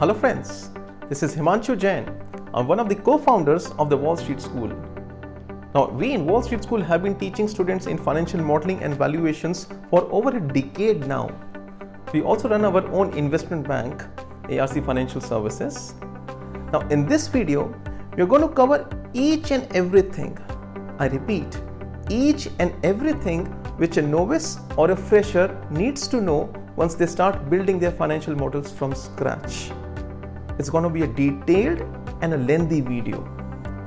Hello friends, this is Himanshu Jain. I'm one of the co-founders of the Wall Street School. Now, we in Wall Street School have been teaching students in financial modeling and valuations for over a decade now. We also run our own investment bank, ARC Financial Services. Now, in this video, we're going to cover each and everything. I repeat, each and everything which a novice or a fresher needs to know once they start building their financial models from scratch. It's going to be a detailed and a lengthy video,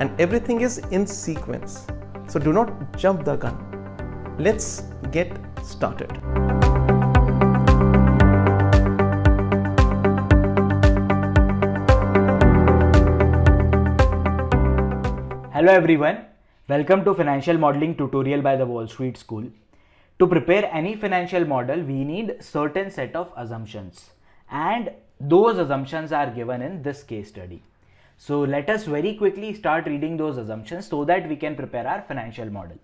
and everything is in sequence. So do not jump the gun. Let's get started. Hello everyone, welcome to financial modeling tutorial by the Wall Street School. To prepare any financial model, we need certain set of assumptions and those assumptions are given in this case study. So let us very quickly start reading those assumptions so that we can prepare our financial model.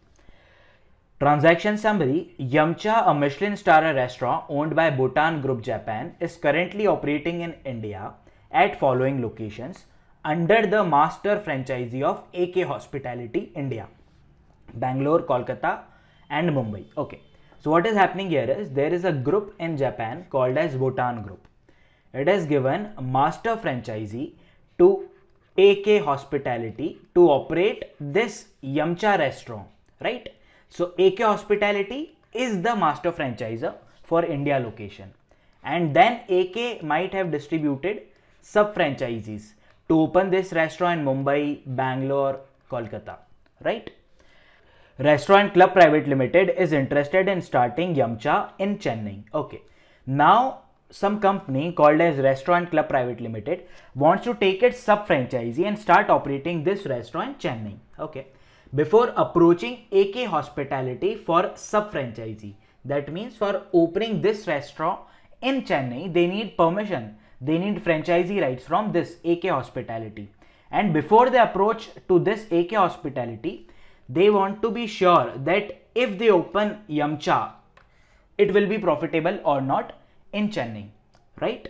Transaction summary Yamcha, a Michelin star restaurant owned by Bhutan Group Japan, is currently operating in India at following locations under the master franchisee of AK Hospitality India, Bangalore, Kolkata, and Mumbai. Okay, so what is happening here is there is a group in Japan called as Bhutan Group. It has given master franchisee to AK Hospitality to operate this Yamcha restaurant, right? So AK Hospitality is the master franchisor for India location, and then AK might have distributed sub franchisees to open this restaurant in Mumbai, Bangalore, Kolkata, right? Restaurant Club Private Limited is interested in starting Yamcha in Chennai. Okay. Now some company called as Restaurant Club Private Limited wants to take its sub franchisee and start operating this restaurant Chennai. Okay. Before approaching AK Hospitality for sub franchisee, that means for opening this restaurant in Chennai, they need permission. They need franchisee rights from this AK Hospitality. And before they approach to this AK Hospitality, they want to be sure that if they open Yumcha, it will be profitable or not in Chennai, right?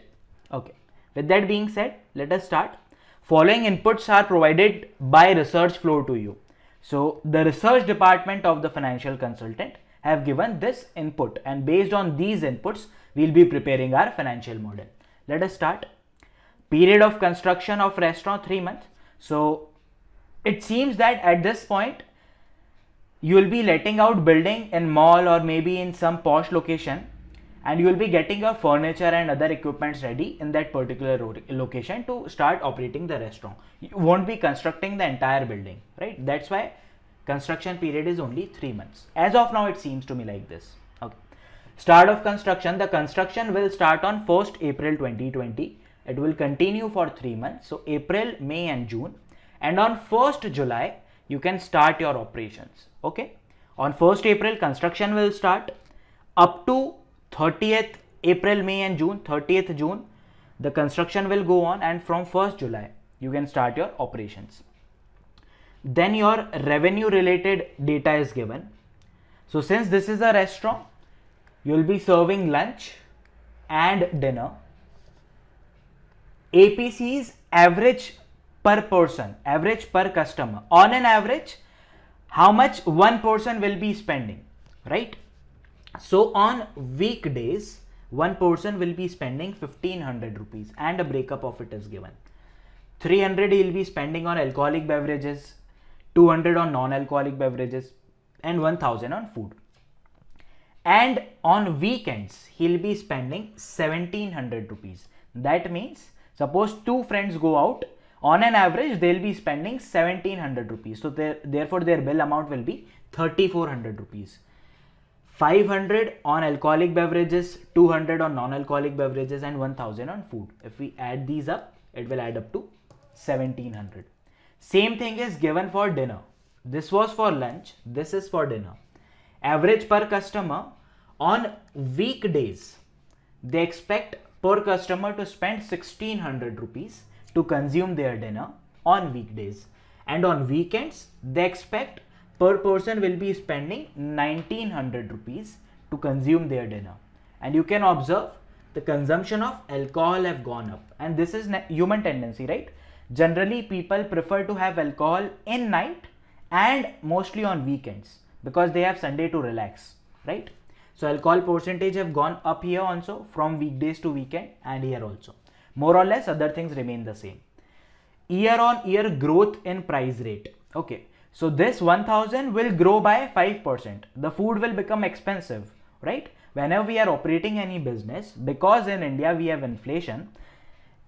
Okay. With that being said, let us start. Following inputs are provided by research flow to you. So the research department of the financial consultant have given this input and based on these inputs, we'll be preparing our financial model. Let us start. Period of construction of restaurant 3 months. So it seems that at this point, you will be letting out building in mall or maybe in some posh location and you will be getting your furniture and other equipments ready in that particular location to start operating the restaurant. You won't be constructing the entire building right? That's why construction period is only 3 months. As of now it seems to me like this. Okay. Start of construction the construction will start on 1st april 2020 it will continue for 3 months. So april may and june. And on 1st july you can start your operations. Okay? On 1st april construction will start. Up to 30th April, May and June, 30th June, the construction will go on and from 1st July, you can start your operations. Then your revenue related data is given. So since this is a restaurant, you will be serving lunch and dinner. APC's average per person, average per customer. On an average, how much one person will be spending, right? So on weekdays, one person will be spending 1500 rupees and a breakup of it is given. 300 he will be spending on alcoholic beverages, 200 on non-alcoholic beverages and 1000 on food. And on weekends, he'll be spending 1700 rupees. That means suppose two friends go out on an average they'll be spending 1700 rupees so therefore their bill amount will be 3400 rupees 500 on alcoholic beverages, 200 on non-alcoholic beverages and 1000 on food. If we add these up, it will add up to 1700. Same thing is given for dinner. This was for lunch, this is for dinner. Average per customer on weekdays, they expect per customer to spend 1600 rupees to consume their dinner on weekdays. And on weekends, they expect per person will be spending 1900 rupees to consume their dinner. And you can observe the consumption of alcohol have gone up. And this is human tendency right? Generally people prefer to have alcohol in night and mostly on weekends because they have sunday to relax right? So alcohol percentage have gone up here also from weekdays to weekend and here also. More or less other things remain the same. Year on year growth in price rate okay so this 1000 will grow by 5% the food will become expensive right? Whenever we are operating any business because in india we have inflation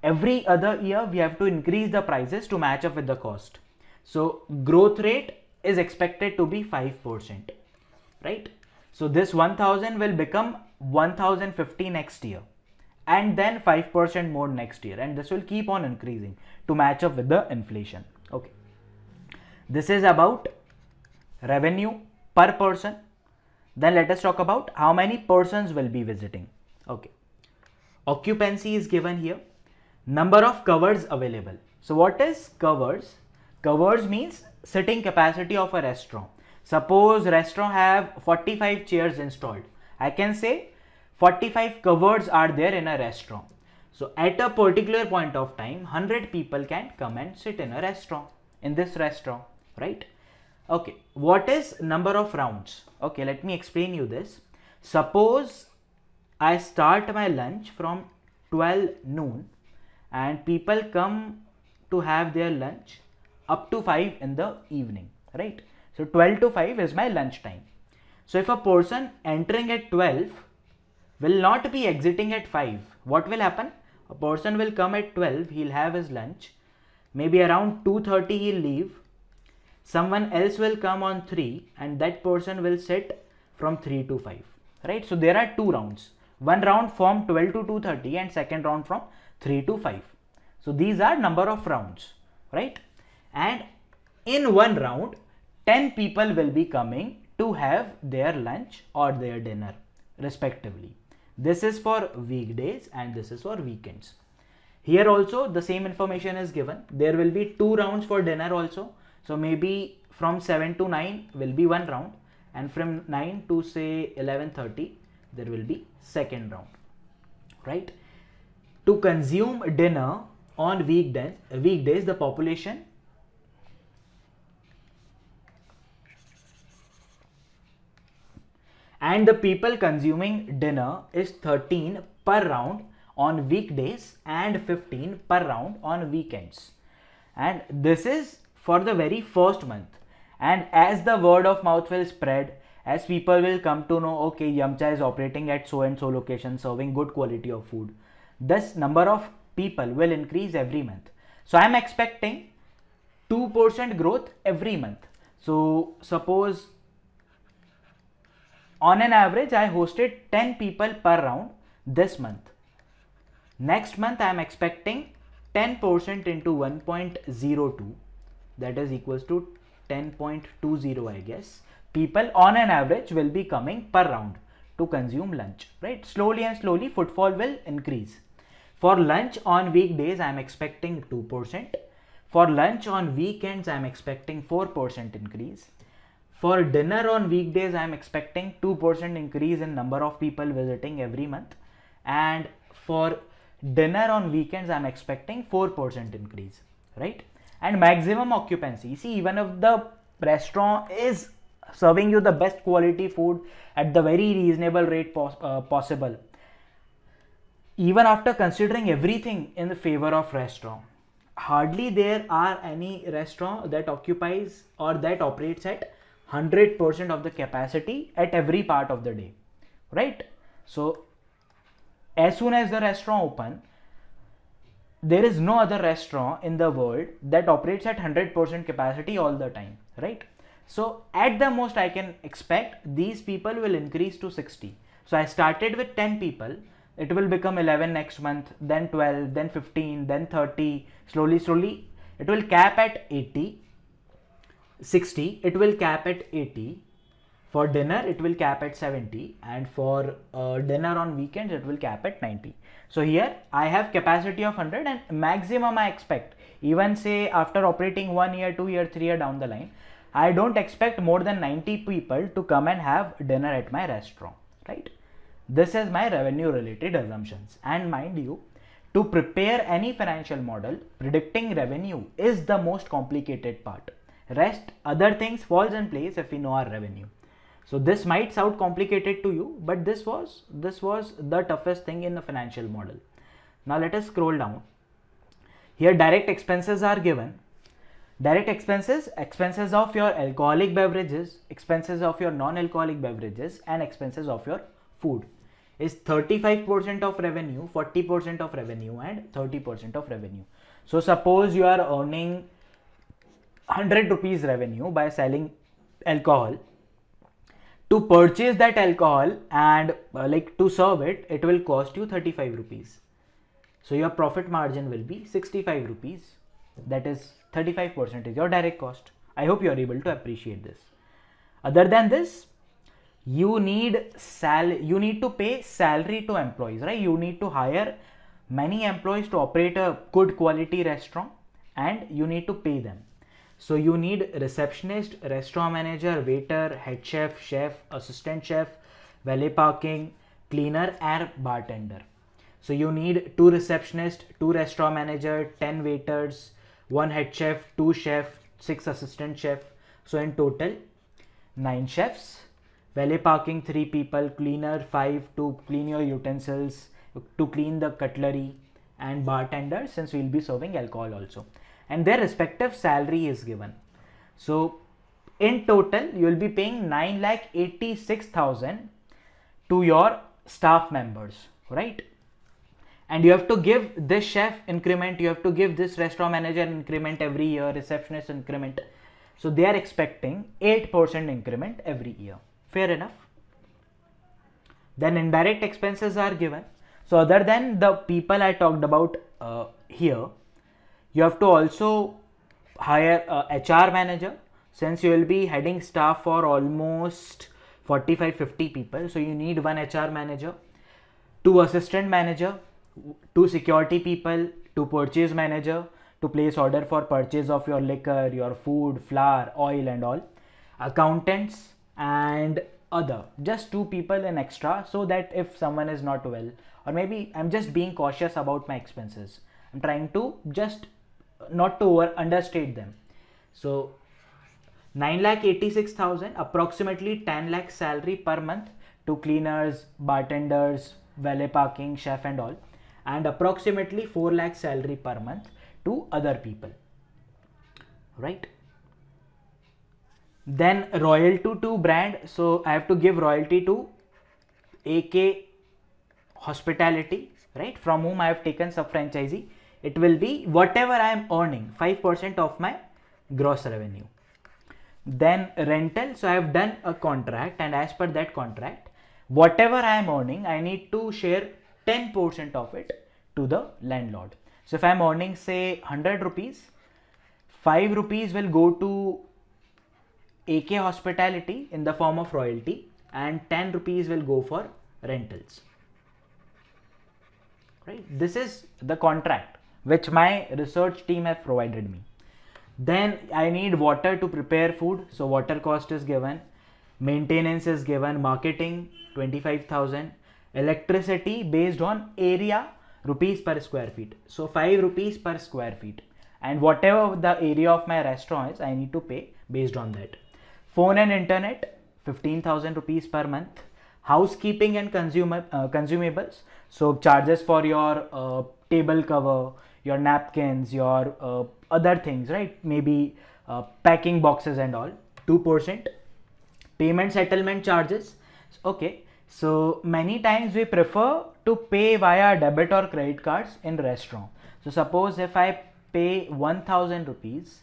every other year we have to increase the prices to match up with the cost. So growth rate is expected to be 5% right? So this 1000 will become 1050 next year and then 5% more next year and this will keep on increasing to match up with the inflation. Okay this is about revenue per person. Then let us talk about how many persons will be visiting. Okay. Occupancy is given here. Number of covers available. So what is covers? Covers means sitting capacity of a restaurant. Suppose restaurant have 45 chairs installed. I can say 45 covers are there in a restaurant. So at a particular point of time, 100 people can come and sit in a restaurant, in this restaurant, right? Okay, what is number of rounds? Okay, let me explain you this. Suppose I start my lunch from 12 noon and people come to have their lunch up to 5 in the evening, right? So 12 to 5 is my lunch time. So if a person entering at 12 will not be exiting at 5. What will happen? A person will come at 12, he'll have his lunch. Maybe around 2.30 he'll leave. Someone else will come on 3 and that person will sit from 3 to 5. Right? So there are two rounds. One round from 12 to 2.30 and second round from 3 to 5. So these are number of rounds. Right? And in one round, 10 people will be coming to have their lunch or their dinner respectively. This is for weekdays and this is for weekends. Here also the same information is given. There will be two rounds for dinner also. So maybe from 7 to 9 will be one round and from 9 to say 11.30 there will be second round. Right? To consume dinner on weekdays, weekdays the population and the people consuming dinner is 13 per round on weekdays and 15 per round on weekends and this is for the very first month. And as the word of mouth will spread as people will come to know okay yumcha is operating at so and so location serving good quality of food this number of people will increase every month. So i am expecting 2% growth every month. So suppose on an average, I hosted 10 people per round this month. Next month, I am expecting 10% into 1.02 that is equals to 10.20 I guess. People on an average will be coming per round to consume lunch, right? Slowly and slowly footfall will increase. For lunch on weekdays, I am expecting 2%. For lunch on weekends, I am expecting 4% increase. For dinner on weekdays, I am expecting 2% increase in number of people visiting every month. And for dinner on weekends, I'm expecting 4% increase, right? And maximum occupancy. See, even if the restaurant is serving you the best quality food at the very reasonable rate pos- uh, possible, even after considering everything in the favor of restaurant, hardly there are any restaurant that occupies or that operates at 100% of the capacity at every part of the day right so as soon as the restaurant open there is no other restaurant in the world that operates at 100% capacity all the time right? So at the most i can expect these people will increase to 60 so i started with 10 people. It will become 11 next month then 12 then 15 then 30 slowly slowly it will cap at 80 60 it will cap at 80 for dinner it will cap at 70 and for uh, dinner on weekends it will cap at 90 so here i have capacity of 100 and maximum i expect even say after operating one year two year three year down the line i don't expect more than 90 people to come and have dinner at my restaurant right? This is my revenue related assumptions. And mind you to prepare any financial model predicting revenue is the most complicated part. Rest other things falls in place if we know our revenue so this might sound complicated to you but this was this was the toughest thing in the financial model. Now let us scroll down. Here direct expenses are given. Direct expenses expenses of your alcoholic beverages expenses of your non-alcoholic beverages and expenses of your food is 35% of revenue 40% of revenue and 30% of revenue. So suppose you are earning 100 rupees revenue by selling alcohol to purchase that alcohol and uh, like to serve it it will cost you 35 rupees so your profit margin will be 65 rupees that is 35% is your direct cost. I hope you are able to appreciate this. Other than this, you need sal you need to pay salary to employees, right? You need to hire many employees to operate a good quality restaurant and you need to pay them. So you need receptionist, restaurant manager, waiter, head chef, chef, assistant chef, valet parking, cleaner and bartender. So you need two receptionist, two restaurant manager, 10 waiters, one head chef, two chef, six assistant chef. So in total, nine chefs. Valet parking, three people. Cleaner, five to clean your utensils, to clean the cutlery, and bartender since we'll be serving alcohol also. And their respective salary is given. So in total, you will be paying nine lakh eighty six thousand to your staff members, right? and you have to give this chef increment you have to give this restaurant manager increment every year receptionist increment so they are expecting 8% increment every year fair enough then indirect expenses are given so other than the people i talked about uh, here you have to also hire a hr manager since you will be heading staff for almost 45 50 people so you need one hr manager two assistant manager two security people, two purchase manager to place order for purchase of your liquor, your food, flour, oil and all, accountants and other just two people in extra so that if someone is not well or maybe I'm just being cautious about my expenses. I'm trying to just not to over understate them. So 9 lakh 86,000 approximately 10 lakh salary per month to cleaners, bartenders, valet parking, chef and all and approximately 4 lakh salary per month to other people. Right? Then royalty to brand. So i have to give royalty to ak hospitality right from whom i have taken sub franchisee it will be whatever i am earning 5% of my gross revenue then rental so i have done a contract and as per that contract whatever i am earning i need to share 10% of it to the landlord. So if I'm earning say 100 rupees, 5 rupees will go to AK hospitality in the form of royalty and 10 rupees will go for rentals. Right? This is the contract which my research team have provided me. Then I need water to prepare food. So water cost is given, maintenance is given, marketing 25,000, electricity based on area rupees per square feet. So 5 rupees per square feet and whatever the area of my restaurant is I need to pay based on that. Phone and internet 15,000 rupees per month. Housekeeping and consumer uh, consumables. So charges for your uh, table cover, your napkins, your uh, other things, right? Maybe uh, packing boxes and all. 2%. Payment settlement charges. Okay, so many times we prefer to pay via debit or credit cards in restaurant. So suppose if I pay 1000 rupees,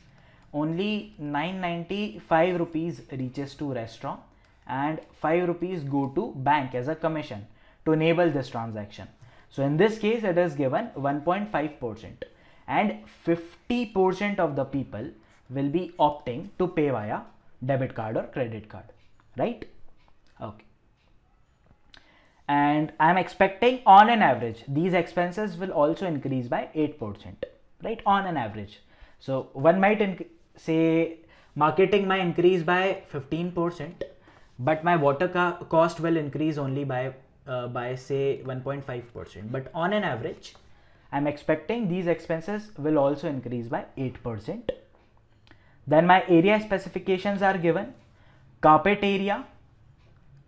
only 995 rupees reaches to restaurant and 5 rupees go to bank as a commission to enable this transaction. So in this case it is given 1.5% and 50% of the people will be opting to pay via debit card or credit card, right? Okay. And I'm expecting on an average these expenses will also increase by 8% right? On an average. So one might say marketing might increase by 15% but my water cost will increase only by uh, by say 1.5%. But on an average, I'm expecting these expenses will also increase by 8%. Then my area specifications are given. Carpet area.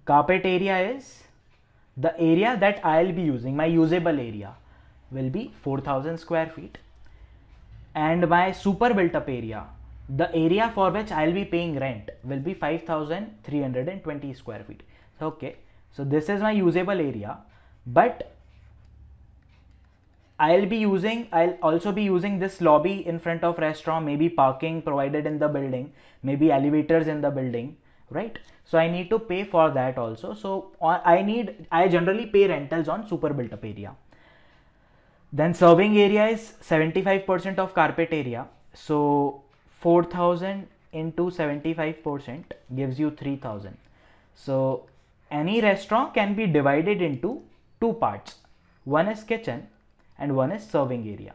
Carpet area is the area that I'll be using, my usable area will be 4000 square feet. And my super built up area, the area for which I'll be paying rent will be 5320 square feet. Okay, so this is my usable area, but I'll be using, I'll also be using this lobby in front of restaurant, maybe parking provided in the building, maybe elevators in the building, right? So I need to pay for that also. So I need, I generally pay rentals on super built up area. Then serving area is 75% of carpet area. So 4000 into 75% gives you 3000. So any restaurant can be divided into two parts. One is kitchen and one is serving area.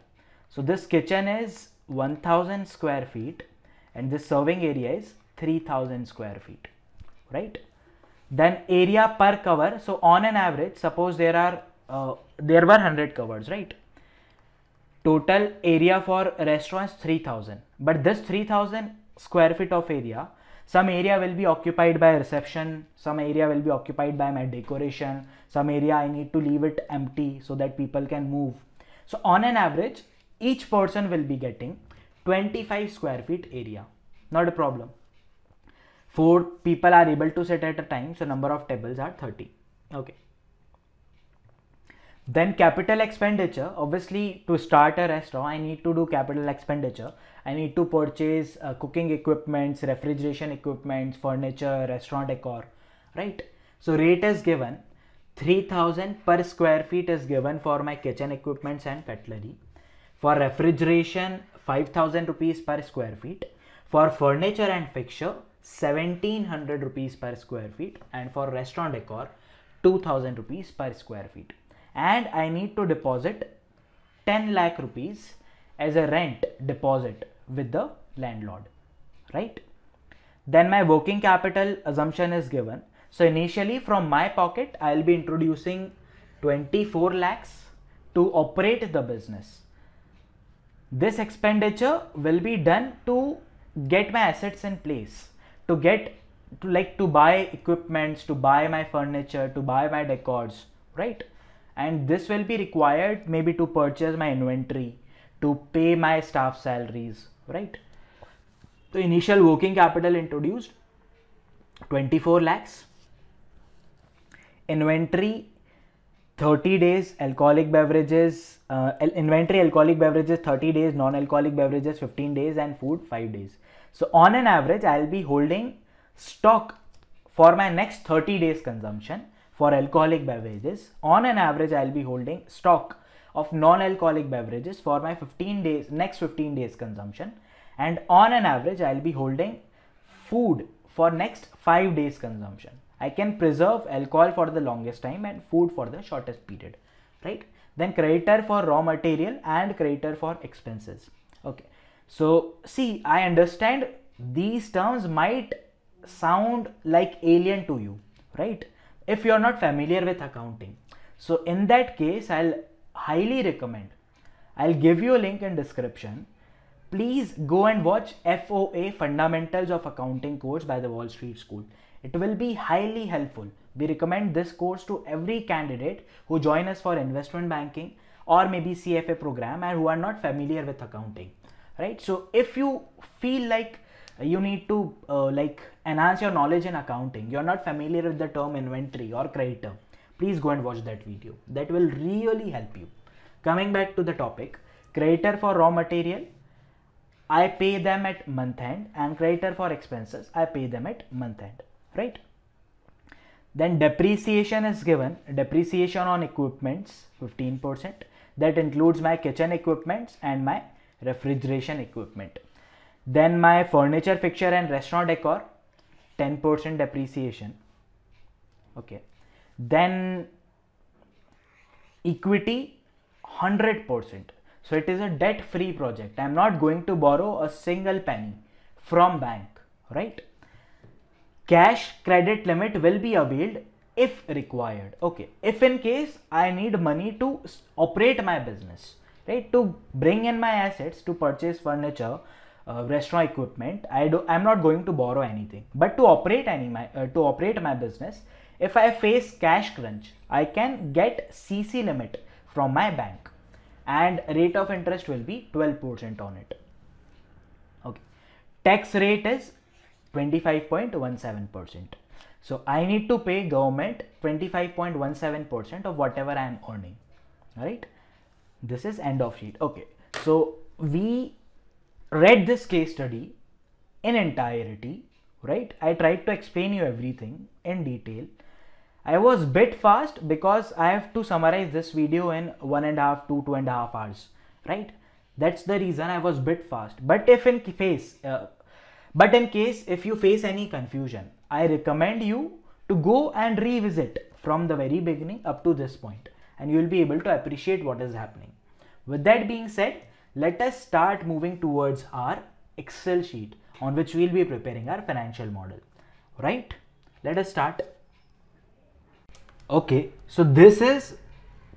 So this kitchen is 1000 square feet and this serving area is 3000 square feet, right? Then area per cover. So on an average, suppose there are, uh, there were 100 covers, right? Total area for restaurants 3000, but this 3000 square feet of area some area will be occupied by reception some area will be occupied by my decoration some area i need to leave it empty so that people can move. So on an average each person will be getting 25 square feet area. Not a problem. Four people are able to sit at a time so number of tables are 30 okay then capital expenditure obviously to start a restaurant i need to do capital expenditure I need to purchase uh, cooking equipments, refrigeration equipments, furniture, restaurant decor, right? So rate is given 3000 per square feet is given for my kitchen equipments and cutlery. For refrigeration 5000 rupees per square feet. For furniture and fixture 1700 rupees per square feet and for restaurant decor 2000 rupees per square feet and I need to deposit 10 lakh rupees as a rent deposit with the landlord, right? Then my working capital assumption is given. So initially from my pocket, I'll be introducing 24 lakhs to operate the business. This expenditure will be done to get my assets in place, to get to like to buy equipments, to buy my furniture, to buy my decors, right? And this will be required maybe to purchase my inventory, to pay my staff salaries, right? The initial working capital introduced 24 lakhs. Inventory 30 days alcoholic beverages uh, inventory alcoholic beverages 30 days non-alcoholic beverages 15 days and food 5 days so on an average i'll be holding stock for my next 30 days consumption for alcoholic beverages on an average i'll be holding stock of non-alcoholic beverages for my 15 days next 15 days consumption and on an average I'll be holding food for next 5 days consumption. I can preserve alcohol for the longest time and food for the shortest period, right? Then creditor for raw material and creditor for expenses. Okay. So see, I understand these terms might sound like alien to you, right? If you're not familiar with accounting. So in that case, I'll highly recommend. I'll give you a link in description. Please go and watch FOA Fundamentals of Accounting course by the Wall Street School. It will be highly helpful. We recommend this course to every candidate who join us for investment banking or maybe CFA program and who are not familiar with accounting. Right? So if you feel like you need to uh, like enhance your knowledge in accounting, you're not familiar with the term inventory or creditor. Please go and watch that video. That will really help you. Coming back to the topic creditor for raw material i pay them at month end and creditor for expenses i pay them at month end right? Then depreciation is given. Depreciation on equipments 15% that includes my kitchen equipments and my refrigeration equipment then my furniture fixture and restaurant decor 10% depreciation. Okay. Then equity 100% so it is a debt free project. I'm not going to borrow a single penny from bank right? Cash credit limit will be availed if required. Okay. If in case i need money to operate my business right? To bring in my assets to purchase furniture uh, restaurant equipment i do i'm not going to borrow anything but to operate any my uh, to operate my business if i face cash crunch i can get cc limit from my bank and rate of interest will be 12% on it okay tax rate is 25.17% so I need to pay government 25.17% of whatever I am earning. Right? This is end of sheet. Okay. So we read this case study in entirety. Right? I tried to explain you everything in detail. I was bit fast because I have to summarize this video in one and a half to two and a half hours. Right? That's the reason I was bit fast. But if in case, uh, but in case if you face any confusion, I recommend you to go and revisit from the very beginning up to this point and you will be able to appreciate what is happening. With that being said, let us start moving towards our Excel sheet on which we will be preparing our financial model. Right? Let us start. Okay, so this is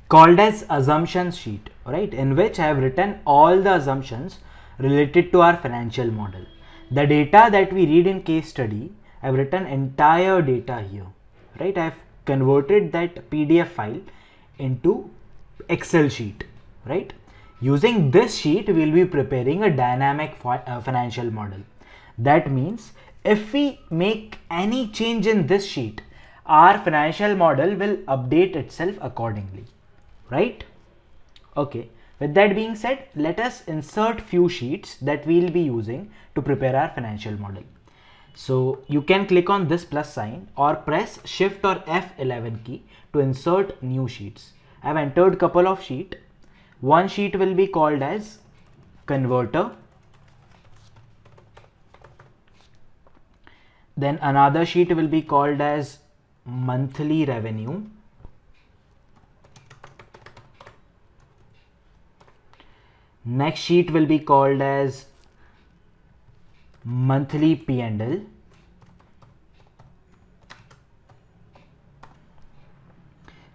called as assumptions sheet, right? In which I have written all the assumptions related to our financial model. The data that we read in case study I've written entire data here, right? I've converted that PDF file into Excel sheet, right? Using this sheet, we'll be preparing a dynamic uh, financial model. That means if we make any change in this sheet, our financial model will update itself accordingly, right? Okay. With that being said, let us insert few sheets that we'll be using to prepare our financial model. So you can click on this plus sign or press shift or F11 key to insert new sheets. I have entered couple of sheet. One sheet will be called as converter. Then another sheet will be called as monthly revenue. Next sheet will be called as monthly P&L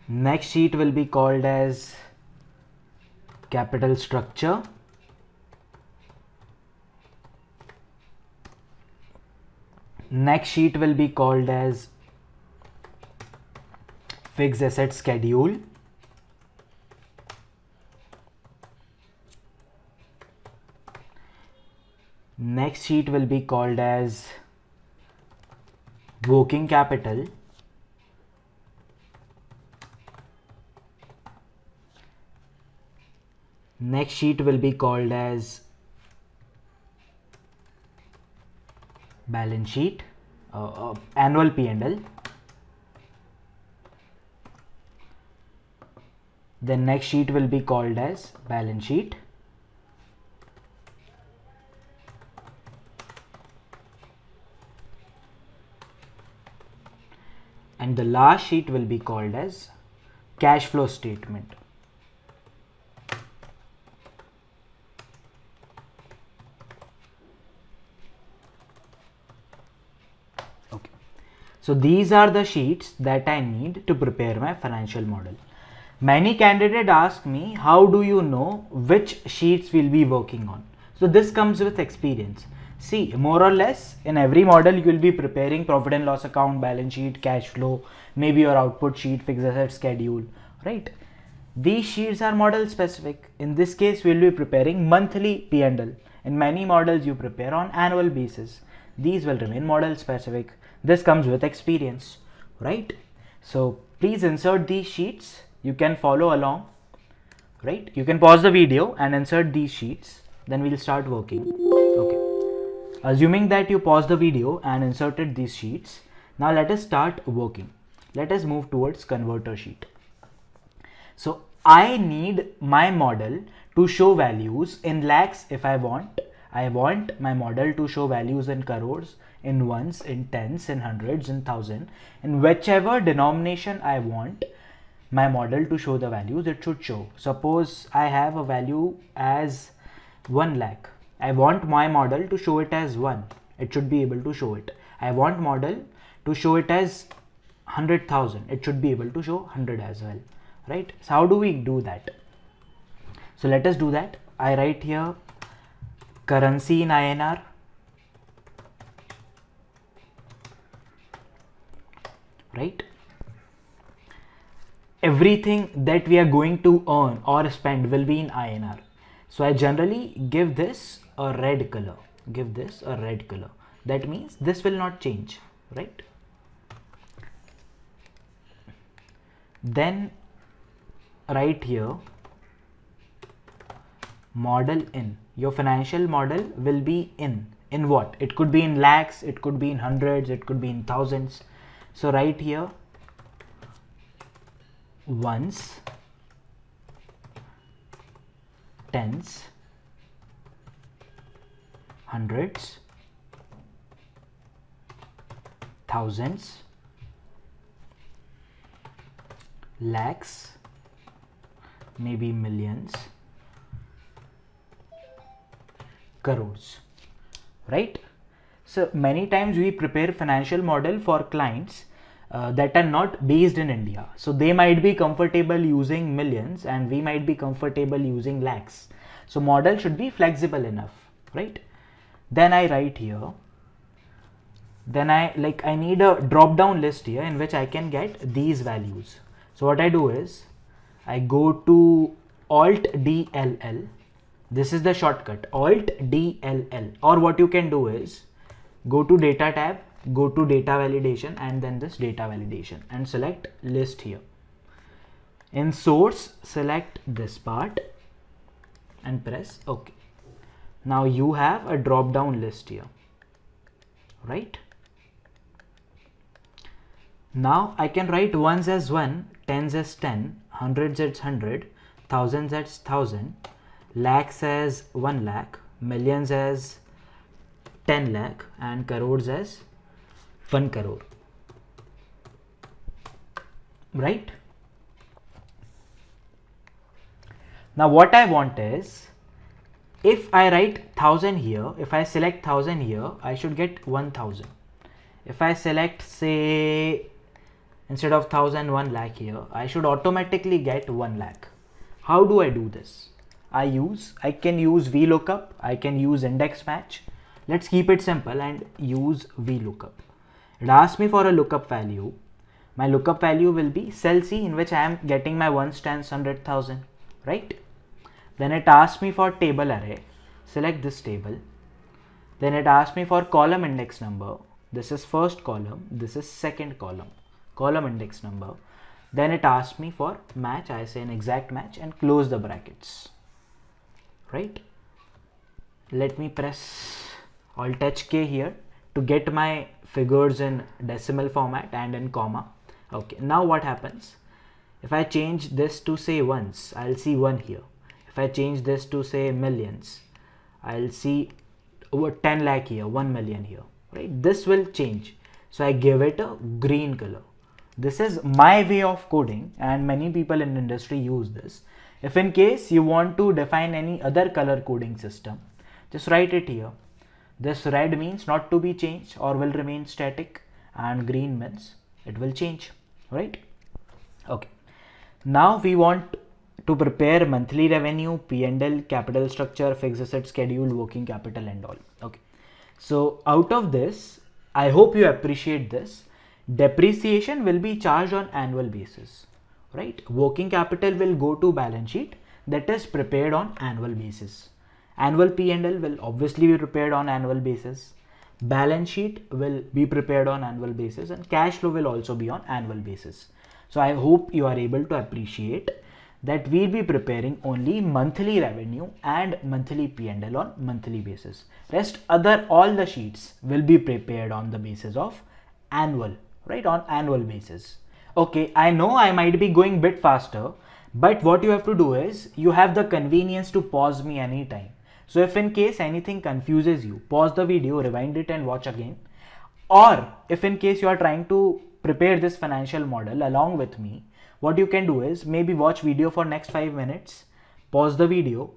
next sheet will be called as capital structure. Next sheet will be called as fixed asset schedule. Next sheet will be called as working capital next sheet will be called as balance sheet uh, uh, annual P&L then next sheet will be called as balance sheet and the last sheet will be called as cash flow statement. Okay. So these are the sheets that I need to prepare my financial model. Many candidates ask me, how do you know which sheets we'll be working on? So this comes with experience. See, more or less in every model you will be preparing profit and loss account, balance sheet, cash flow, maybe your output sheet, fixed asset schedule, right? These sheets are model specific. In this case, we will be preparing monthly P&L. In many models, you prepare on annual basis. These will remain model specific. This comes with experience, right? So please insert these sheets. You can follow along, right? You can pause the video and insert these sheets. Then we'll start working. Okay. Assuming that you paused the video and inserted these sheets, now let us start working. Let us move towards converter sheet. So I need my model to show values in lakhs if I want. I want my model to show values in crores, in ones, in tens, in hundreds, in thousand, in whichever denomination I want my model to show the values it should show. Suppose I have a value as 1 lakh I want my model to show it as 1. It should be able to show it. I want model to show it as 100,000 it should be able to show 100 as well right so how do we do that so let us do that I write here currency in INR right? Everything that we are going to earn or spend will be in INR so I generally give this a red color. Give this a red color. That means this will not change right? Then right here model in. Your financial model will be in. In what? It could be in lakhs it could be in hundreds it could be in thousands so right here ones tens hundreds thousands lakhs maybe millions crores right? So many times we prepare financial model for clients uh, that are not based in india. So they might be comfortable using millions and we might be comfortable using lakhs. So model should be flexible enough right? Then i write here. Then i like i need a drop down list here in which i can get these values. So what I do is I go to Alt DLL. This is the shortcut Alt DLL or what you can do is go to data tab, go to data validation and then this data validation and select list here. In source select this part and press OK. Now you have a drop down list here, right? Now I can write ones as 1, tens as 10, hundreds as 100, thousands as 1000, lakhs as 1 lakh, millions as 10 lakh and crores as 1 crore. Right? Now what I want is if I write 1000 here, if I select 1000 here, I should get 1000. If I select say instead of 1001 lakh here I should automatically get 1 lakh how do I do this I use I can use VLOOKUP I can use index match let's keep it simple and use VLOOKUP it asks me for a lookup value. My lookup value will be cell C in which I am getting my one stands 100,000 right? Then it asks me for table array. Select this table. Then it asks me for column index number. This is first column. This is second column. Column index number. Then it asks me for match. I say an exact match and close the brackets. Right? Let me press alt touch K here to get my figures in decimal format and in comma. Okay now what happens? If I change this to say ones I'll see one here. If I change this to say millions I'll see over 10 lakh here 1 million here right? This will change. So I give it a green color. This is my way of coding and many people in industry use this. If in case you want to define any other color coding system, just write it here. This red means not to be changed or will remain static and green means it will change, right? Okay. Now we want to prepare monthly revenue, P&L, capital structure, fixed asset schedule, working capital and all. Okay. So out of this, I hope you appreciate this depreciation will be charged on annual basis right working capital will go to balance sheet that is prepared on annual basis annual p&l will obviously be prepared on annual basis. Balance sheet will be prepared on annual basis and cash flow will also be on annual basis. So i hope you are able to appreciate that we'll be preparing only monthly revenue and monthly p&l on monthly basis. Rest other all the sheets will be prepared on the basis of annual right on annual basis. Okay i know i might be going bit faster but what you have to do is you have the convenience to pause me anytime so if in case anything confuses you pause the video rewind it and watch again. Or if in case you are trying to prepare this financial model along with me what you can do is maybe watch video for next 5 minutes pause the video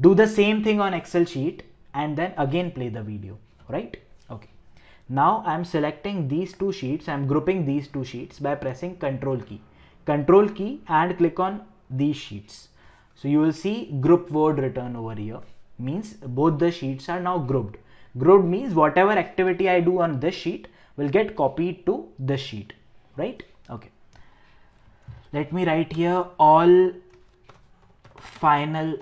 do the same thing on excel sheet and then again play the video right? Okay. Now I'm selecting these two sheets I'm grouping these two sheets by pressing control key. Control key and click on these sheets. So you will see group word return over here means both the sheets are now grouped. Grouped means whatever activity I do on this sheet will get copied to this sheet right? Okay. Let me write here all final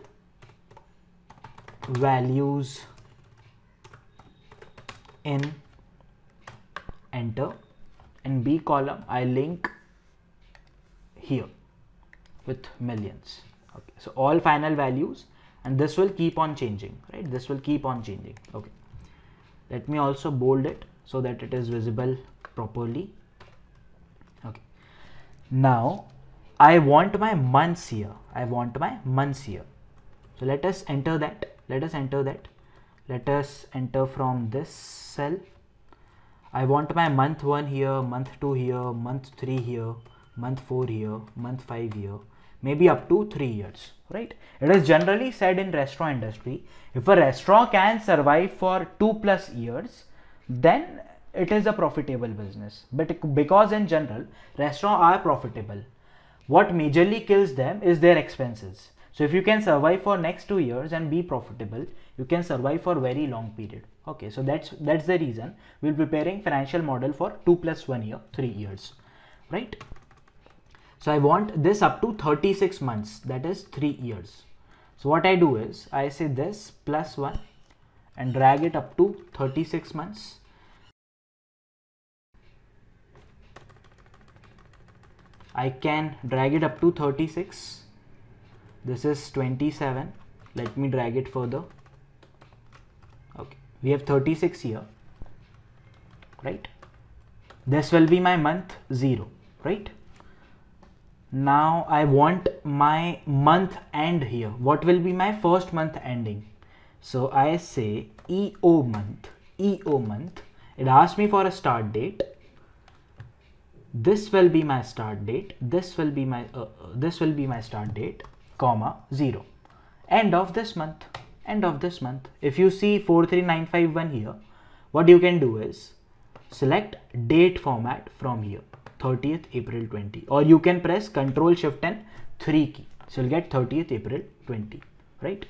values in enter and B column I link here with millions. Okay. So all final values and this will keep on changing right? This will keep on changing. Okay. Let me also bold it so that it is visible properly. Okay. Now I want my months here. I want my months here. So let us enter that. Let us enter that. Let us enter from this cell. I want my month 1 here month 2 here month 3 here month 4 here month 5 here maybe up to 3 years right? It is generally said in restaurant industry if a restaurant can survive for 2 plus years then it is a profitable business. But because in general restaurants are profitable what majorly kills them is their expenses. So if you can survive for next two years and be profitable you can survive for very long period. Okay so that's that's the reason we're preparing financial model for 2 plus 1 year 3 years right so i want this up to 36 months that is 3 years. So what i do is i say this plus 1 and drag it up to 36 months. I can drag it up to 36 this is 27 let me drag it further. Okay we have 36 here right? This will be my month 0 right now I want my month end here. What will be my first month ending? So I say EO month. EO month. It asks me for a start date. This will be my start date. This will be my uh, uh, this will be my start date comma 0 end of this month. End of this month. If you see 43951 here what you can do is select date format from here 30th April 20 or you can press control shift and 3 key. So you'll get 30th April 20 right?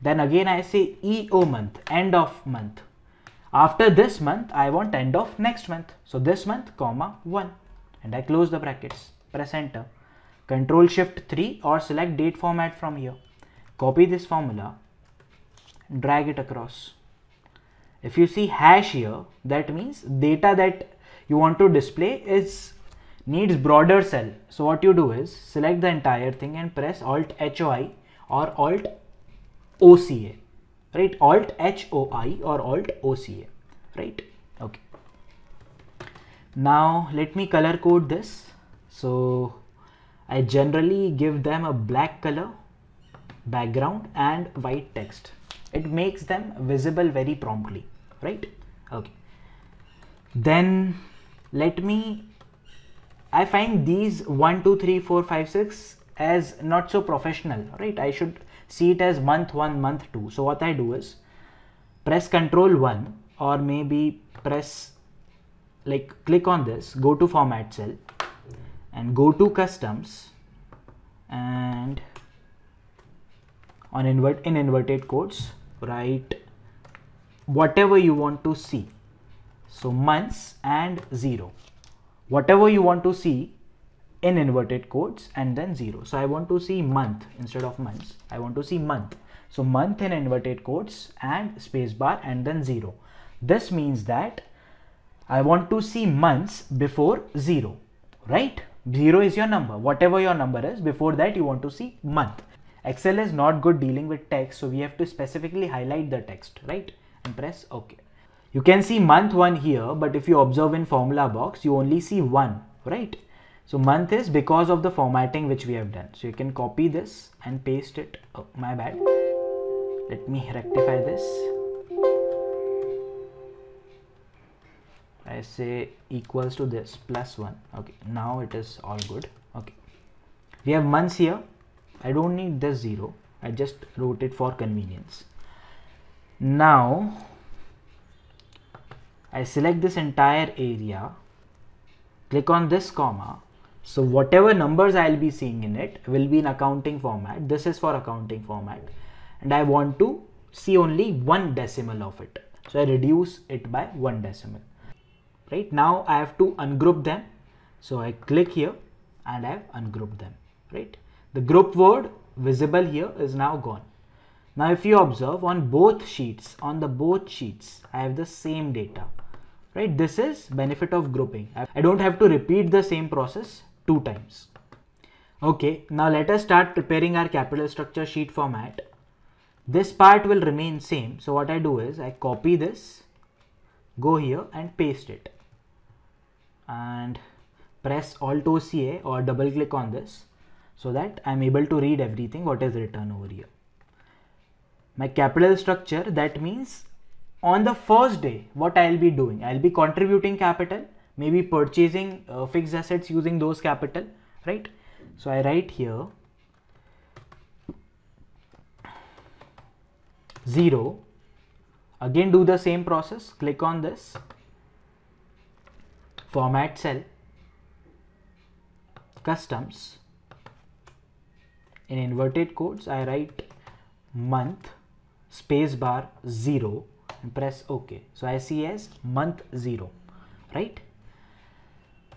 Then again I say EO month end of month. After this month I want end of next month. So this month comma 1 and I close the brackets. Press enter. Control shift 3 or select date format from here. Copy this formula. Drag it across. If you see hash here that means data that you want to display is needs broader cell. So what you do is select the entire thing and press alt HOI or alt OCA right? Alt HOI or alt OCA right? Okay. Now let me color code this. So I generally give them a black color background and white text. It makes them visible very promptly right? Okay. Then let me I find these 1 2 3 4 5 6 as not so professional right? I should see it as month 1 month 2 so what I do is press control 1 or maybe press like click on this go to format cell and go to customs and on invert in inverted quotes write whatever you want to see so months and zero whatever you want to see in inverted quotes and then zero so i want to see month instead of months i want to see month so month in inverted quotes and spacebar and then zero this means that I want to see months before 0, right? 0 is your number. Whatever your number is, before that you want to see month. Excel is not good dealing with text, so we have to specifically highlight the text, right? And press OK. You can see month 1 here, but if you observe in formula box, you only see 1, right? So month is because of the formatting which we have done. So you can copy this and paste it. Oh, my bad. Let me rectify this. I say equals to this plus 1 okay now it is all good okay we have months here I don't need this 0 I just wrote it for convenience now I select this entire area, click on this comma. So whatever numbers I'll be seeing in it will be in accounting format. This is for accounting format and I want to see only one decimal of it. So I reduce it by one decimal. Right now I have to ungroup them. So I click here and I have ungrouped them. Right. The group word visible here is now gone. Now if you observe on both sheets, on the both sheets, I have the same data, right? This is benefit of grouping. I don't have to repeat the same process two times. Okay, now let us start preparing our capital structure sheet format. This part will remain same. So what I do is I copy this, go here and paste it and press Alt OCA or double click on this so that I'm able to read everything what is written over here my capital structure that means on the first day what I'll be doing? I'll be contributing capital maybe purchasing uh, fixed assets using those capital right? So I write here 0 again do the same process. Click on this. Format cell. Customs. In inverted quotes I write month space bar 0 and press OK. So I see as month 0, right?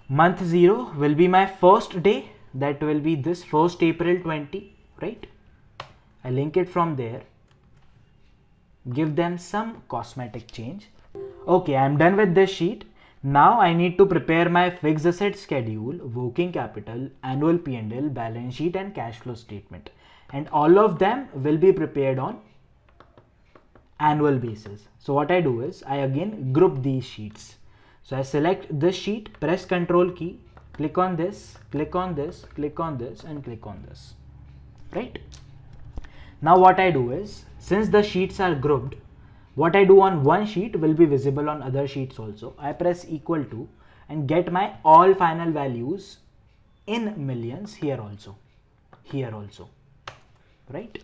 Month 0 will be my first day that will be this 1st April 20, right? I link it from there, give them some cosmetic change. Okay, I'm done with this sheet. Now I need to prepare my fixed asset schedule, working capital, annual P&L, balance sheet and cash flow statement. And all of them will be prepared on annual basis. So what I do is I again group these sheets. So I select this sheet, press control key, click on this, click on this, click on this and click on this, right? Now what I do is since the sheets are grouped, what I do on one sheet will be visible on other sheets also. I press equal to and get my all final values in millions here also, here also, right?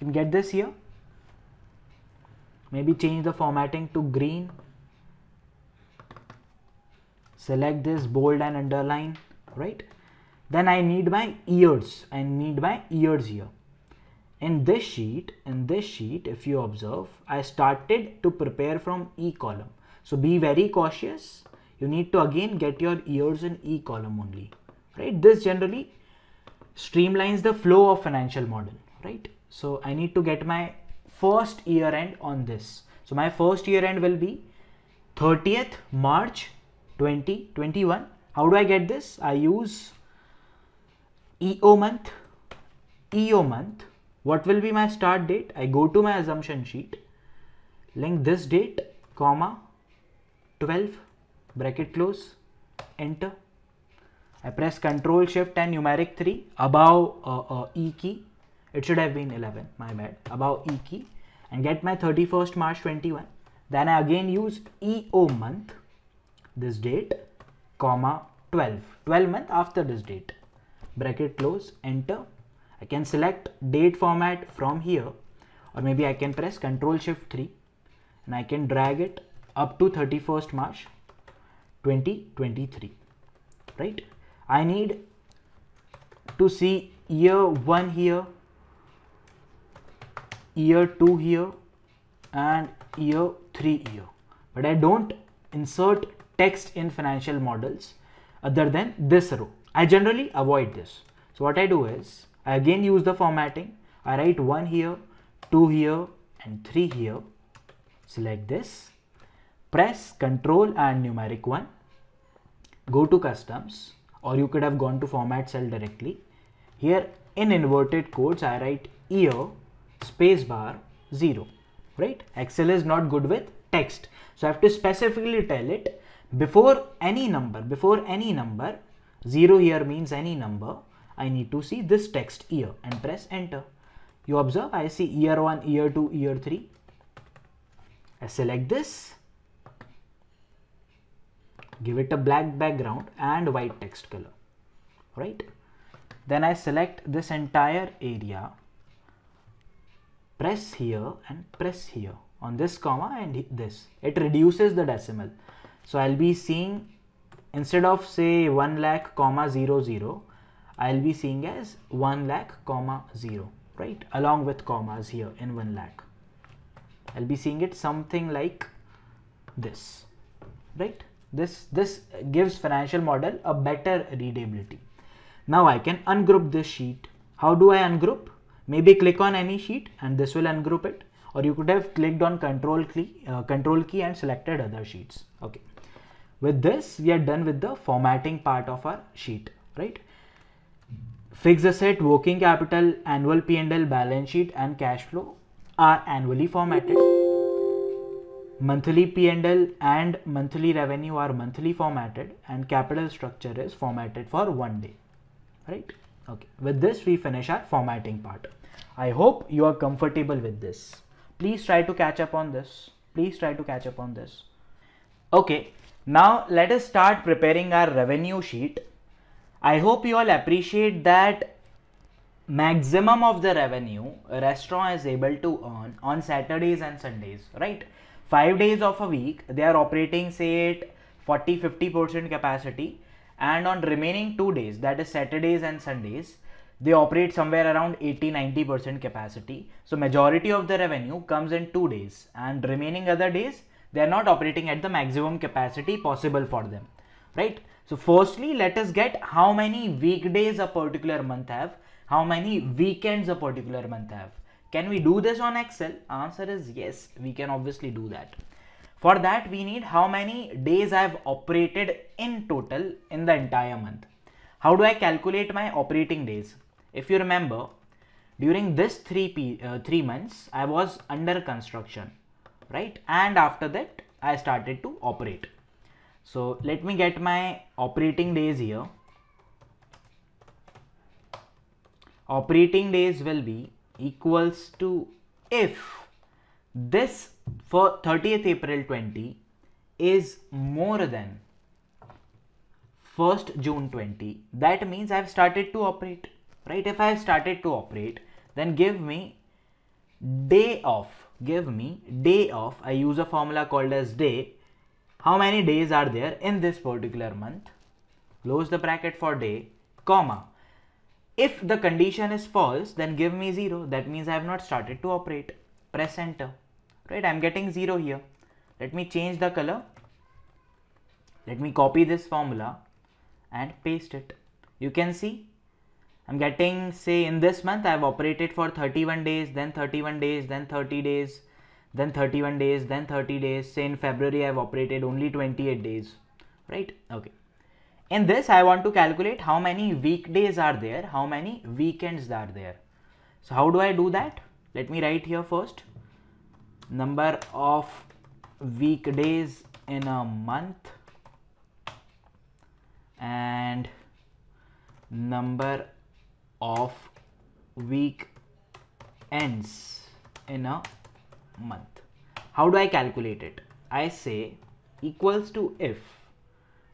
You can get this here maybe change the formatting to green. Select this bold and underline right? Then I need my years I need my years here. In this sheet in this sheet if you observe I started to prepare from E column. So be very cautious. You need to again get your years in E column only right? This generally streamlines the flow of financial model right? So I need to get my first year end on this. So my first year end will be 30th March 2021. How do I get this? I use EO month. EO month. What will be my start date? I go to my assumption sheet, link this date, comma, 12, bracket close, enter. I press Control Shift and numeric 3 above uh, uh, E key it should have been 11 my bad above e key and get my 31st march 21 then i again use eo month this date comma 12 12 month after this date. Bracket close enter. I can select date format from here or maybe i can press control shift 3 and i can drag it up to 31st march 2023 right? I need to see year 1 here year 2 here and year 3 here. But I don't insert text in financial models other than this row. I generally avoid this. So what I do is I again use the formatting. I write 1 here 2 here and 3 here. Select this. Press control and numeric 1 go to customs or you could have gone to format cell directly. Here in inverted quotes I write year space bar 0 right? Excel is not good with text. So i have to specifically tell it before any number before any number 0 here means any number i need to see this text year and press enter. You observe i see year 1 year 2 year 3 i select this give it a black background and white text color right? Then i select this entire area press here and press here. On this comma and this. It reduces the decimal. So i'll be seeing instead of say 1 lakh comma 0 0 i'll be seeing as 1 lakh comma 0 right? Along with commas here in 1 lakh. I'll be seeing it something like this right? This this gives financial model a better readability. Now i can ungroup this sheet. How do i ungroup maybe click on any sheet and this will ungroup it. Or you could have clicked on control key uh, control key and selected other sheets. Okay. With this we are done with the formatting part of our sheet right? Fixed asset working capital annual p&l balance sheet and cash flow are annually formatted. Monthly P&L and monthly revenue are monthly formatted and capital structure is formatted for one day right? Okay. With this we finish our formatting part i hope you are comfortable with this. Please try to catch up on this. Please try to catch up on this. Okay now let us start preparing our revenue sheet. I hope you all appreciate that maximum of the revenue a restaurant is able to earn on saturdays and sundays right? Five days of a week they are operating say at 40 50 percent capacity. And on remaining two days that is saturdays and sundays they operate somewhere around 80 90 percent capacity so majority of the revenue comes in two days and remaining other days they are not operating at the maximum capacity possible for them right so firstly let us get how many weekdays a particular month have how many weekends a particular month have can we do this on Excel? Answer is yes, we can obviously do that. For that, we need how many days I have operated in total in the entire month. How do I calculate my operating days? If you remember, during this three, P, uh, three months, I was under construction, right? And after that, I started to operate. So let me get my operating days here. Operating days will be equals to if this for 30th April 20 is more than 1st June 20 that means I've started to operate right if I've started to operate then give me day off give me day off I use a formula called as day how many days are there in this particular month close the bracket for day comma if the condition is false, then give me 0. That means I have not started to operate. Press enter. Right, I am getting 0 here. Let me change the color. Let me copy this formula and paste it. You can see I'm getting say in this month I have operated for 31 days, then 31 days, then 30 days, then 31 days, then 30 days. Say in February I have operated only 28 days, right? Okay. In this, I want to calculate how many weekdays are there, how many weekends are there. So how do I do that? Let me write here first. Number of weekdays in a month and number of week ends in a month. How do I calculate it? I say equals to if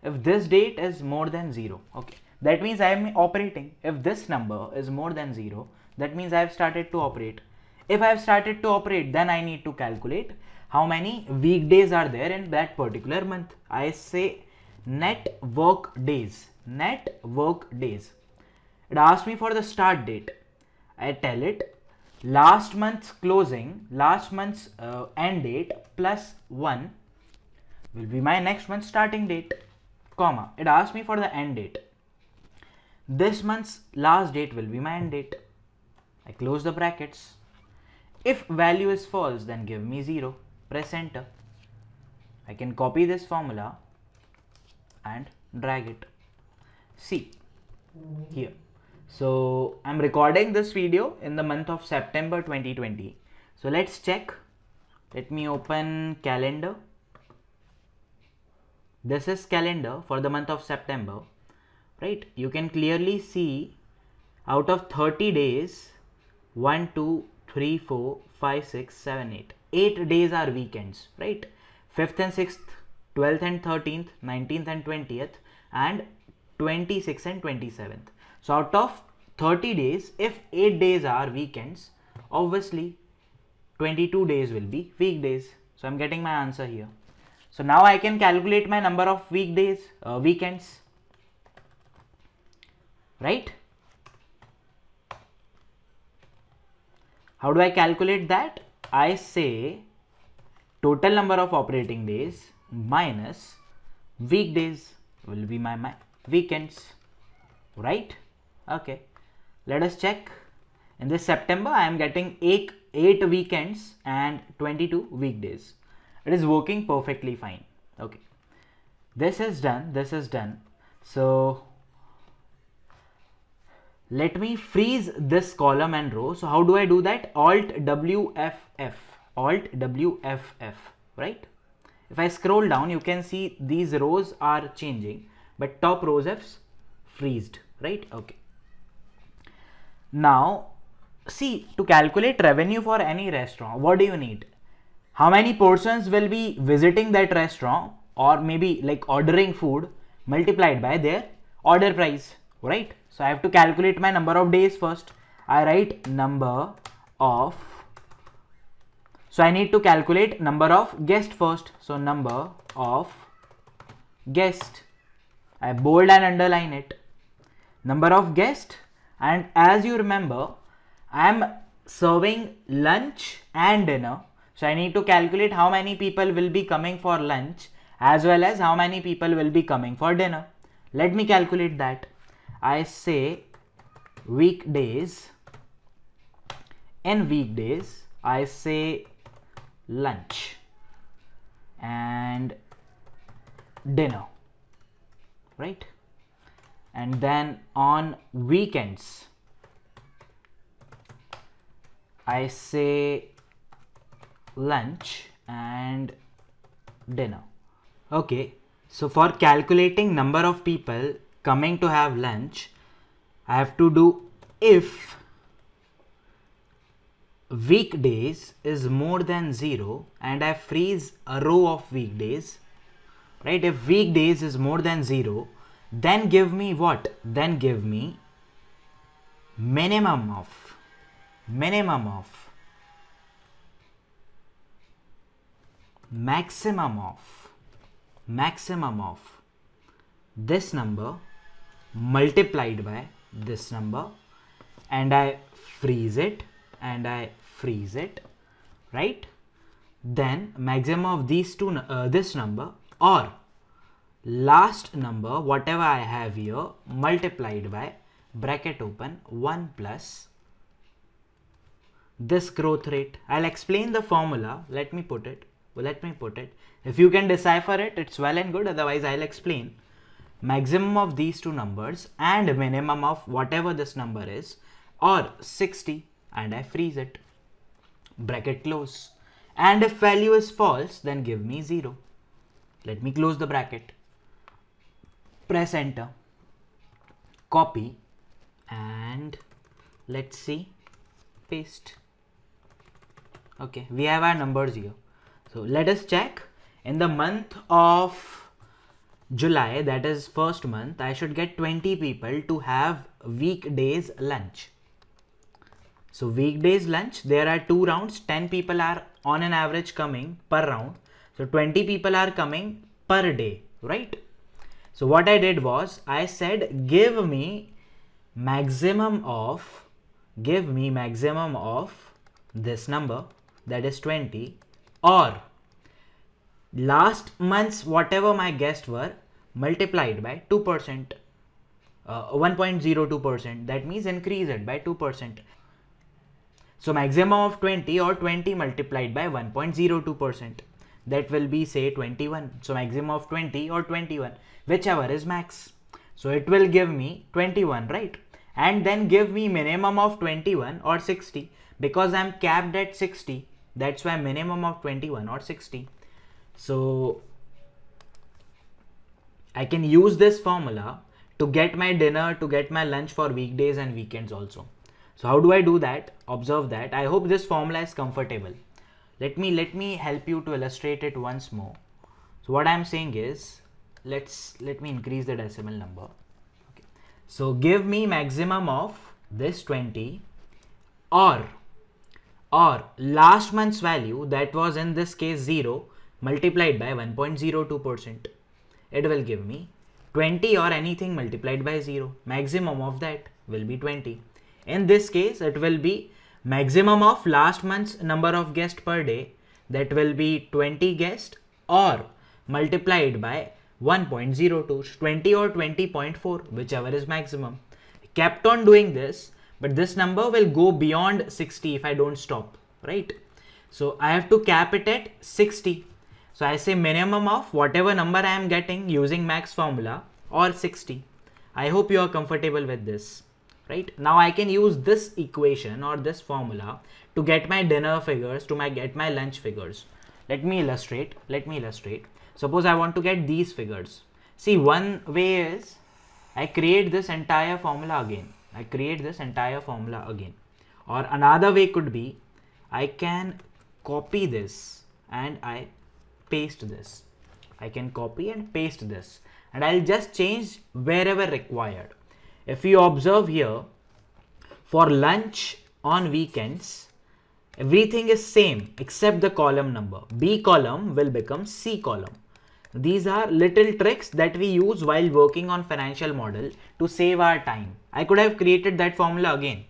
if this date is more than 0 okay. That means I am operating. If this number is more than 0 that means I have started to operate. If I have started to operate then I need to calculate how many weekdays are there in that particular month. I say net work days net work days it asks me for the start date. I tell it last month's closing last month's uh, end date plus 1 will be my next month starting date comma. It asks me for the end date. This month's last date will be my end date. I close the brackets. If value is false then give me 0 press enter. I can copy this formula and drag it. See here so I'm recording this video in the month of September 2020 so let's check. Let me open calendar. This is calendar for the month of September right? You can clearly see out of 30 days 1 2 3 4 5 6 7 8 8 days are weekends right? 5th and 6th 12th and 13th 19th and 20th and 26th and 27th so out of 30 days if 8 days are weekends obviously 22 days will be weekdays. So I'm getting my answer here. So now I can calculate my number of weekdays, uh, weekends, right? How do I calculate that? I say total number of operating days minus weekdays will be my, my weekends, right? Okay, let us check. In this September, I am getting 8, 8 weekends and 22 weekdays. It is working perfectly fine. Okay, this is done. This is done. So let me freeze this column and row. So how do I do that? Alt WFF, Alt WFF, right? If I scroll down, you can see these rows are changing, but top rows have freezed, right? Okay. Now, see to calculate revenue for any restaurant, what do you need? How many persons will be visiting that restaurant or maybe like ordering food multiplied by their order price, right? So I have to calculate my number of days first. I write number of. So I need to calculate number of guest first. So number of guest. I bold and underline it. Number of guest and as you remember I am serving lunch and dinner. So I need to calculate how many people will be coming for lunch as well as how many people will be coming for dinner. Let me calculate that. I say weekdays in weekdays I say lunch and dinner right and then on weekends I say lunch and dinner okay so for calculating number of people coming to have lunch, I have to do if weekdays is more than 0 and I freeze a row of weekdays, right? If weekdays is more than 0, then give me what? Then give me minimum of, minimum of, maximum of, maximum of this number multiplied by this number and I freeze it and I freeze it right then maximum of these two uh, this number or last number whatever I have here multiplied by bracket open 1 plus this growth rate. I'll explain the formula. Let me put it let me put it. If you can decipher it it's well and good. Otherwise I'll explain. Maximum of these two numbers and minimum of whatever this number is or 60 and I freeze it. Bracket close. And if value is false then give me 0 let me close the bracket press enter copy and let's see paste okay we have our numbers here so let us check in the month of July, that is first month, I should get 20 people to have weekdays lunch. So weekdays lunch, there are two rounds, 10 people are on an average coming per round. So 20 people are coming per day, right? So what I did was I said, give me maximum of, give me maximum of this number that is 20 or last month's whatever my guests were multiplied by 2%, uh, 1.02%, that means increase it by 2%. So maximum of 20 or 20 multiplied by 1.02%, that will be say 21. So maximum of 20 or 21, whichever is max. So it will give me 21, right? And then give me minimum of 21 or 60 because I'm capped at 60. That's why minimum of 21 or 60. So I can use this formula to get my dinner, to get my lunch for weekdays and weekends also. So how do I do that? Observe that. I hope this formula is comfortable. Let me let me help you to illustrate it once more. So what I'm saying is, let's let me increase the decimal number. Okay. So give me maximum of this 20 or or last month's value that was in this case 0 multiplied by 1.02%. It will give me 20 or anything multiplied by 0. Maximum of that will be 20. In this case, it will be maximum of last month's number of guests per day that will be 20 guests or multiplied by 1.02 20 or 20.4 whichever is maximum. Kept on doing this but this number will go beyond 60 if I don't stop right? So I have to cap it at 60 so I say minimum of whatever number I am getting using max formula or 60 I hope you are comfortable with this right? Now I can use this equation or this formula to get my dinner figures to my get my lunch figures. Let me illustrate let me illustrate. Suppose I want to get these figures. See one way is I create this entire formula again. I create this entire formula again. Or another way could be I can copy this and I paste this. I can copy and paste this. And I'll just change wherever required if you observe here for lunch on weekends everything is same except the column number. B column will become c column. These are little tricks that we use while working on financial model to save our time. I could have created that formula again.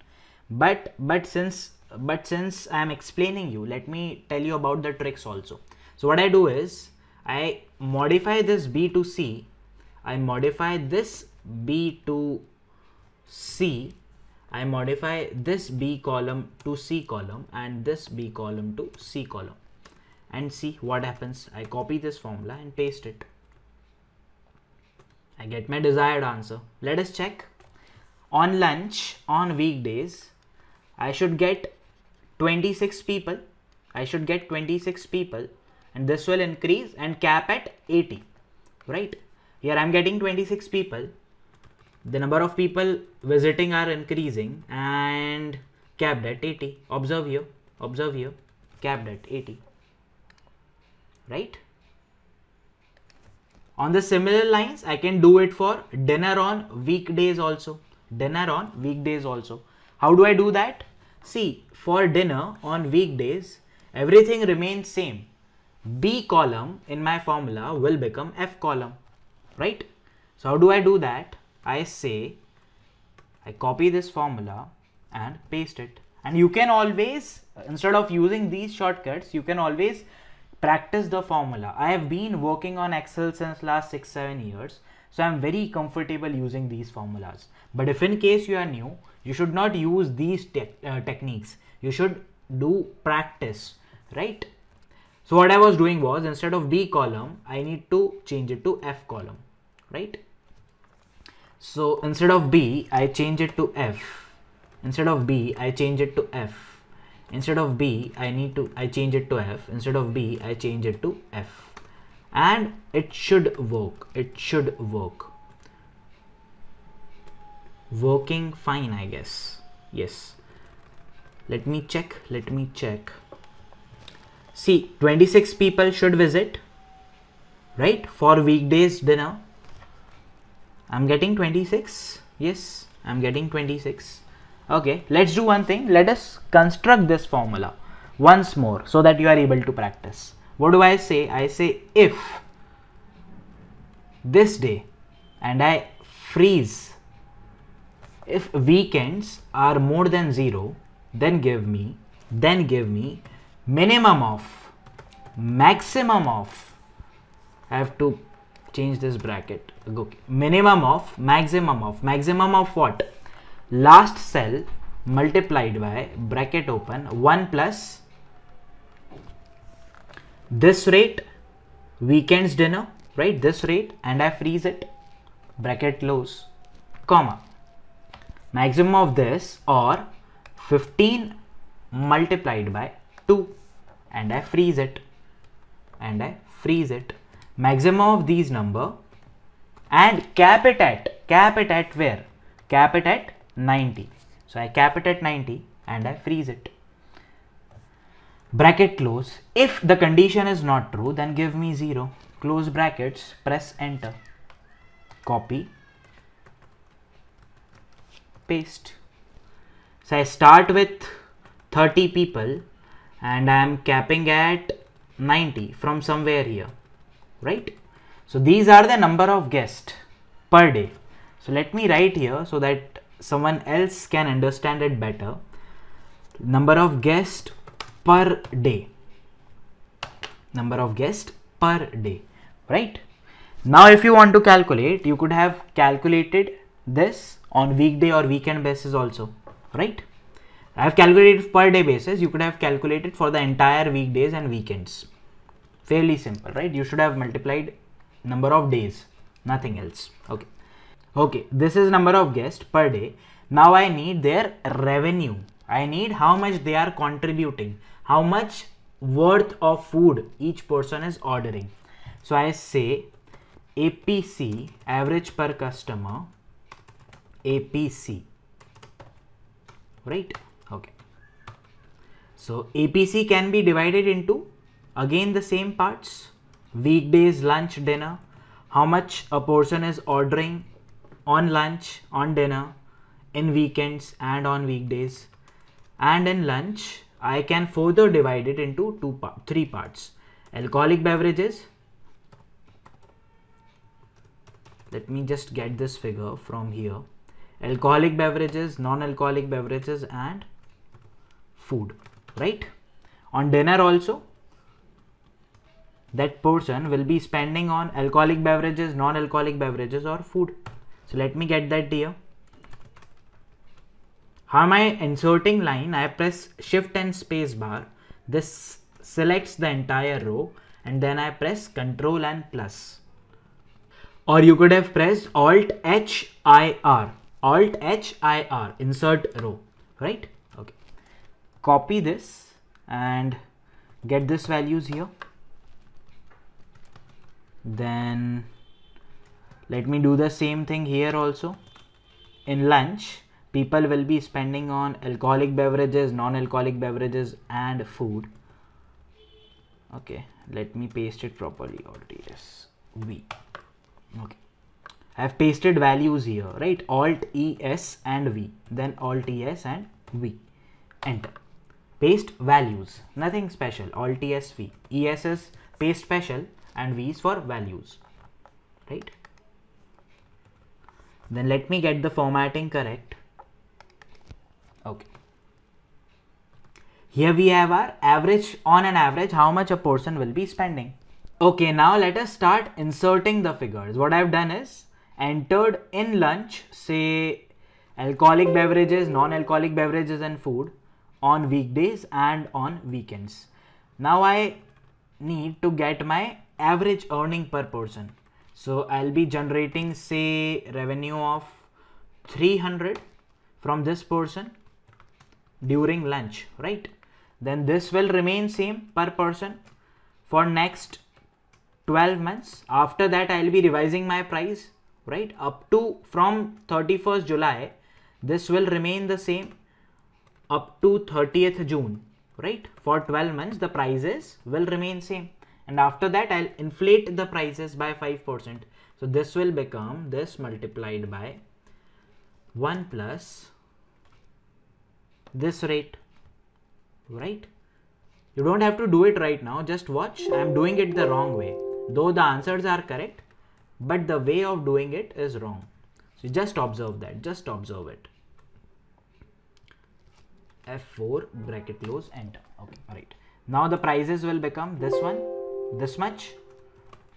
But but since but since i am explaining you let me tell you about the tricks also. So what i do is i modify this b to c. I modify this b to c I modify this B column to C column and this B column to C column and see what happens. I copy this formula and paste it. I get my desired answer. Let us check. On lunch on weekdays, I should get 26 people. I should get 26 people and this will increase and cap at 80. Right? Here I'm getting 26 people the number of people visiting are increasing and capped at 80 observe here observe here capped at 80 right? On the similar lines i can do it for dinner on weekdays also. Dinner on weekdays also. How do i do that? See for dinner on weekdays everything remains same. B column in my formula will become f column. Right? So how do i do that I say I copy this formula and paste it. And you can always instead of using these shortcuts you can always practice the formula. I have been working on Excel since last 6 7 years so I'm very comfortable using these formulas. But if in case you are new you should not use these te uh, techniques. You should do practice right? So what I was doing was instead of B column I need to change it to F column right so instead of B, I change it to F. Instead of B, I change it to F. Instead of B, I need to, I change it to F. Instead of B, I change it to F. And it should work. It should work. Working fine, I guess. Yes. Let me check. Let me check. See, 26 people should visit, right? For weekdays dinner I'm getting 26 yes I'm getting 26 okay let's do one thing. Let us construct this formula once more so that you are able to practice. What do I say? I say if this day and I freeze if weekends are more than 0 then give me then give me minimum of maximum of I have to change this bracket. Okay. Minimum of maximum of maximum of what? Last cell multiplied by bracket open 1 plus this rate weekends dinner right? This rate and I freeze it. Bracket close comma. Maximum of this or 15 multiplied by 2 and I freeze it and I freeze it maximum of these number and cap it at cap it at where? Cap it at 90 so i cap it at 90 and i freeze it. Bracket close. If the condition is not true then give me 0 close brackets press enter. Copy. Paste. So i start with 30 people and I am capping at 90 from somewhere here right? So these are the number of guests per day. So let me write here so that someone else can understand it better. Number of guests per day. Number of guests per day right? Now if you want to calculate you could have calculated this on weekday or weekend basis also right? I have calculated per day basis. You could have calculated for the entire weekdays and weekends fairly simple right? You should have multiplied number of days nothing else okay? Okay this is number of guests per day. Now I need their revenue. I need how much they are contributing how much worth of food each person is ordering. So I say APC average per customer APC right? Okay. So APC can be divided into again the same parts? Weekdays lunch dinner. How much a person is ordering on lunch on dinner in weekends and on weekdays. And in lunch I can further divide it into two part, three parts. Alcoholic beverages. Let me just get this figure from here. Alcoholic beverages non-alcoholic beverages and food right? On dinner also that person will be spending on alcoholic beverages non-alcoholic beverages or food. So let me get that here. How am i inserting line? I press shift and space bar. This selects the entire row and then i press control and plus. Or you could have pressed alt h i r. Alt h i r. Insert row. Right? Okay. Copy this and get this values here then let me do the same thing here also. In lunch people will be spending on alcoholic beverages non-alcoholic beverages and food. Okay let me paste it properly. Alt v. Okay. I have pasted values here right? Alt es and v. Then alt es and v. Enter. Paste values. Nothing special. Alt es v. Es is paste special and v is for values right? Then let me get the formatting correct. Okay. Here we have our average on an average how much a person will be spending. Okay now let us start inserting the figures. What i've done is entered in lunch say alcoholic beverages non-alcoholic beverages and food on weekdays and on weekends. Now i need to get my average earning per person. So i'll be generating say revenue of 300 from this person during lunch right? Then this will remain same per person for next 12 months. After that i'll be revising my price right? Up to from 31st july this will remain the same up to 30th june right? For 12 months the prices will remain same and after that i'll inflate the prices by 5% so this will become this multiplied by 1 plus this rate right? You don't have to do it right now. Just watch. I'm doing it the wrong way. Though the answers are correct but the way of doing it is wrong. So just observe that. Just observe it. F4 bracket close enter. Okay all right. Now the prices will become this one this much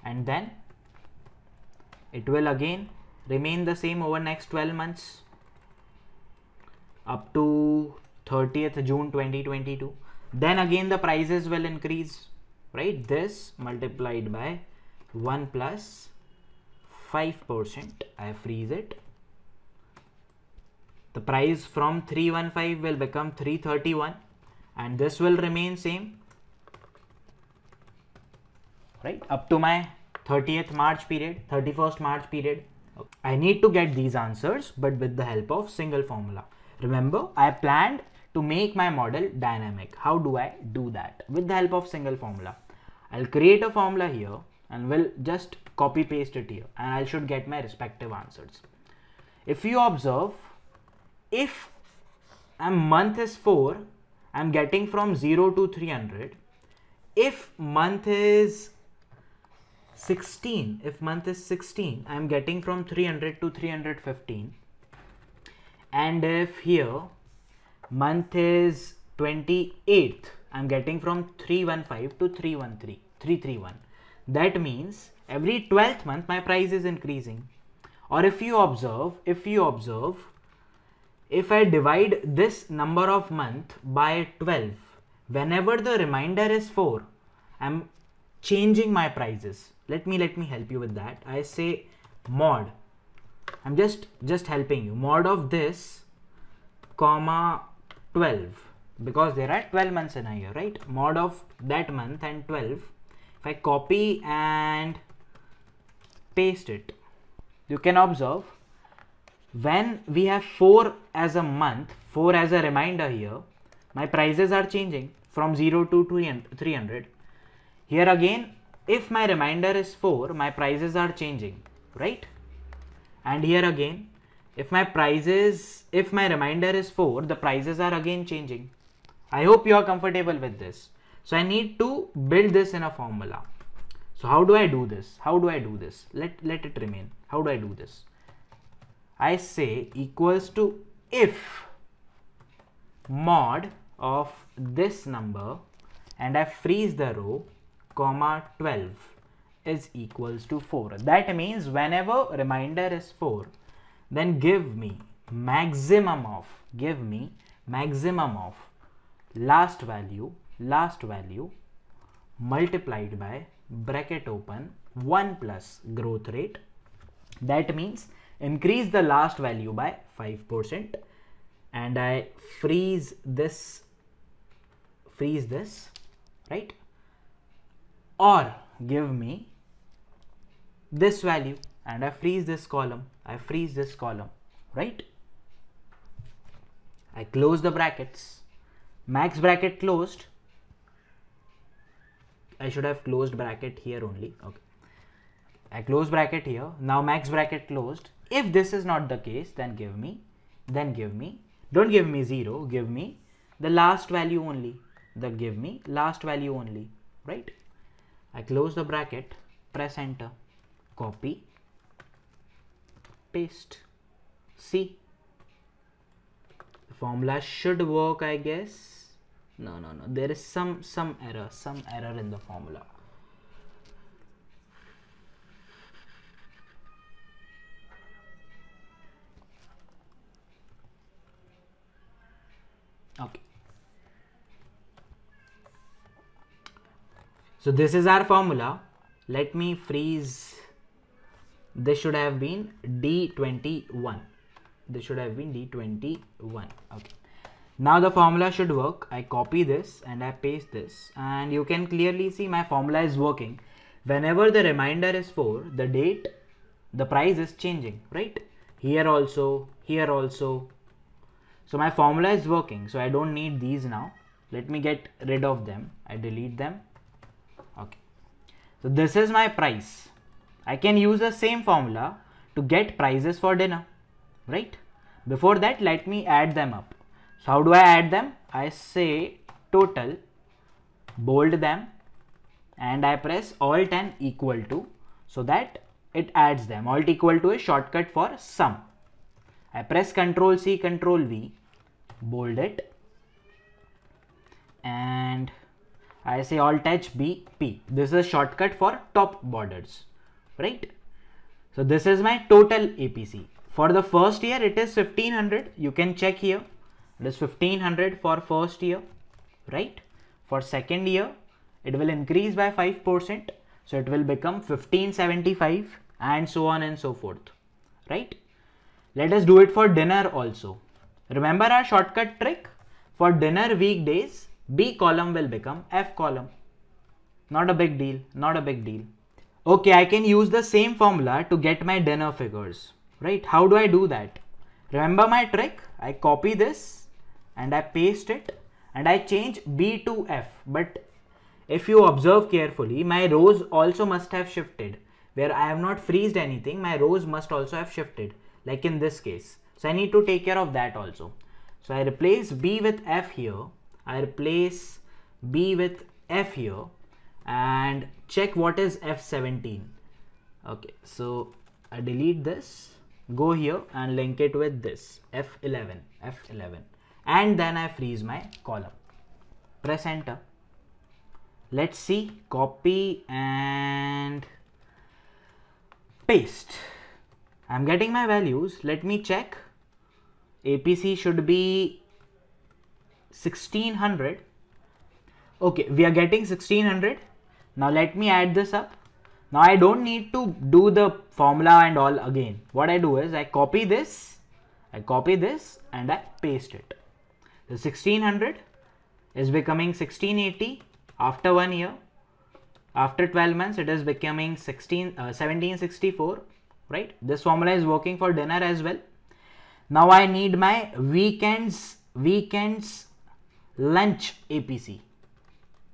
and then it will again remain the same over next 12 months up to 30th June 2022 then again the prices will increase right? This multiplied by 1 plus 5% I freeze it. The price from 315 will become 331 and this will remain same right up to my 30th March period 31st March period I need to get these answers but with the help of single formula remember I planned to make my model dynamic. How do I do that? With the help of single formula. I'll create a formula here and will just copy paste it here and I should get my respective answers. If you observe, if a month is 4 I'm getting from 0 to 300. If month is 16, if month is 16, I'm getting from 300 to 315. And if here month is 28th, I'm getting from 315 to 313, 331. That means every 12th month my price is increasing. Or if you observe, if you observe, if I divide this number of month by 12, whenever the remainder is 4, I'm changing my prices. Let me let me help you with that. I say mod. I'm just just helping you. Mod of this comma 12 because there are 12 months in a year, right? Mod of that month and 12. If I copy and paste it, you can observe when we have 4 as a month 4 as a reminder here my prices are changing from 0 to 300 here again if my reminder is 4 my prices are changing right? And here again if my prices if my reminder is 4 the prices are again changing. I hope you are comfortable with this. So i need to build this in a formula. So how do i do this? How do i do this? Let let it remain. How do i do this? I say equals to if mod of this number and I freeze the row comma 12 is equals to 4. That means whenever reminder is 4 then give me maximum of give me maximum of last value last value multiplied by bracket open 1 plus growth rate that means increase the last value by 5% and I freeze this freeze this right or give me this value and I freeze this column I freeze this column right? I close the brackets max bracket closed I should have closed bracket here only okay. I close bracket here now max bracket closed. If this is not the case, then give me, then give me, don't give me 0, give me the last value only, the give me last value only, right? I close the bracket, press enter, copy, paste, see. The formula should work, I guess. No, no, no, there is some, some error, some error in the formula. So this is our formula. Let me freeze. This should have been d21 this should have been d21 okay. Now the formula should work. I copy this and i paste this. And you can clearly see my formula is working. Whenever the reminder is 4 the date the price is changing right? Here also here also. So my formula is working. So I don't need these now. Let me get rid of them. I delete them. So this is my price. I can use the same formula to get prices for dinner, right? Before that, let me add them up. So how do I add them? I say total, bold them and I press alt and equal to so that it adds them. Alt equal to a shortcut for sum. I press Ctrl C, Ctrl V, bold it, and I say Alt H B P. This is a shortcut for top borders, right? So this is my total APC. For the first year, it is 1500. You can check here. It is 1500 for first year, right? For second year, it will increase by 5%. So it will become 1575 and so on and so forth, right? Let us do it for dinner also. Remember our shortcut trick? For dinner weekdays, B column will become F column. Not a big deal, not a big deal. Okay, I can use the same formula to get my dinner figures, right? How do I do that? Remember my trick? I copy this and I paste it and I change B to F. But if you observe carefully, my rows also must have shifted. Where I have not freezed anything, my rows must also have shifted like in this case. So I need to take care of that also. So I replace B with F here. I replace B with F here and check what is F17 okay so I delete this go here and link it with this F11 F11 and then I freeze my column. Press enter. Let's see copy and paste. I'm getting my values. Let me check. APC should be 1600 okay we are getting 1600 now let me add this up. Now I don't need to do the formula and all again. What I do is I copy this I copy this and I paste it. The 1600 is becoming 1680 after one year. After 12 months it is becoming 16 uh, 1764 right? This formula is working for dinner as well. Now I need my weekends weekends lunch APC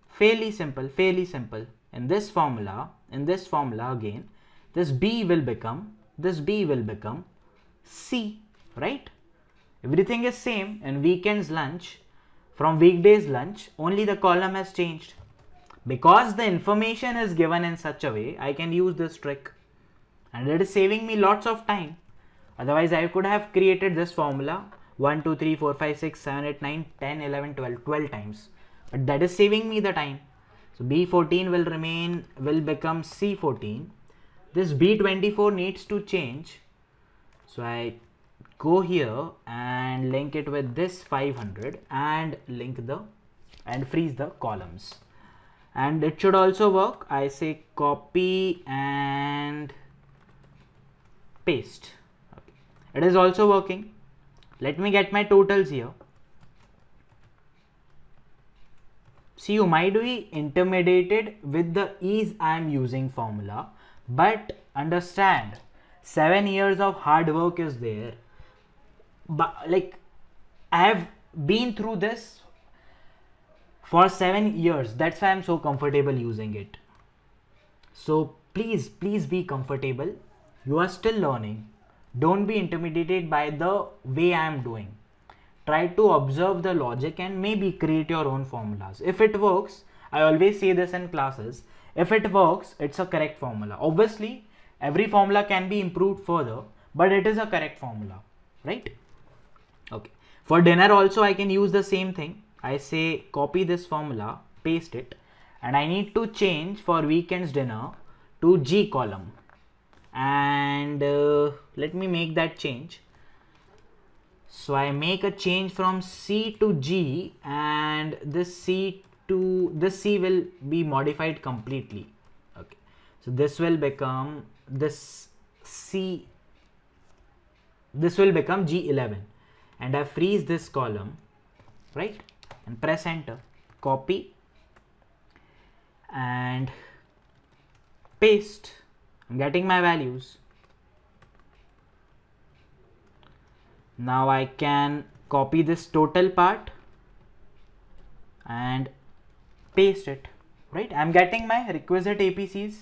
fairly simple fairly simple. In this formula in this formula again this B will become this B will become C right? Everything is same in weekends lunch. From weekdays lunch only the column has changed. Because the information is given in such a way I can use this trick. And it is saving me lots of time. Otherwise I could have created this formula 1 2 3 4 5 6 7 8 9 10 11 12 12 times. But that is saving me the time. So b14 will remain will become c14 this b24 needs to change. So I go here and link it with this 500 and link the and freeze the columns. And it should also work. I say copy and paste. Okay. it is also working let me get my totals here. See you might be intimidated with the ease I am using formula but understand seven years of hard work is there. But like I have been through this for seven years. That's why I'm so comfortable using it. So please please be comfortable. You are still learning don't be intimidated by the way I am doing. Try to observe the logic and maybe create your own formulas. If it works I always say this in classes if it works it's a correct formula. Obviously every formula can be improved further but it is a correct formula right? Okay. For dinner also I can use the same thing. I say copy this formula paste it and I need to change for weekends dinner to G column and uh, let me make that change. So I make a change from C to G and this C to this C will be modified completely. Okay. So this will become this C this will become G11 and I freeze this column right? And press enter. Copy. And paste I'm getting my values. Now I can copy this total part and paste it right? I'm getting my requisite APCs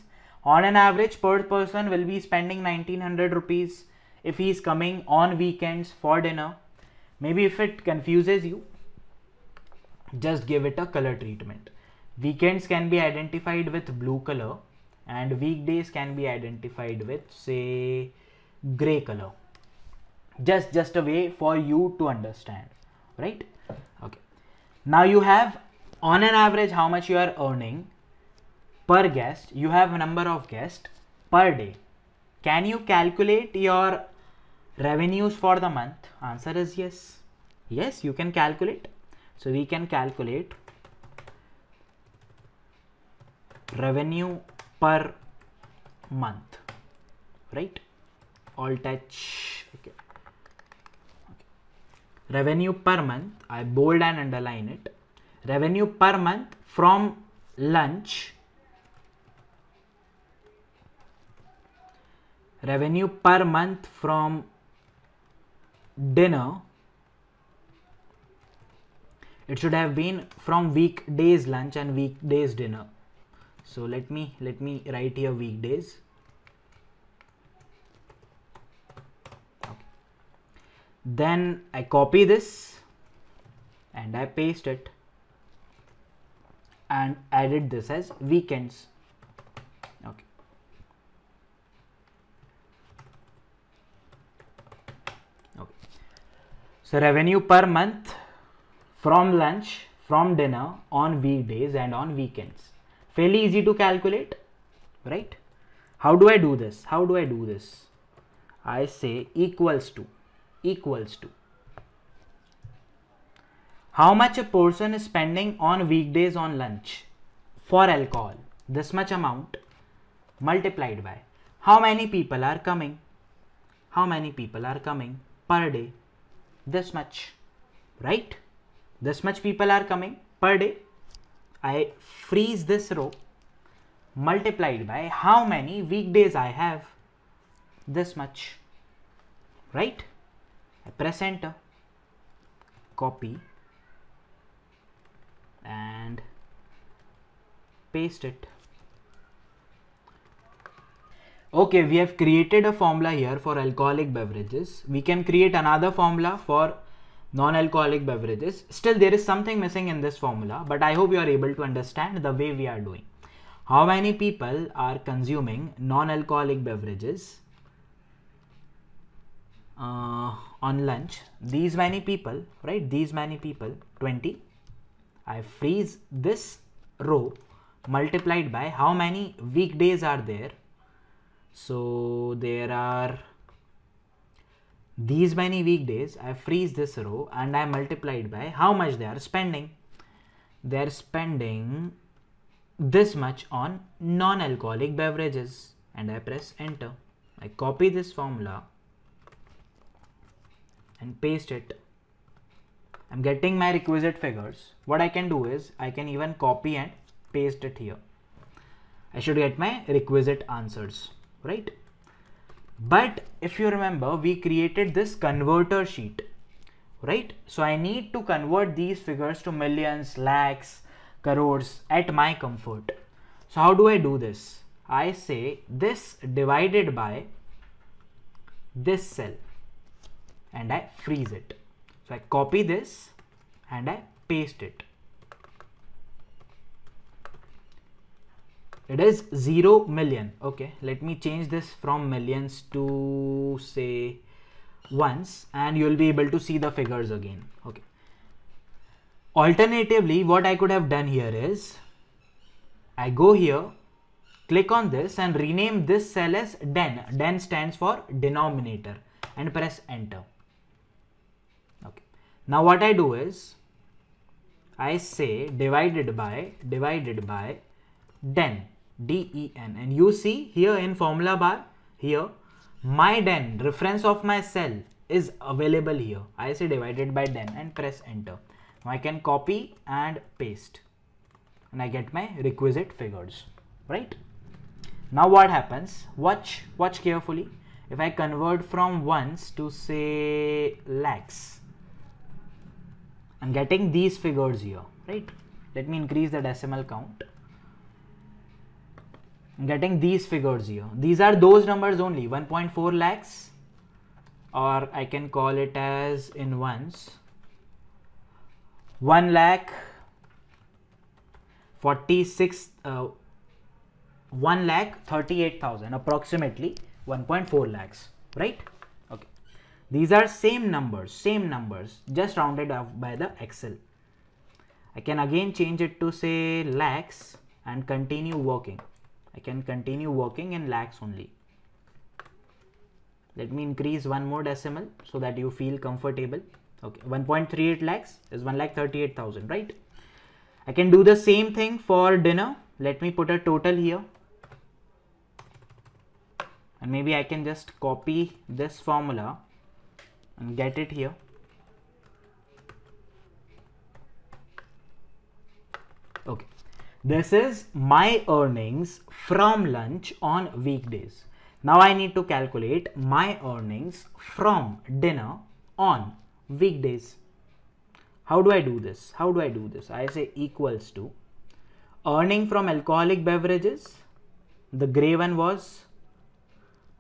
on an average per person will be spending 1900 rupees if he is coming on weekends for dinner. Maybe if it confuses you just give it a color treatment. Weekends can be identified with blue color and weekdays can be identified with say gray color. Just just a way for you to understand right? Okay. Now you have on an average how much you are earning per guest. You have a number of guests per day. Can you calculate your revenues for the month? Answer is yes. Yes you can calculate. So we can calculate revenue per month right? All touch okay. Revenue per month I bold and underline it. Revenue per month from lunch. Revenue per month from dinner. It should have been from weekdays lunch and weekdays dinner so let me let me write here weekdays. Then I copy this and I paste it and added this as weekends. Okay. Okay. So revenue per month from lunch from dinner on weekdays and on weekends fairly easy to calculate right? How do i do this? How do i do this? I say equals to equals to. How much a person is spending on weekdays on lunch for alcohol? This much amount multiplied by. How many people are coming? How many people are coming per day? This much right? This much people are coming per day i freeze this row multiplied by how many weekdays i have. This much. Right? I press enter copy and paste it. Okay we have created a formula here for alcoholic beverages. We can create another formula for non-alcoholic beverages. Still there is something missing in this formula but i hope you are able to understand the way we are doing. How many people are consuming non-alcoholic beverages uh, on lunch? These many people right? These many people 20 I freeze this row multiplied by how many weekdays are there. So there are these many weekdays. I freeze this row and I multiplied by how much they are spending. They are spending this much on non-alcoholic beverages and I press enter. I copy this formula and paste it I'm getting my requisite figures. What I can do is I can even copy and paste it here. I should get my requisite answers, right? But if you remember, we created this converter sheet, right? So I need to convert these figures to millions, lakhs, crores at my comfort. So how do I do this? I say this divided by this cell and I freeze it. So I copy this and I paste it. It is 0 million. Okay, let me change this from millions to say once and you will be able to see the figures again. Okay. Alternatively, what I could have done here is I go here, click on this and rename this cell as den. Den stands for denominator and press enter. Okay now what I do is I say divided by divided by den den and you see here in formula bar here my den reference of my cell is available here. I say divided by den and press enter. Now I can copy and paste. And I get my requisite figures right? Now what happens? Watch watch carefully. If I convert from ones to say lakhs I'm getting these figures here, right? Let me increase the decimal count. Getting these figures here. These are those numbers only 1.4 lakhs or I can call it as in ones 1 lakh 46 uh, 1 lakh 38,000 approximately 1.4 lakhs right okay these are same numbers, same numbers, just rounded off by the Excel. I can again change it to say lakhs and continue working. I can continue working in lakhs only. Let me increase one more decimal so that you feel comfortable. Okay, 1.38 lakhs is 1 lakh 38,000, right? I can do the same thing for dinner. Let me put a total here. And maybe I can just copy this formula and get it here okay this is my earnings from lunch on weekdays. Now I need to calculate my earnings from dinner on weekdays. How do I do this? How do I do this? I say equals to earning from alcoholic beverages the gray one was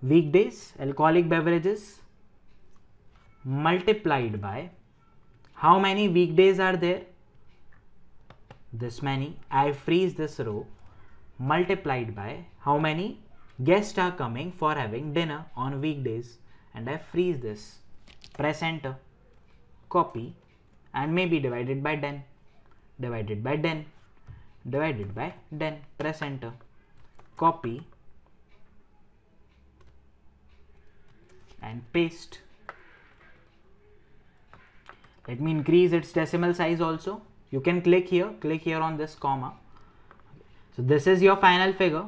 weekdays alcoholic beverages multiplied by how many weekdays are there this many I freeze this row multiplied by how many? Guests are coming for having dinner on weekdays and I freeze this press enter copy and maybe divided by 10 divided by 10 divided by 10 press enter copy and paste. Let me increase its decimal size also you can click here click here on this comma. So this is your final figure.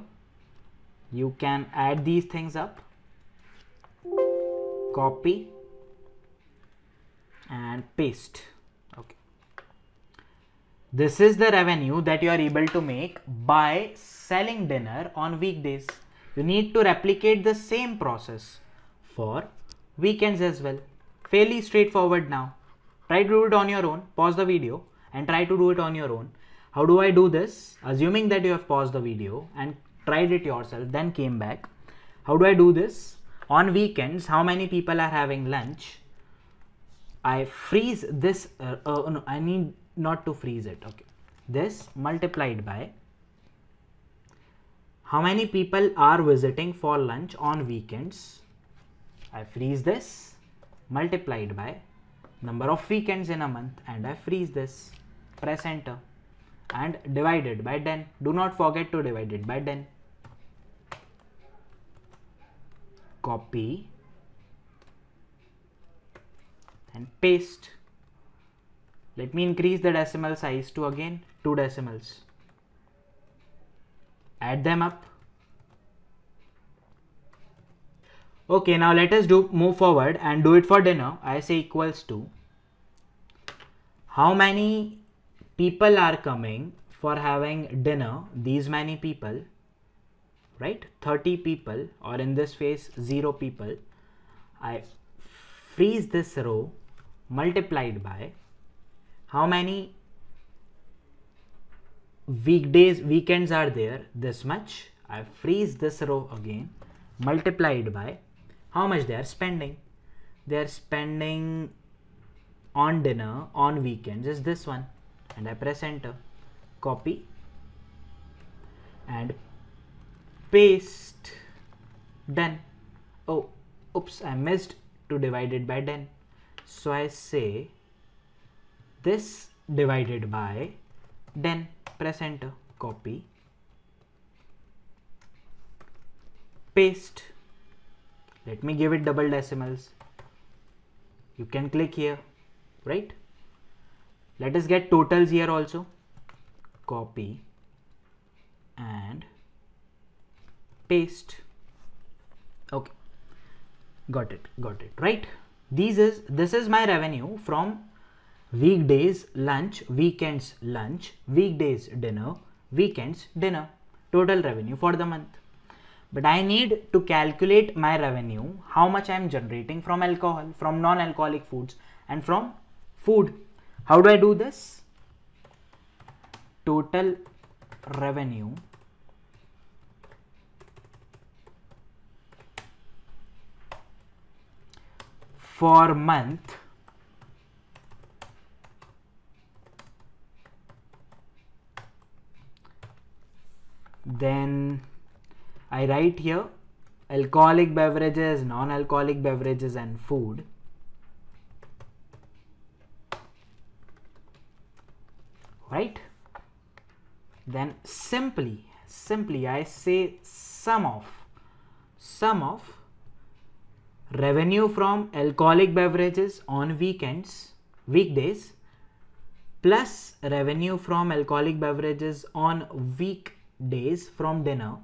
You can add these things up. Copy and paste. Okay. This is the revenue that you are able to make by selling dinner on weekdays. You need to replicate the same process for weekends as well. Fairly straightforward now. Try to do it on your own. Pause the video and try to do it on your own. How do i do this? Assuming that you have paused the video and tried it yourself then came back. How do i do this? On weekends how many people are having lunch? I freeze this uh, uh, no, i need not to freeze it okay. This multiplied by how many people are visiting for lunch on weekends? I freeze this multiplied by number of weekends in a month and I freeze this press enter and divided by 10 do not forget to divide it by 10 copy and paste. Let me increase the decimal size to again two decimals. Add them up. Okay now let us do move forward and do it for dinner. I say equals to how many people are coming for having dinner these many people right? 30 people or in this case 0 people. I freeze this row multiplied by how many weekdays weekends are there? This much. I freeze this row again multiplied by how much they are spending. They are spending on dinner on weekends is this one and I press enter copy and paste. Done. Oh oops I missed to divide it by 10 so I say this divided by 10 press enter copy. Paste. Let me give it double decimals. You can click here right let us get totals here also. Copy and paste. Okay. Got it got it right? These is this is my revenue from weekdays lunch weekends lunch weekdays dinner weekends dinner. Total revenue for the month. But I need to calculate my revenue, how much I am generating from alcohol, from non-alcoholic foods and from food. How do I do this? Total revenue for month then I write here alcoholic beverages, non-alcoholic beverages and food. Right? Then simply, simply I say sum of, sum of revenue from alcoholic beverages on weekends, weekdays plus revenue from alcoholic beverages on weekdays from dinner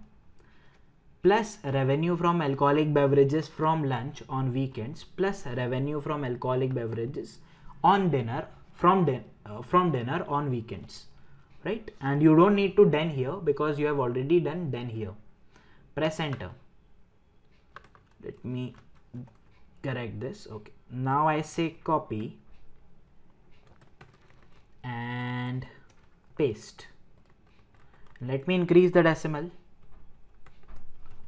plus revenue from alcoholic beverages from lunch on weekends plus revenue from alcoholic beverages on dinner from din uh, from dinner on weekends right? And you don't need to den here because you have already done den here. Press enter. Let me correct this. Okay. Now i say copy and paste. Let me increase the decimal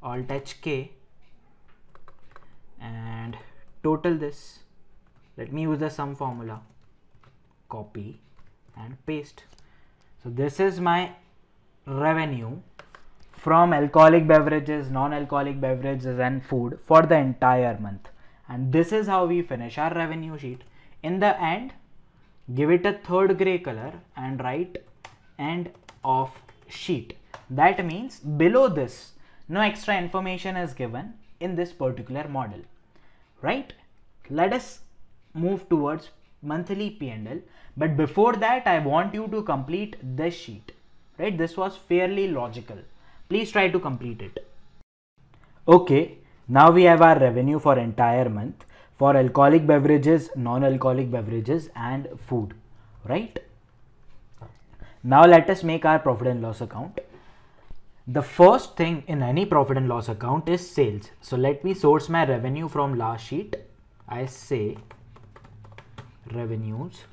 alt h k. And total this. Let me use the sum formula copy and paste So this is my revenue from alcoholic beverages, non-alcoholic beverages and food for the entire month. And this is how we finish our revenue sheet. In the end, give it a third gray color and write end of sheet. That means below this, no extra information is given in this particular model, right? Let us move towards monthly P&L. But before that, I want you to complete this sheet, right? This was fairly logical. Please try to complete it. Okay, now we have our revenue for entire month for alcoholic beverages, non-alcoholic beverages and food, right? Now let us make our profit and loss account. The first thing in any profit and loss account is sales. So let me source my revenue from last sheet. I say revenues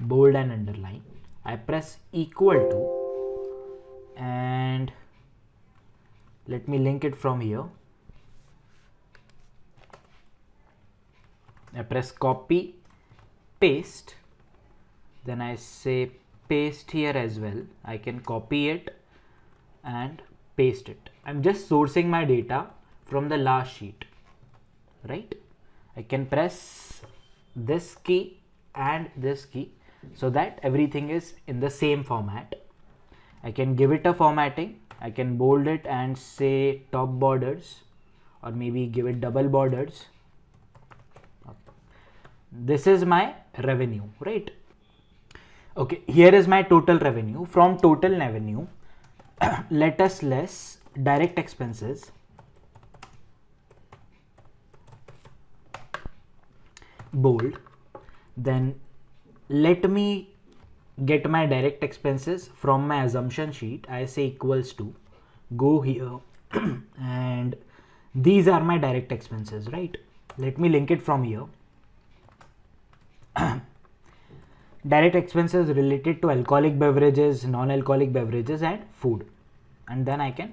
bold and underline. I press equal to and let me link it from here. I press copy paste. Then I say paste here as well. I can copy it and paste it. I'm just sourcing my data from the last sheet right? I can press this key and this key so that everything is in the same format. I can give it a formatting. I can bold it and say top borders or maybe give it double borders. This is my revenue, right? Okay, here is my total revenue. From total revenue, let us less direct expenses bold then let me get my direct expenses from my assumption sheet. I say equals to go here and these are my direct expenses right? Let me link it from here. Direct expenses related to alcoholic beverages non-alcoholic beverages and food. And then i can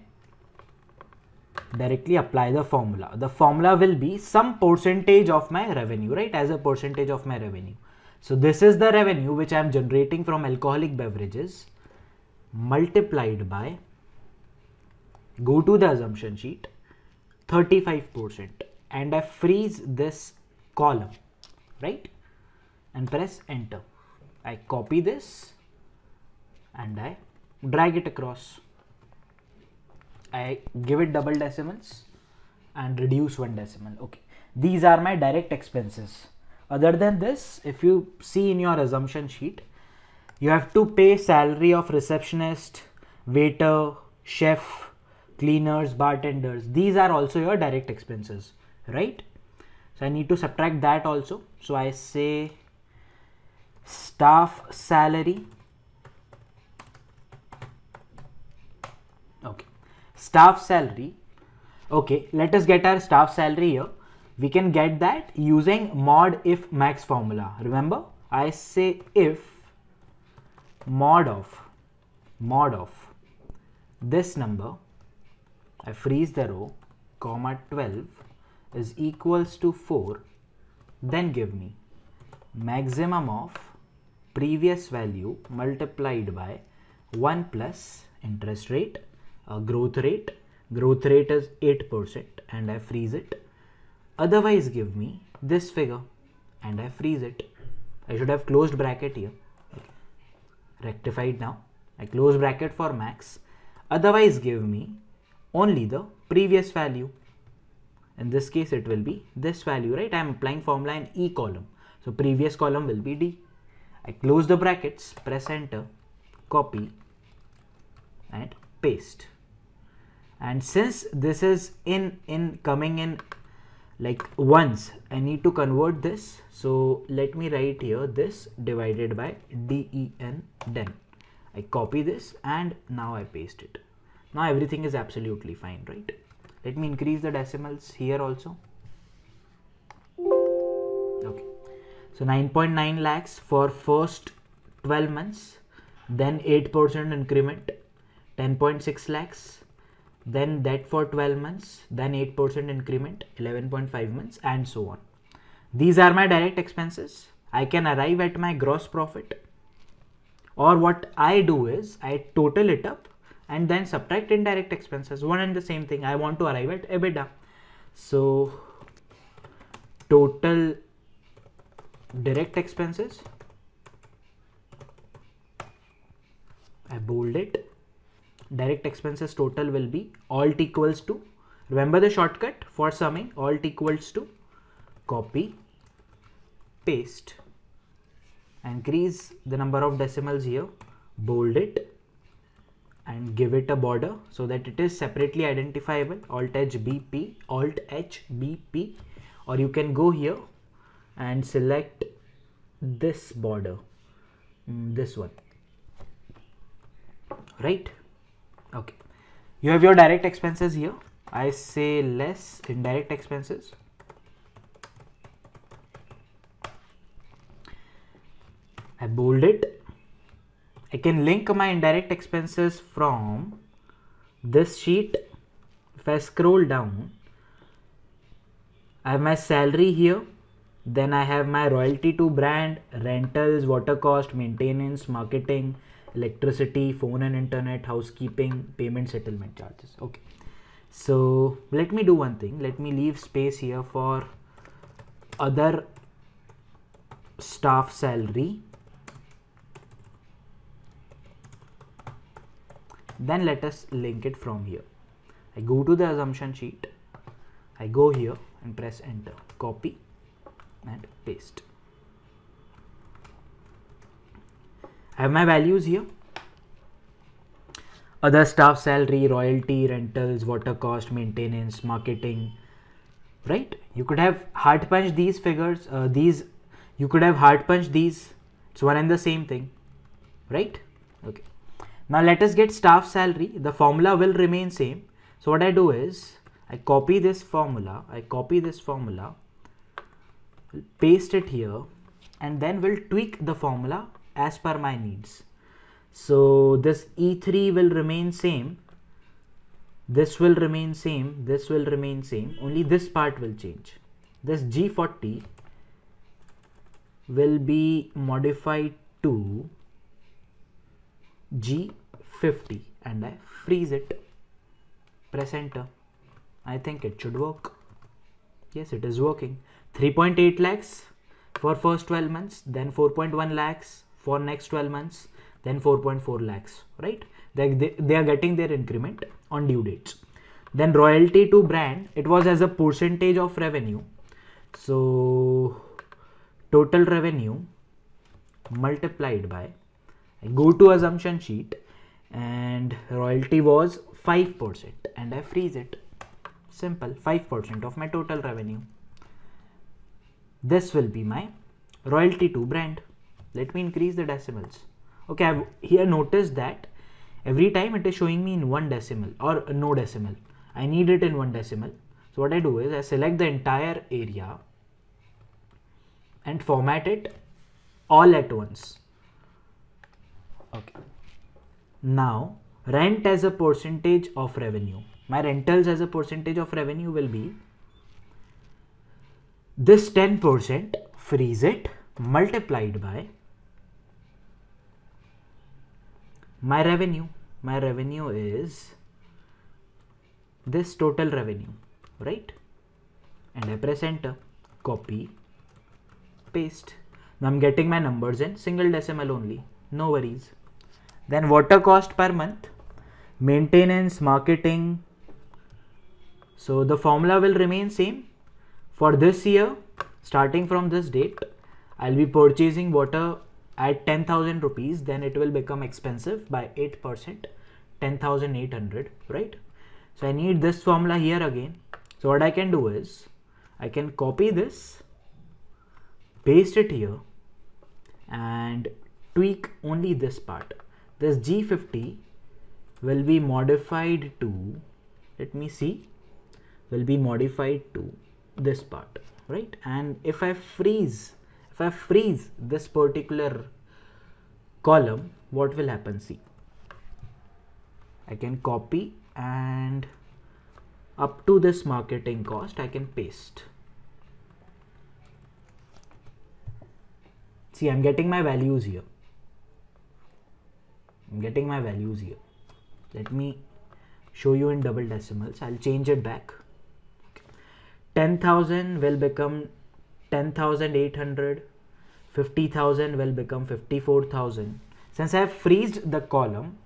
directly apply the formula. The formula will be some percentage of my revenue, right? As a percentage of my revenue. So this is the revenue which I am generating from alcoholic beverages multiplied by, go to the assumption sheet, 35% and I freeze this column, right? And press enter. I copy this and I drag it across. I give it double decimals and reduce one decimal. Okay, these are my direct expenses. Other than this, if you see in your assumption sheet, you have to pay salary of receptionist, waiter, chef, cleaners, bartenders. These are also your direct expenses, right? So I need to subtract that also. So I say staff salary staff salary. Okay let us get our staff salary here. We can get that using mod if max formula. Remember i say if mod of mod of this number i freeze the row comma 12 is equals to 4 then give me maximum of previous value multiplied by 1 plus interest rate uh, growth rate. Growth rate is 8% and I freeze it. Otherwise give me this figure and I freeze it. I should have closed bracket here. Okay. rectified now. I close bracket for max. Otherwise give me only the previous value. In this case it will be this value right? I am applying formula in E column. So previous column will be D. I close the brackets press enter copy and paste and since this is in in coming in like once I need to convert this. So let me write here this divided by den den I copy this and now I paste it. Now everything is absolutely fine right? Let me increase the decimals here also. Okay. So 9.9 lakhs for first 12 months then 8% increment 10.6 lakhs then that for 12 months, then 8% increment, 11.5 months, and so on. These are my direct expenses. I can arrive at my gross profit. Or what I do is I total it up and then subtract indirect expenses. One and the same thing. I want to arrive at EBITDA. So total direct expenses. I bold it direct expenses total will be alt equals to remember the shortcut for summing alt equals to copy paste increase the number of decimals here bold it and give it a border so that it is separately identifiable alt h bp alt h bp or you can go here and select this border mm, this one. Right you have your direct expenses here. I say less indirect expenses. I bold it. I can link my indirect expenses from this sheet. If i scroll down i have my salary here. Then i have my royalty to brand rentals water cost maintenance marketing electricity phone and internet housekeeping payment settlement charges. Okay. So let me do one thing. Let me leave space here for other staff salary. Then let us link it from here. I go to the assumption sheet. I go here and press enter. Copy and paste I have my values here. Other staff salary royalty rentals water cost maintenance marketing. Right? You could have hard punch these figures uh, these you could have hard punch these. It's one and the same thing. Right? Okay. Now let us get staff salary. The formula will remain same. So what I do is I copy this formula I copy this formula paste it here and then we'll tweak the formula as per my needs. So this E3 will remain same. This will remain same. This will remain same. Only this part will change. This G40 will be modified to G50 and I freeze it. Press enter. I think it should work. Yes, it is working. 3.8 lakhs for first 12 months, then 4.1 lakhs, for next 12 months then 4.4 lakhs right? They, they, they are getting their increment on due dates. Then royalty to brand it was as a percentage of revenue. So total revenue multiplied by I go to assumption sheet and royalty was 5% and I freeze it. Simple 5% of my total revenue. This will be my royalty to brand let me increase the decimals. Okay I've here noticed that every time it is showing me in one decimal or no decimal I need it in one decimal. So what I do is I select the entire area and format it all at once. Okay. Now rent as a percentage of revenue. My rentals as a percentage of revenue will be this 10% freeze it multiplied by my revenue. My revenue is this total revenue right? And I press enter copy. Paste. Now I'm getting my numbers in single decimal only. No worries. Then water cost per month. Maintenance marketing. So the formula will remain same. For this year starting from this date I'll be purchasing water at 10,000 rupees then it will become expensive by 8% 10,800 right? So I need this formula here again. So what I can do is I can copy this paste it here and tweak only this part. This G50 will be modified to let me see will be modified to this part right? And if I freeze if I freeze this particular column what will happen see I can copy and up to this marketing cost I can paste see I'm getting my values here I'm getting my values here. Let me show you in double decimals. I'll change it back. 10,000 will become 10,800. 50,000 will become 54,000. Since I have freezed the column,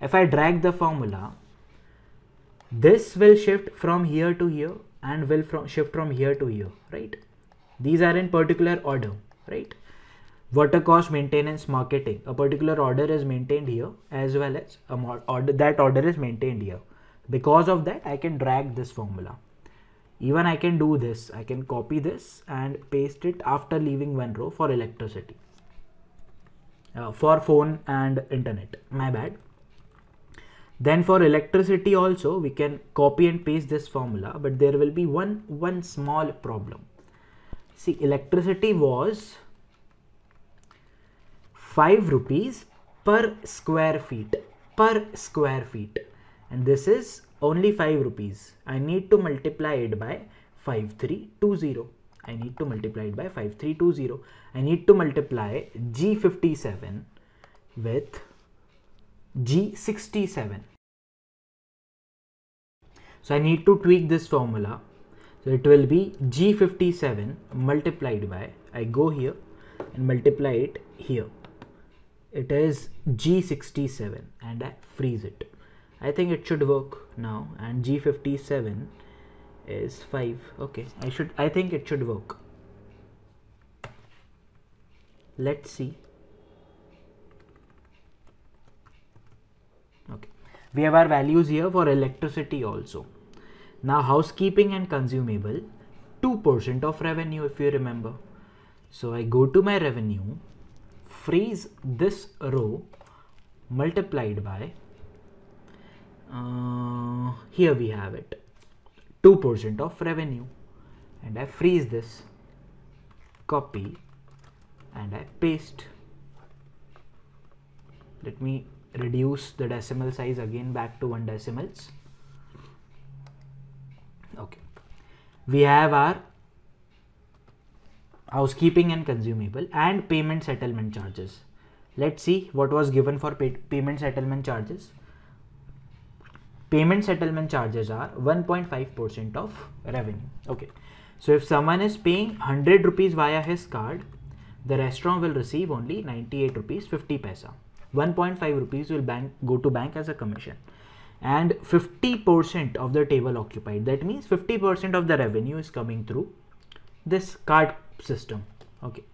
if I drag the formula, this will shift from here to here and will from shift from here to here, right? These are in particular order, right? water cost maintenance marketing a particular order is maintained here as well as a order that order is maintained here because of that i can drag this formula even i can do this. I can copy this and paste it after leaving one row for electricity. Uh, for phone and internet. My bad. Then for electricity also we can copy and paste this formula but there will be one one small problem. See electricity was 5 rupees per square feet per square feet. And this is only 5 rupees. I need to multiply it by 5320 i need to multiply it by 5320 i need to multiply g57 with g67 so i need to tweak this formula. So it will be g57 multiplied by i go here and multiply it here. It is G67 and I freeze it. I think it should work now. And G57 is 5 okay I should I think it should work. Let's see. Okay. We have our values here for electricity also. Now housekeeping and consumable 2% of revenue if you remember. So I go to my revenue freeze this row multiplied by uh, here we have it. 2% of revenue. And I freeze this copy and I paste. Let me reduce the decimal size again back to one decimals. Okay. We have our housekeeping and consumable and payment settlement charges. Let's see what was given for pay payment settlement charges payment settlement charges are 1.5% of revenue. Okay. So if someone is paying 100 rupees via his card the restaurant will receive only 98 rupees 50 paisa. 1.5 rupees will bank go to bank as a commission. And 50% of the table occupied that means 50% of the revenue is coming through this card system. Okay.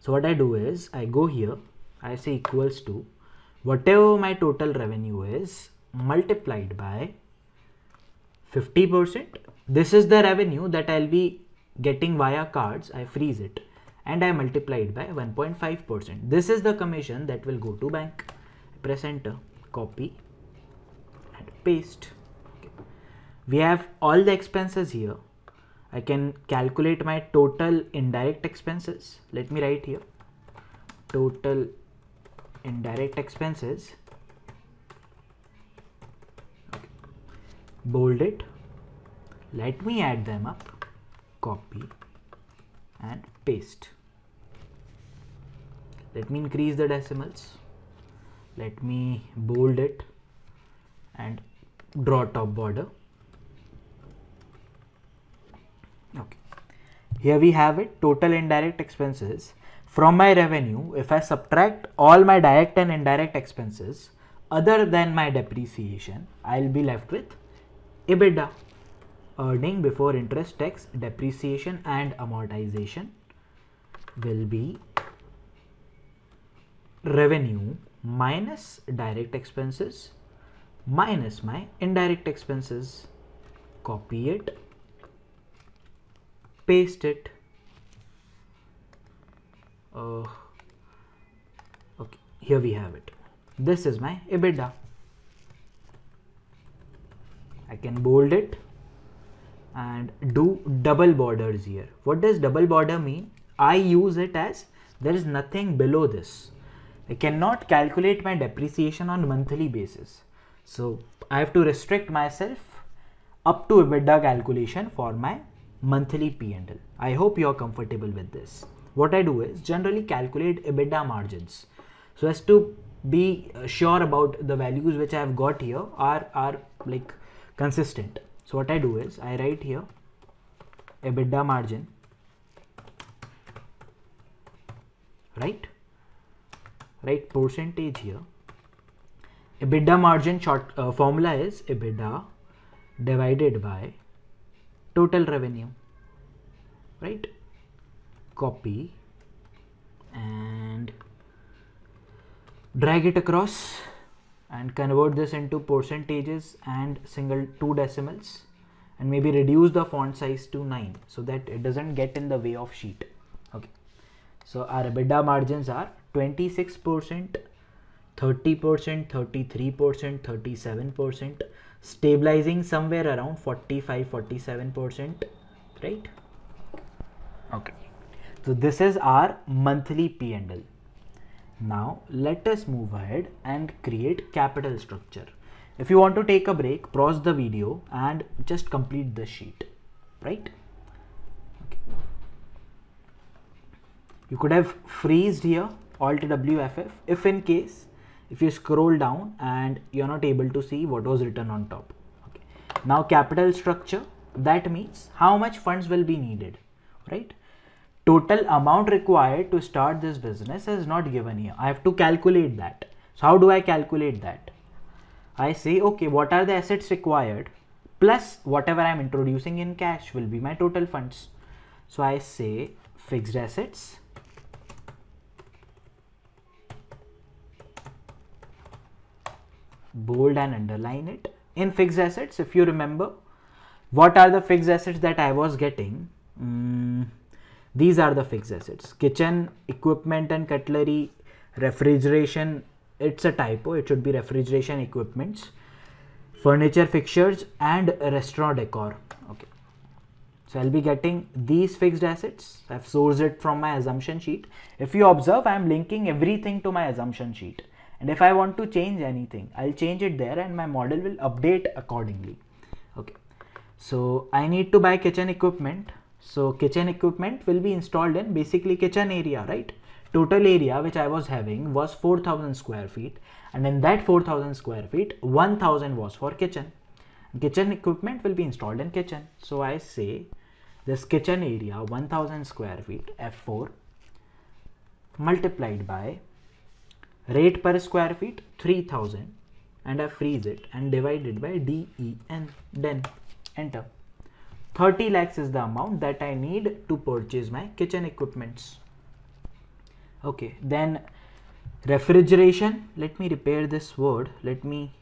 So what I do is I go here I say equals to whatever my total revenue is multiplied by 50% this is the revenue that I'll be getting via cards. I freeze it and I multiply it by 1.5% this is the commission that will go to bank. Press enter copy and paste. Okay. we have all the expenses here. I can calculate my total indirect expenses. Let me write here. Total indirect expenses. Bold it. Let me add them up. Copy and paste. Let me increase the decimals. Let me bold it and draw top border. okay Here we have it total indirect expenses. From my revenue, if I subtract all my direct and indirect expenses other than my depreciation, I'll be left with EBITDA, earning before interest, tax, depreciation and amortization will be revenue minus direct expenses minus my indirect expenses. Copy it paste it. Uh, okay here we have it. This is my EBITDA I can bold it. And do double borders here. What does double border mean? I use it as there is nothing below this. I cannot calculate my depreciation on monthly basis. So I have to restrict myself up to EBITDA calculation for my monthly P&L. I hope you are comfortable with this. What I do is generally calculate EBITDA margins. So as to be uh, sure about the values which I have got here are are like consistent. So what I do is I write here EBITDA margin, right? Right percentage here. EBITDA margin short uh, formula is EBITDA divided by total revenue, right? Copy and drag it across and convert this into percentages and single two decimals and maybe reduce the font size to 9 so that it doesn't get in the way of sheet. Okay. So our EBITDA margins are 26% 30% 33% 37% stabilizing somewhere around 45 47% right? Okay. So this is our monthly P&L now let us move ahead and create capital structure. If you want to take a break, pause the video and just complete the sheet, right? Okay. You could have freezed here Alt WFF if in case if you scroll down and you're not able to see what was written on top. Okay. Now capital structure that means how much funds will be needed, right? Total amount required to start this business is not given here. I have to calculate that. So how do I calculate that? I say, okay, what are the assets required plus whatever I'm introducing in cash will be my total funds. So I say fixed assets bold and underline it in fixed assets if you remember what are the fixed assets that I was getting mm, these are the fixed assets. Kitchen equipment and cutlery refrigeration it's a typo. It should be refrigeration equipments furniture fixtures and restaurant decor. Okay. So i'll be getting these fixed assets. I've sourced it from my assumption sheet. If you observe i'm linking everything to my assumption sheet. And if i want to change anything i'll change it there and my model will update accordingly. Okay. So i need to buy kitchen equipment so kitchen equipment will be installed in basically kitchen area, right? Total area which I was having was 4000 square feet and in that 4000 square feet 1000 was for kitchen. Kitchen equipment will be installed in kitchen. So I say this kitchen area 1000 square feet F4 multiplied by rate per square feet 3000 and I freeze it and divided by DEN then enter 30 lakhs is the amount that I need to purchase my kitchen equipments. Okay, then refrigeration. Let me repair this word. Let me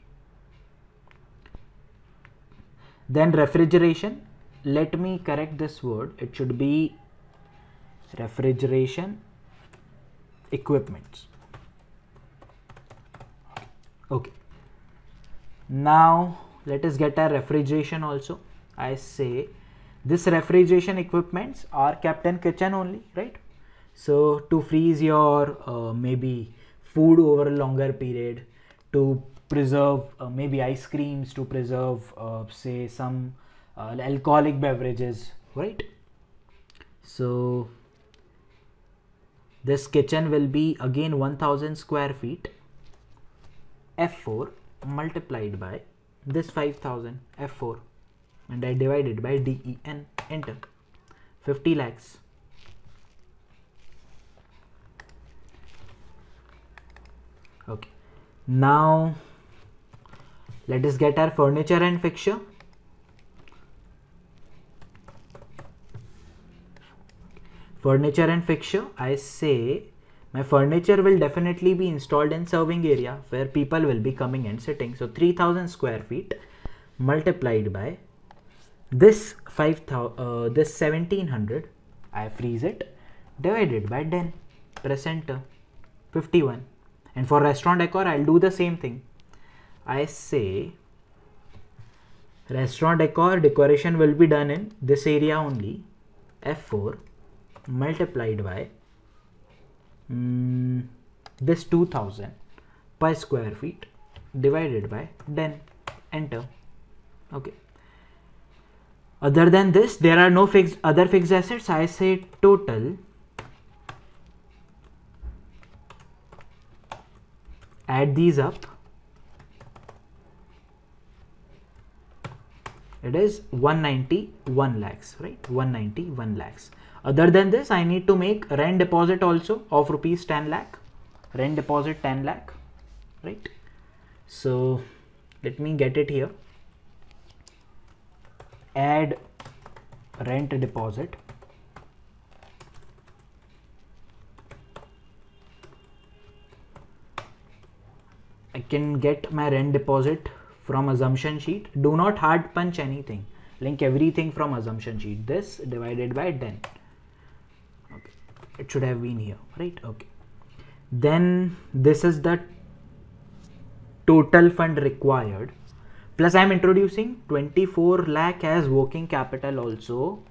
then refrigeration. Let me correct this word. It should be refrigeration equipments. Okay. Now let us get our refrigeration also. I say this refrigeration equipments are kept in kitchen only right? So to freeze your uh, maybe food over a longer period to preserve uh, maybe ice creams to preserve uh, say some uh, alcoholic beverages right? So this kitchen will be again 1000 square feet f4 multiplied by this 5000 f4 and I divide it by DEN enter. 50 lakhs. Okay. Now let us get our furniture and fixture. Furniture and fixture I say my furniture will definitely be installed in serving area where people will be coming and sitting. So 3000 square feet multiplied by this 5000 uh, this 1700 I freeze it divided by 10 press enter 51 and for restaurant decor I'll do the same thing. I say restaurant decor decoration will be done in this area only F4 multiplied by mm, this 2000 per square feet divided by 10 enter. Okay other than this, there are no fixed other fixed assets. I say total. Add these up. It is 191 lakhs right? 191 lakhs. Other than this i need to make rent deposit also of rupees 10 lakh. Rent deposit 10 lakh right? So let me get it here add rent deposit I can get my rent deposit from assumption sheet. Do not hard punch anything. Link everything from assumption sheet. This divided by 10. Okay. It should have been here, right? Okay. Then this is the total fund required. Plus I'm introducing 24 lakh as working capital also.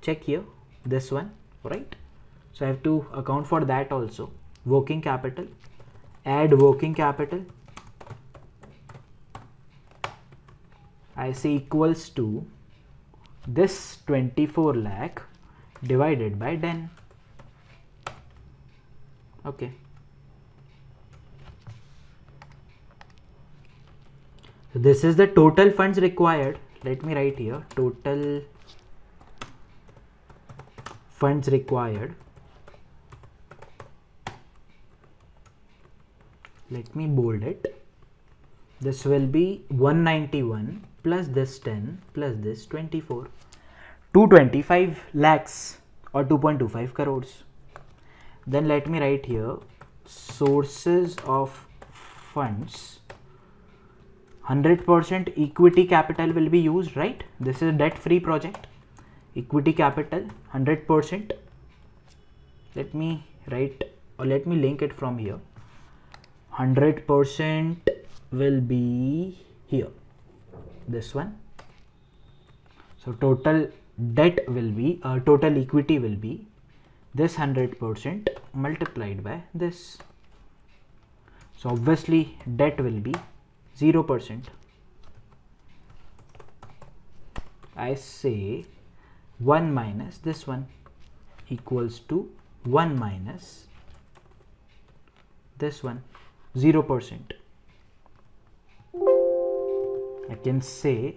Check here, this one, right? So I have to account for that also. Working capital, add working capital I say equals to this 24 lakh divided by 10 okay so this is the total funds required. Let me write here. Total funds required. Let me bold it. This will be 191 plus this 10 plus this 24 225 lakhs or 2.25 crores. Then let me write here. Sources of funds 100% equity capital will be used right? This is a debt free project. Equity capital 100% let me write or let me link it from here. 100% will be here. This one. So total debt will be uh, total equity will be this 100% multiplied by this. So obviously debt will be 0% I say 1 minus this one equals to 1 minus this one 0% I can say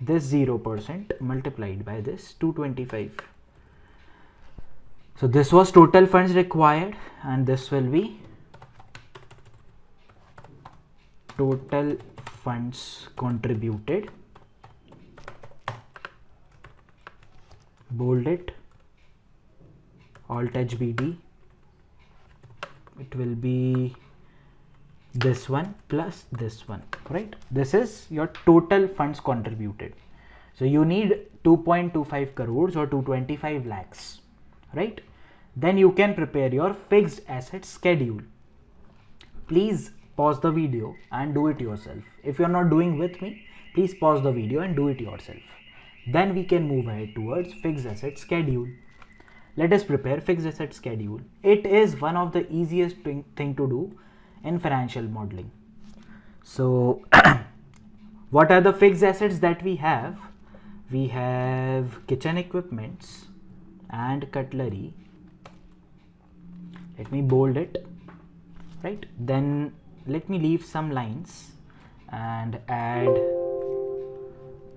this 0% multiplied by this 225. So this was total funds required and this will be total funds contributed. Bold it. Alt HBD it will be this one plus this one right? This is your total funds contributed. So you need 2.25 crores or 225 lakhs right? Then you can prepare your fixed asset schedule. Please pause the video and do it yourself if you're not doing with me please pause the video and do it yourself then we can move ahead towards fixed asset schedule let us prepare fixed asset schedule it is one of the easiest thing, thing to do in financial modeling. So what are the fixed assets that we have? We have kitchen equipments and cutlery. Let me bold it, right? Then let me leave some lines and add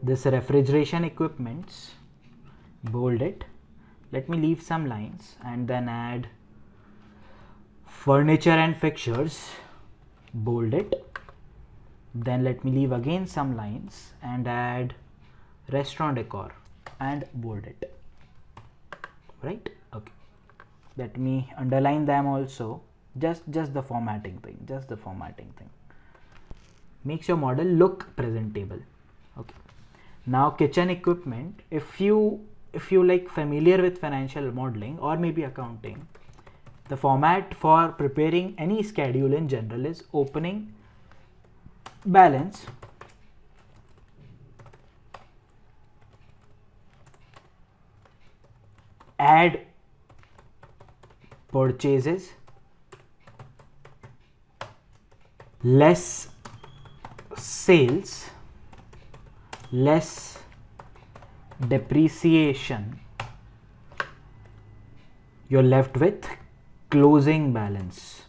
this refrigeration equipments, bold it. Let me leave some lines and then add furniture and fixtures bold it. Then let me leave again some lines and add restaurant decor and bold it. Right? Okay. Let me underline them also just just the formatting thing just the formatting thing. Makes your model look presentable. Okay. Now kitchen equipment if you if you like familiar with financial modeling or maybe accounting the format for preparing any schedule in general is opening balance add purchases less sales less depreciation. You're left with closing balance.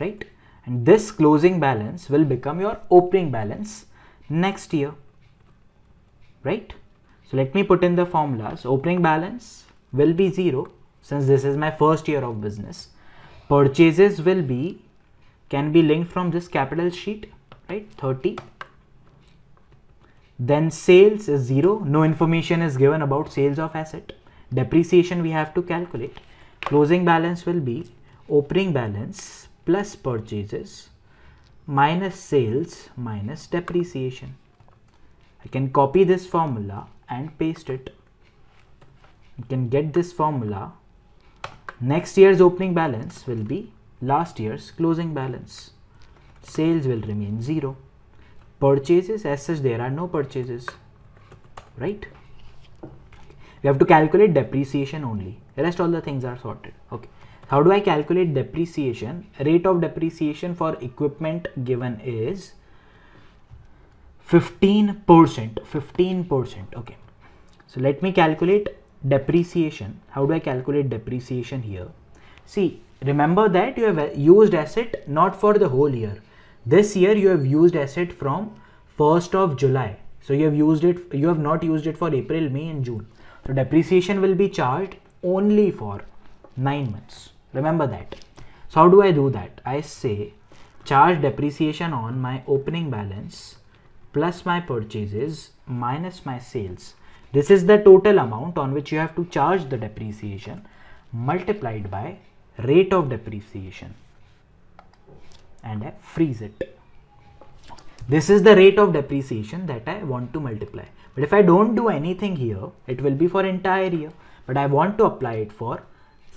Right? And this closing balance will become your opening balance next year. Right? So let me put in the formulas. Opening balance will be 0 since this is my first year of business purchases will be can be linked from this capital sheet right 30 then sales is 0 no information is given about sales of asset. Depreciation we have to calculate. Closing balance will be opening balance plus purchases minus sales minus depreciation. I can copy this formula and paste it. You can get this formula next year's opening balance will be last year's closing balance. Sales will remain zero. Purchases as such there are no purchases. Right? We have to calculate depreciation only. The rest all the things are sorted. Okay. How do i calculate depreciation? Rate of depreciation for equipment given is 15 percent. 15 percent. Okay. So let me calculate depreciation. How do i calculate depreciation here? See remember that you have used asset not for the whole year. This year you have used asset from 1st of july. So you have used it you have not used it for april may and june. So depreciation will be charged only for 9 months. Remember that. So how do i do that? I say charge depreciation on my opening balance plus my purchases minus my sales this is the total amount on which you have to charge the depreciation multiplied by rate of depreciation and I freeze it. This is the rate of depreciation that I want to multiply. But if I don't do anything here, it will be for entire year. But I want to apply it for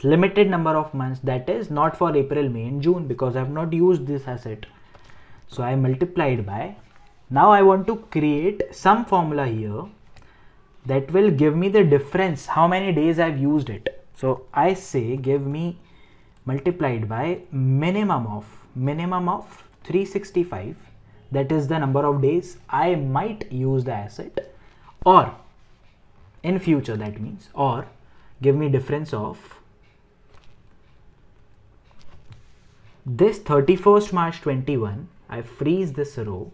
limited number of months that is not for April, May and June because I have not used this asset. So I multiplied by now I want to create some formula here that will give me the difference. How many days I've used it. So I say give me multiplied by minimum of minimum of 365 that is the number of days I might use the asset. Or in future that means or give me difference of this 31st March 21 I freeze this row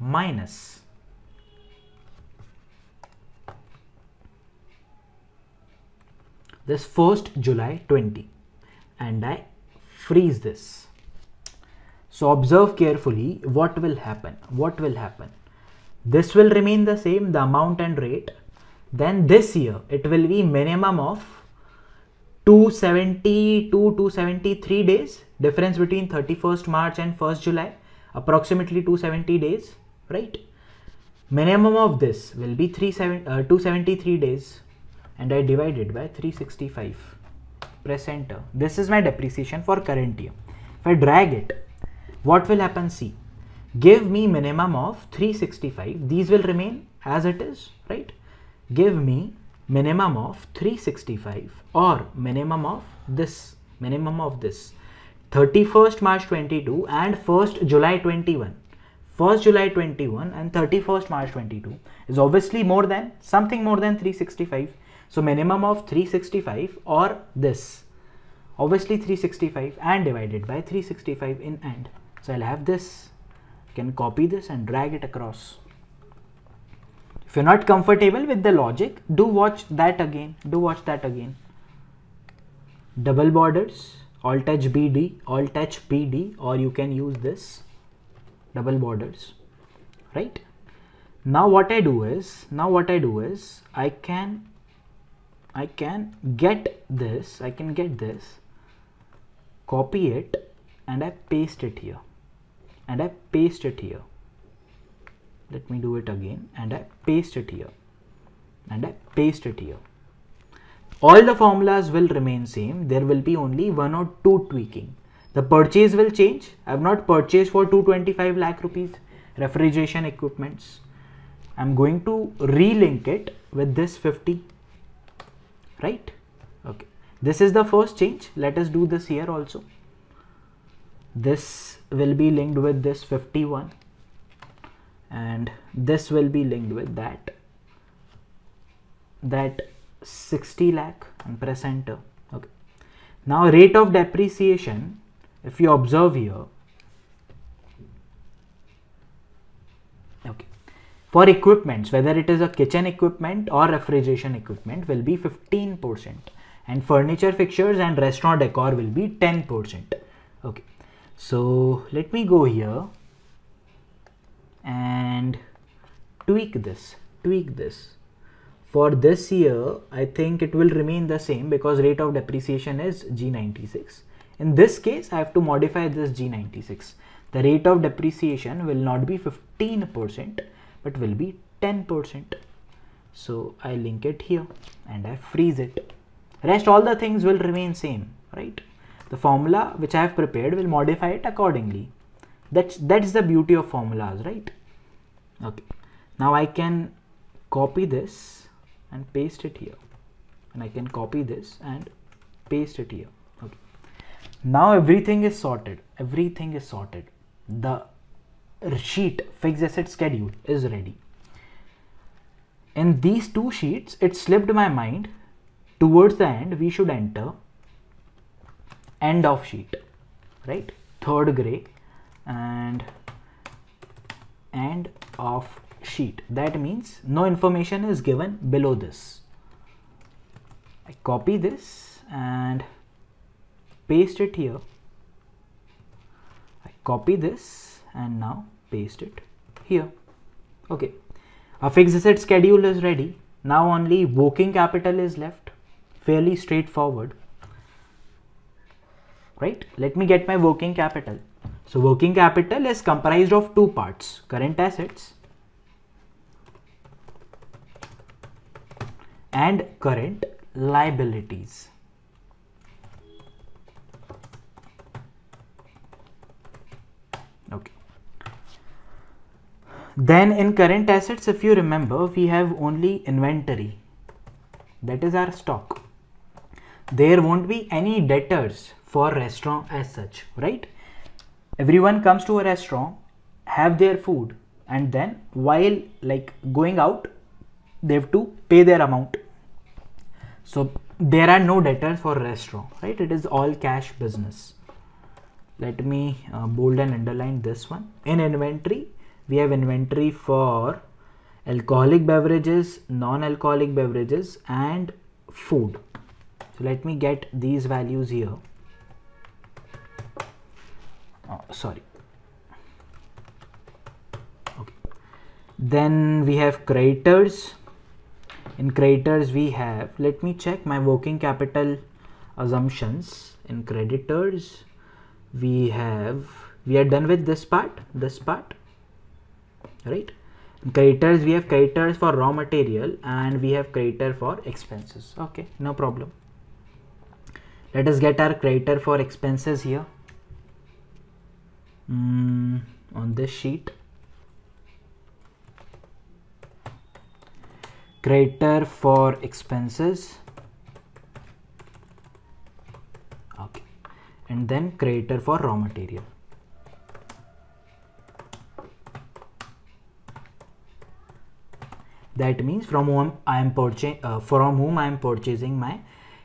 minus this 1st July 20 and I freeze this. So observe carefully what will happen. What will happen? This will remain the same, the amount and rate. Then this year it will be minimum of 272 273 days difference between 31st March and 1st July approximately 270 days right minimum of this will be 37 uh, 273 days and I divide it by 365 press enter this is my depreciation for current year. If I drag it what will happen? See give me minimum of 365 these will remain as it is right? Give me minimum of 365 or minimum of this minimum of this. 31st March 22 and 1st July 21 1st July 21 and 31st March 22 is obviously more than something more than 365 so minimum of 365 or this. Obviously 365 and divided by 365 in end so I'll have this. I can copy this and drag it across. If you're not comfortable with the logic do watch that again. Do watch that again. Double borders alt touch bd alt touch pd or you can use this. Double borders right? Now what i do is now what i do is i can i can get this i can get this copy it and i paste it here. And i paste it here. Let me do it again. And I paste it here. And I paste it here. All the formulas will remain same. There will be only one or two tweaking. The purchase will change. I have not purchased for 225 lakh rupees refrigeration equipments. I'm going to relink it with this 50 right? Okay. This is the first change. Let us do this here also. This will be linked with this 51 and this will be linked with that that 60 lakh and press enter okay. Now rate of depreciation if you observe here okay for equipments whether it is a kitchen equipment or refrigeration equipment will be 15% and furniture fixtures and restaurant decor will be 10% okay. So let me go here and tweak this tweak this. For this year I think it will remain the same because rate of depreciation is G96 in this case I have to modify this G96 the rate of depreciation will not be 15% but will be 10% so I link it here and I freeze it. Rest all the things will remain same right? The formula which I have prepared will modify it accordingly. That's that's the beauty of formulas right? Okay. Now I can copy this and paste it here. And I can copy this and paste it here. Okay. Now everything is sorted. Everything is sorted. The sheet fixed asset schedule is ready. In these two sheets it slipped my mind towards the end we should enter end of sheet right? Third gray and end of sheet. That means no information is given below this. I copy this and paste it here. I copy this and now paste it here. Okay. Our fixed asset schedule is ready. Now only working capital is left. Fairly straightforward. Right? Let me get my working capital. So working capital is comprised of two parts current assets and current liabilities. Okay. Then in current assets, if you remember, we have only inventory. That is our stock. There won't be any debtors for restaurant as such, right? Everyone comes to a restaurant, have their food, and then while like going out, they have to pay their amount so there are no debtors for restaurant right it is all cash business let me uh, bold and underline this one in inventory we have inventory for alcoholic beverages non-alcoholic beverages and food. So let me get these values here. Oh, sorry. Okay. Then we have creditors in creditors we have let me check my working capital assumptions. In creditors we have we are done with this part this part right? Creditors we have creditors for raw material and we have creditor for expenses. Okay no problem. Let us get our creditor for expenses here. Mm, on this sheet. Creditor for expenses. Okay. And then creditor for raw material that means from whom I am purchasing uh, from whom I am purchasing my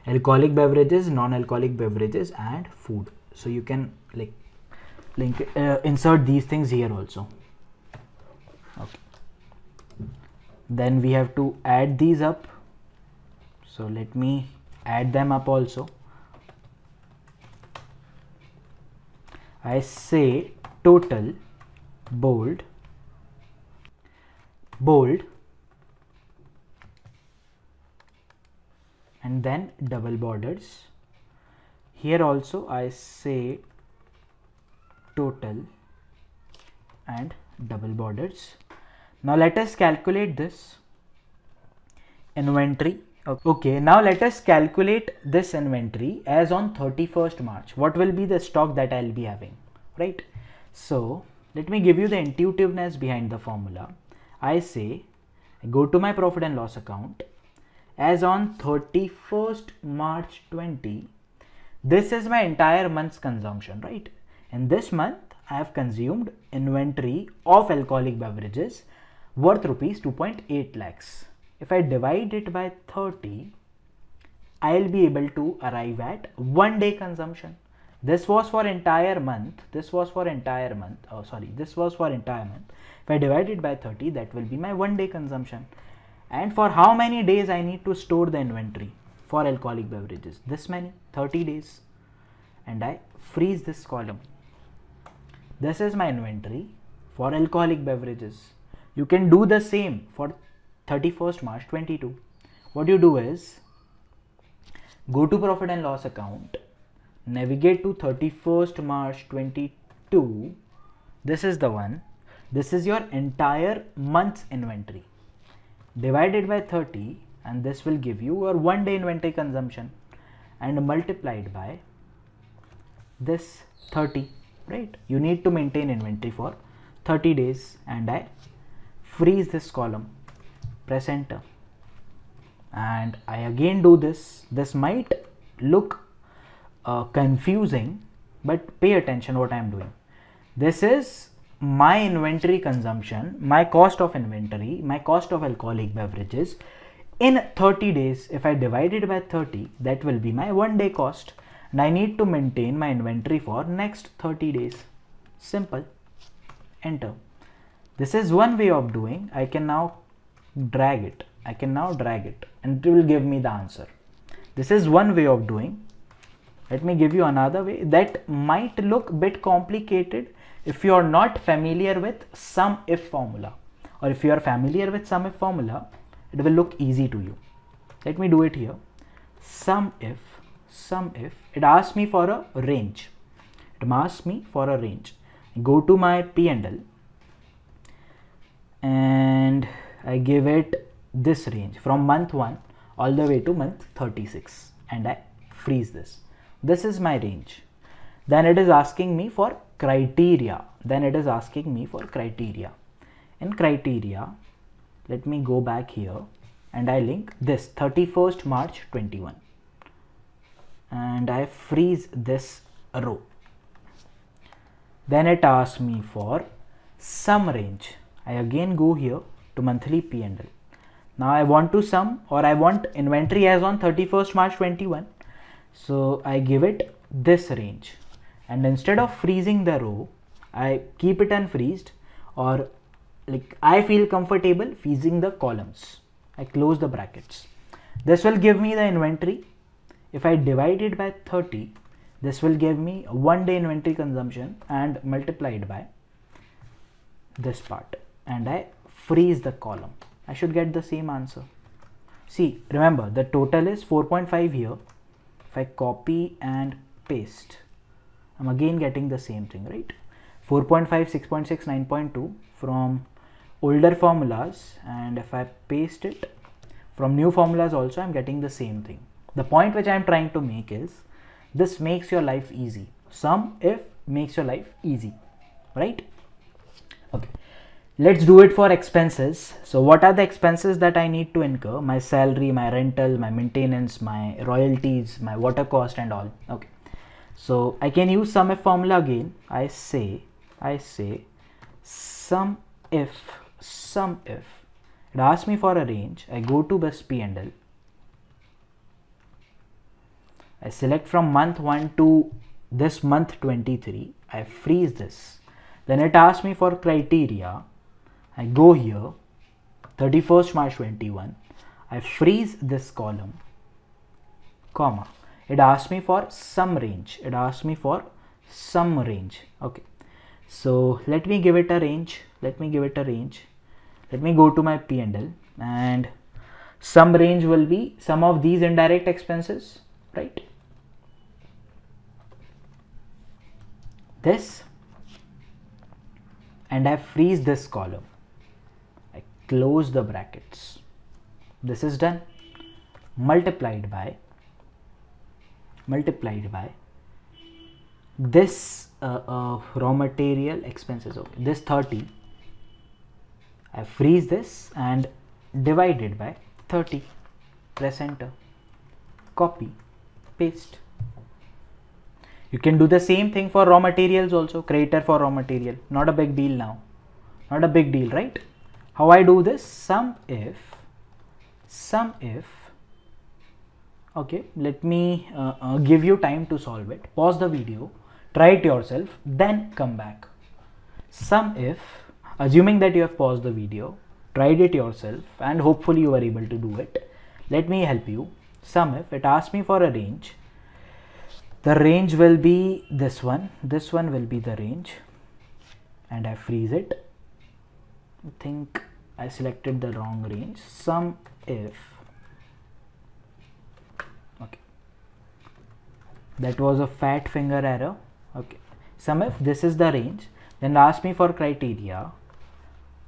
alcoholic beverages non-alcoholic beverages and food. So you can like link uh, insert these things here also. Okay. Then we have to add these up. So let me add them up also. I say total bold bold and then double borders here also I say total and double borders now let us calculate this inventory. Okay, now let us calculate this inventory as on 31st March. What will be the stock that I'll be having, right? So let me give you the intuitiveness behind the formula. I say, go to my profit and loss account as on 31st March 20. This is my entire month's consumption, right? In this month, I have consumed inventory of alcoholic beverages worth rupees 2.8 lakhs. If I divide it by 30, I'll be able to arrive at one day consumption. this was for entire month this was for entire month oh sorry this was for entire month if i divide it by 30 that will be my one day consumption and for how many days i need to store the inventory for alcoholic beverages? This many? 30 days. And i freeze this column. This is my inventory for alcoholic beverages. You can do the same for 31st march 22 what you do is go to profit and loss account navigate to 31st March 22 this is the one. This is your entire month's inventory divided by 30 and this will give you your one day inventory consumption and multiplied by this 30 right? You need to maintain inventory for 30 days and I freeze this column press enter. And I again do this. This might look uh, confusing but pay attention what I am doing. This is my inventory consumption, my cost of inventory, my cost of alcoholic beverages in 30 days. If I divide it by 30, that will be my one day cost and I need to maintain my inventory for next 30 days. Simple. Enter. This is one way of doing. I can now drag it. I can now drag it and it will give me the answer. This is one way of doing let me give you another way that might look bit complicated if you are not familiar with sum if formula or if you are familiar with sum if formula it will look easy to you. Let me do it here. Sum if sum if it asks me for a range. It asks me for a range. Go to my p&l and i give it this range from month 1 all the way to month 36 and i freeze this. This is my range then it is asking me for criteria. Then it is asking me for criteria. In criteria let me go back here and I link this 31st March 21 and I freeze this row. Then it asks me for sum range. I again go here to monthly P&L now I want to sum or I want inventory as on 31st March 21 so I give it this range and instead of freezing the row I keep it unfreezed or like I feel comfortable freezing the columns. I close the brackets. This will give me the inventory. If I divide it by 30 this will give me one day inventory consumption and multiplied by this part. And I freeze the column. I should get the same answer. See remember the total is 4.5 here. If I copy and paste I'm again getting the same thing right? 4.5 6.6 9.2 from older formulas. And if I paste it from new formulas also I'm getting the same thing. The point which I'm trying to make is this makes your life easy. Sum if makes your life easy right? Okay. Let's do it for expenses. So what are the expenses that i need to incur? My salary my rental my maintenance my royalties my water cost and all. Okay so i can use sum formula again. I say i say sum if sum if it asks me for a range. I go to best p and l. I select from month 1 to this month 23 i freeze this. Then it asks me for criteria. I go here 31st March 21 I freeze this column comma it asks me for some range. It asks me for some range. Okay. So let me give it a range. Let me give it a range. Let me go to my P&L and sum range will be some of these indirect expenses right? This and I freeze this column. I close the brackets. This is done. Multiplied by multiplied by this uh, uh, raw material expenses okay this 30 I freeze this and divide it by 30 press enter copy paste. You can do the same thing for raw materials also creditor for raw material. Not a big deal now. Not a big deal right? How I do this? Sum if sum if okay let me uh, uh, give you time to solve it. Pause the video try it yourself then come back. Sum if assuming that you have paused the video tried it yourself and hopefully you were able to do it let me help you. Sum if it asks me for a range. The range will be this one this one will be the range and I freeze it. I think I selected the wrong range. Sum if that was a fat finger error. Okay. Sum if this is the range. Then ask me for criteria.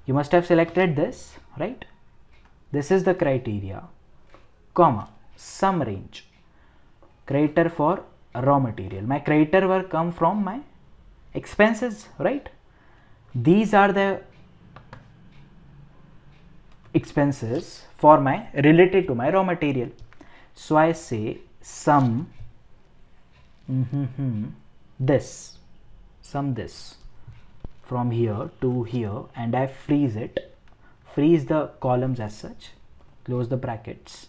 You must have selected this right? This is the criteria. Comma sum range. Creditor for raw material. My creditor will come from my expenses right? These are the expenses for my related to my raw material. So i say sum mm -hmm, this. Sum this. From here to here and I freeze it. Freeze the columns as such. Close the brackets.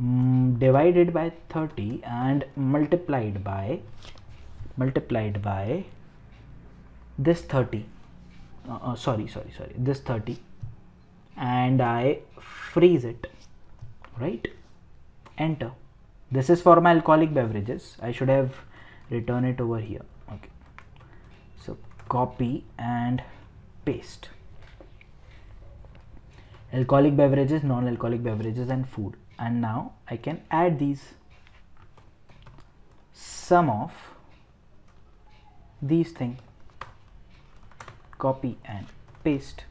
Mm, divided by 30 and multiplied by multiplied by this 30 uh, uh, sorry sorry sorry. This 30 and I freeze it. Right? Enter this is for my alcoholic beverages. I should have written it over here. Okay. So copy and paste. Alcoholic beverages non-alcoholic beverages and food. And now I can add these. Sum of these things. Copy and paste.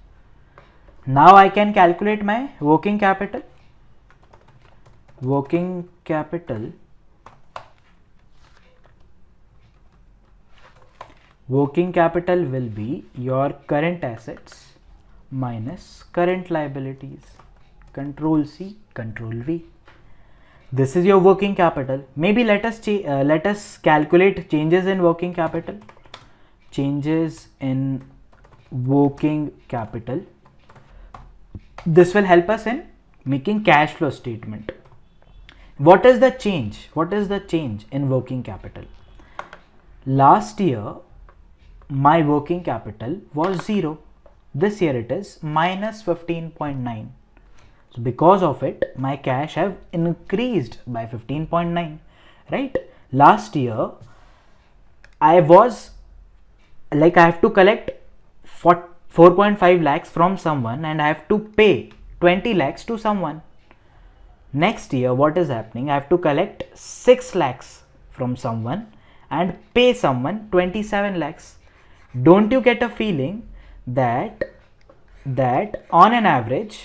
Now I can calculate my working capital working capital working capital will be your current assets minus current liabilities. Control C control V. This is your working capital. Maybe let us uh, let us calculate changes in working capital. Changes in working capital. This will help us in making cash flow statement what is the change what is the change in working capital last year my working capital was 0. This year it is minus 15.9. So because of it, my cash have increased by 15.9, right? Last year, I was like I have to collect 4.5 lakhs from someone and I have to pay 20 lakhs to someone. Next year, what is happening? I have to collect 6 lakhs from someone and pay someone 27 lakhs. Don't you get a feeling that that on an average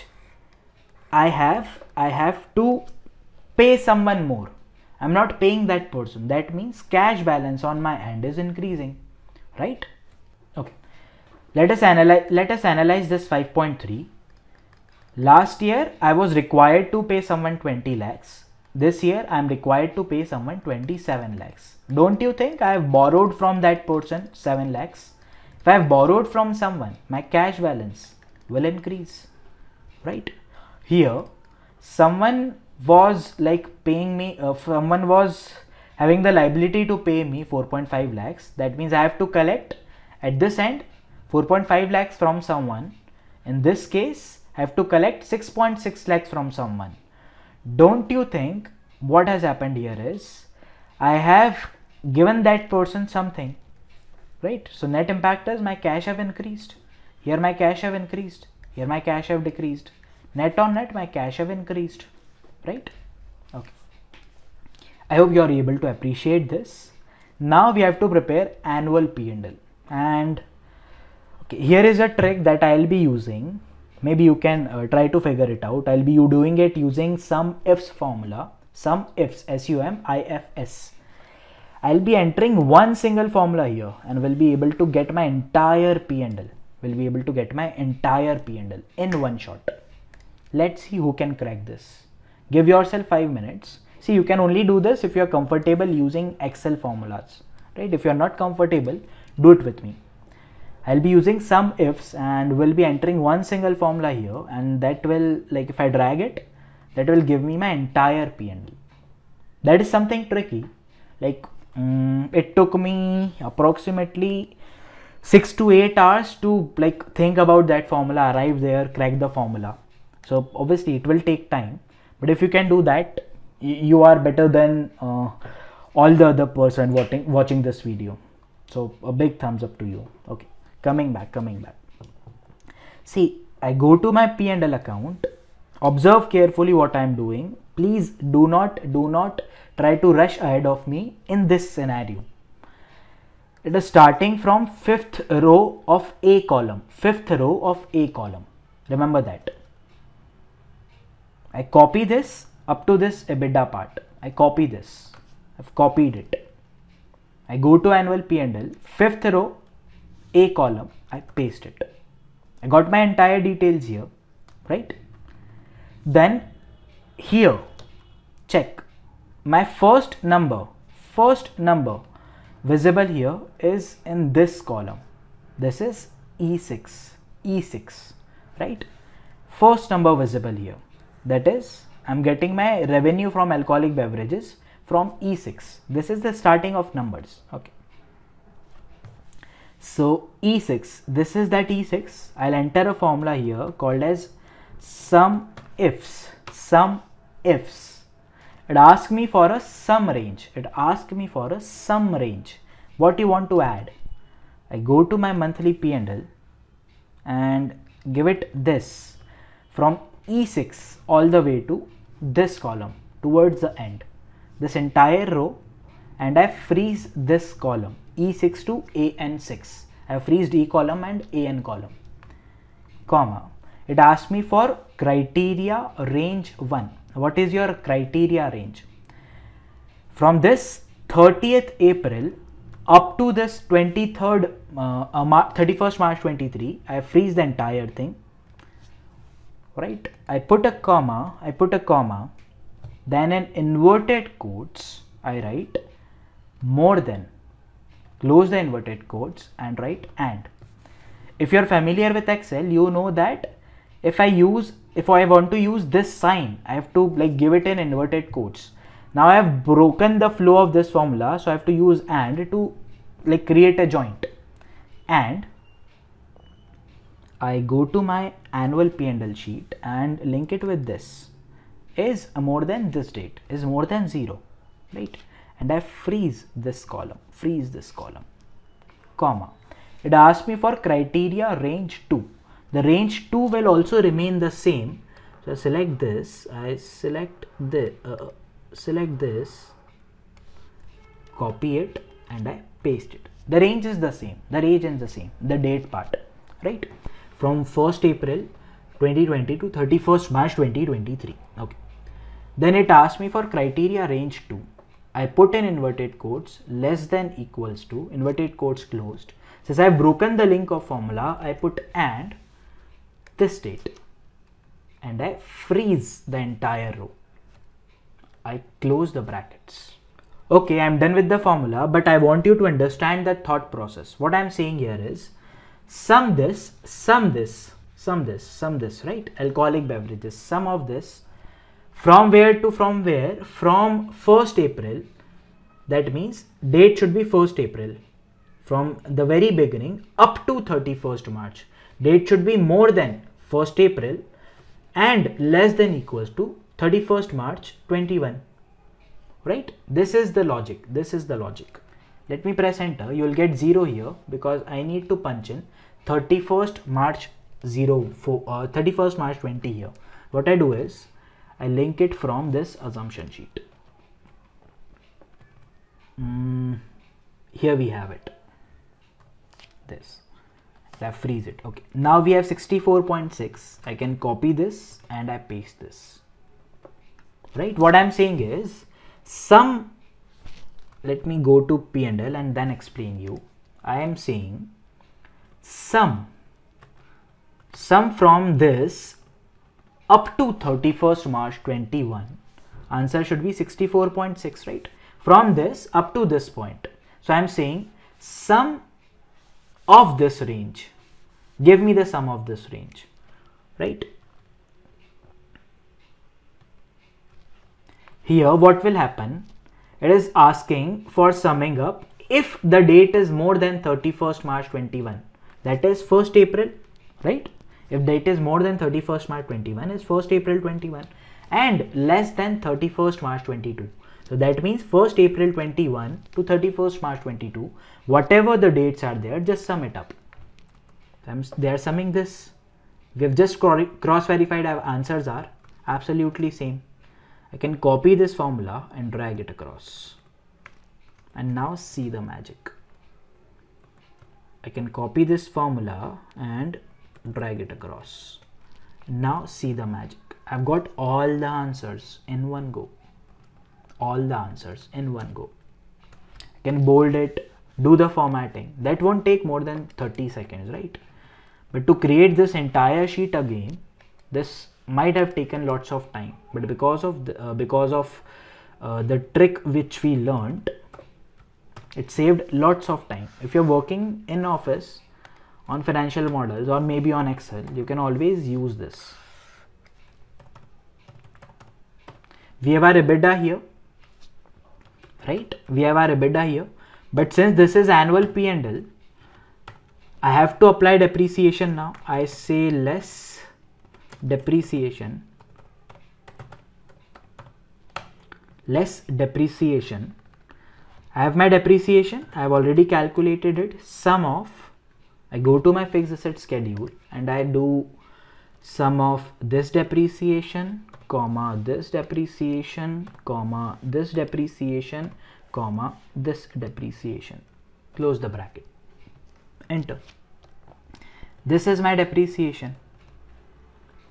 i have i have to pay someone more? I'm not paying that person. That means cash balance on my end is increasing right? Okay. Let us analyze let us analyze this 5.3 last year i was required to pay someone 20 lakhs this year i am required to pay someone 27 lakhs don't you think i have borrowed from that person 7 lakhs if I have borrowed from someone, my cash balance will increase, right? Here, someone was like paying me, uh, someone was having the liability to pay me 4.5 lakhs. That means I have to collect at this end 4.5 lakhs from someone. In this case, have to collect 6.6 lakhs from someone. Don't you think what has happened here is I have given that person something right? So net impact is my cash have increased here my cash have increased here my cash have decreased. Net on net my cash have increased right? Okay. I hope you are able to appreciate this. Now we have to prepare annual p&l and okay, here is a trick that i'll be using maybe you can uh, try to figure it out i'll be doing it using sum ifs formula sum ifs s u m i f s I'll be entering one single formula here and will be able to get my entire P&L. Will be able to get my entire P&L in one shot. Let's see who can crack this. Give yourself five minutes. See, you can only do this if you're comfortable using Excel formulas, right? If you're not comfortable, do it with me. I'll be using sum ifs and will be entering one single formula here and that will like if I drag it, that will give me my entire P&L that is something tricky. Like um, it took me approximately 6 to 8 hours to like think about that formula arrive there crack the formula. So obviously it will take time. But if you can do that you are better than uh, all the other person watching watching this video. So a big thumbs up to you. Okay coming back coming back. See i go to my p&l account observe carefully what i am doing. Please do not do not try to rush ahead of me in this scenario. It is starting from fifth row of a column fifth row of a column. Remember that. I copy this up to this ebitda part. I copy this. I've copied it. I go to annual P&L, fifth row, A column, I paste it. I got my entire details here, right? Then here, check my first number, first number visible here is in this column. This is E6, E6, right? First number visible here. That is, I'm getting my revenue from alcoholic beverages from E6. This is the starting of numbers. Okay. So E6, this is that E6. I'll enter a formula here called as sum ifs. Sum ifs. It asks me for a sum range. It asks me for a sum range. What you want to add? I go to my monthly P&L and give it this from E6 all the way to this column towards the end this entire row and I freeze this column E6 to AN6. I have freezed E column and AN column, comma. It asks me for criteria range 1. What is your criteria range? From this 30th April up to this 23rd, uh, uh, 31st March 23, I freeze the entire thing. Right? I put a comma, I put a comma then in inverted quotes, I write more than, close the inverted quotes and write and. If you're familiar with Excel, you know that if I use, if I want to use this sign, I have to like give it in inverted quotes. Now I have broken the flow of this formula, so I have to use and to like create a joint. And I go to my annual P&L sheet and link it with this is more than this date is more than 0 right and I freeze this column freeze this column comma. It asks me for criteria range 2 the range 2 will also remain the same. So I select this I select the uh, select this copy it and I paste it. The range is the same the range is the same the date part right? From 1st April 2020 to 31st March 2023 okay. Then it asks me for criteria range 2 I put in inverted quotes less than equals to inverted quotes closed. Since I've broken the link of formula I put and this date and I freeze the entire row. I close the brackets. Okay I'm done with the formula but I want you to understand the thought process. What I'm saying here is sum this sum this sum this sum this right? Alcoholic beverages. Sum of this from where to from where? From 1st April. That means date should be 1st April. From the very beginning up to 31st March. Date should be more than 1st April and less than equals to 31st March 21 right? This is the logic. This is the logic. Let me press enter. You will get 0 here because I need to punch in 31st March 0 for uh, 31st March 20 here. What I do is I link it from this assumption sheet. Mm, here we have it. This. I freeze it. Okay. Now we have 64.6. I can copy this and I paste this. Right. What I'm saying is sum, Let me go to P&L and then explain you. I am saying sum. Sum from this up to 31st March 21 answer should be 64.6 right? From this up to this point. So I'm saying sum of this range. Give me the sum of this range right? Here what will happen? It is asking for summing up if the date is more than 31st march 21 that is 1st april right if date is more than 31st march 21 is 1st april 21 and less than 31st march 22 so that means 1st april 21 to 31st march 22 whatever the dates are there just sum it up. They are summing this. We have just cross verified our answers are absolutely same. I can copy this formula and drag it across. And now see the magic. I can copy this formula and drag it across. Now see the magic. I've got all the answers in one go. All the answers in one go. I can bold it do the formatting. That won't take more than 30 seconds right? But to create this entire sheet again this might have taken lots of time. But because of the, uh, because of uh, the trick which we learned it saved lots of time. If you're working in office on financial models or maybe on excel you can always use this we have our EBITDA here right we have our EBITDA here but since this is annual P&L I have to apply depreciation now. I say less depreciation. Less depreciation. I have my depreciation. I have already calculated it. Sum of, I go to my fixed asset schedule and I do sum of this depreciation, comma, this depreciation, comma, this depreciation, comma, this depreciation. Close the bracket. Enter. This is my depreciation.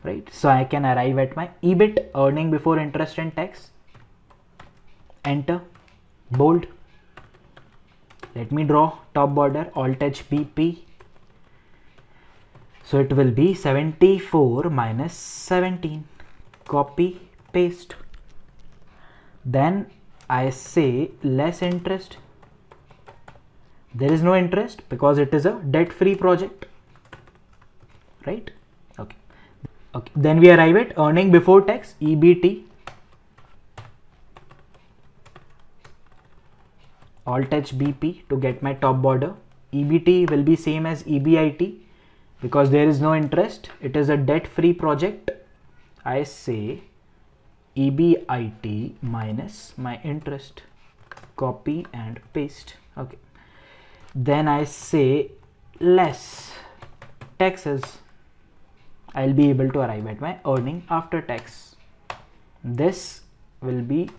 Right? So i can arrive at my ebit earning before interest and tax. Enter. Bold. Let me draw top border alt h bp so it will be 74 minus 17 copy paste. Then i say less interest. There is no interest because it is a debt free project. Right? Okay. Okay. Then we arrive at earning before tax ebt alt h bp to get my top border. Ebt will be same as ebit because there is no interest it is a debt free project. I say ebit minus my interest. Copy and paste. Okay. Then I say less. Taxes. I'll be able to arrive at my earning after tax. This will be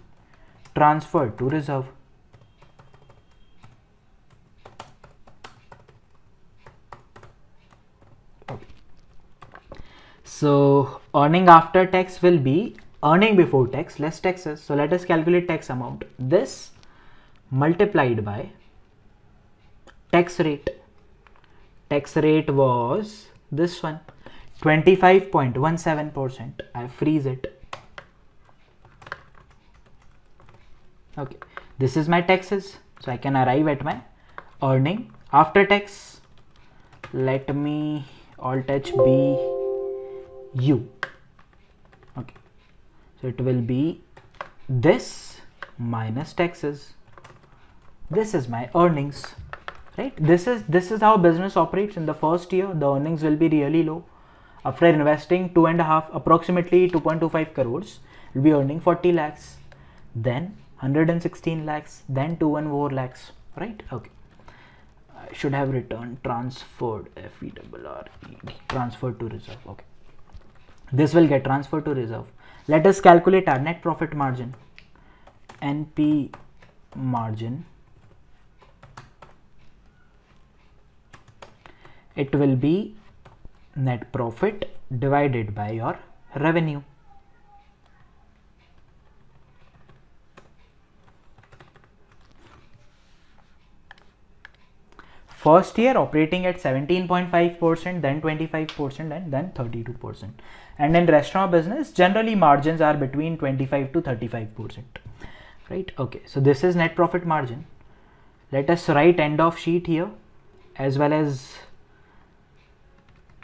transferred to reserve so earning after tax will be earning before tax less taxes. So let us calculate tax amount. This multiplied by tax rate. Tax rate was this one 25.17 percent. I freeze it. Okay. This is my taxes. So i can arrive at my earning after tax. Let me alt h b u okay. So it will be this minus taxes. This is my earnings right? This is this is how business operates in the first year. The earnings will be really low. After investing two and a half approximately 2.25 crores will be earning 40 lakhs then 116 lakhs then 2 and 4 lakhs right? Okay. I should have returned transferred f e double r e d transferred to reserve. Okay this will get transferred to reserve. Let us calculate our net profit margin. Np margin. It will be net profit divided by your revenue. First year operating at 17.5%, then 25% and then 32%. And in restaurant business, generally margins are between 25 to 35%. Right? Okay, so this is net profit margin. Let us write end of sheet here as well as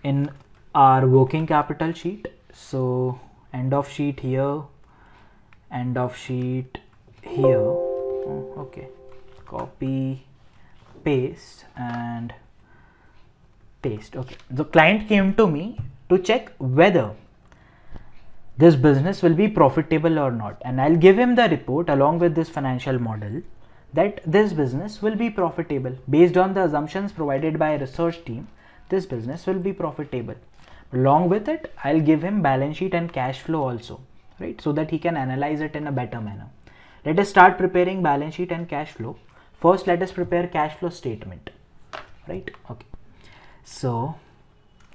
in our working capital sheet so end of sheet here end of sheet here oh, okay copy paste and paste okay. The client came to me to check whether this business will be profitable or not and i'll give him the report along with this financial model that this business will be profitable. Based on the assumptions provided by a research team this business will be profitable. Along with it i'll give him balance sheet and cash flow also right so that he can analyze it in a better manner. Let us start preparing balance sheet and cash flow first let us prepare cash flow statement. Right? Okay. So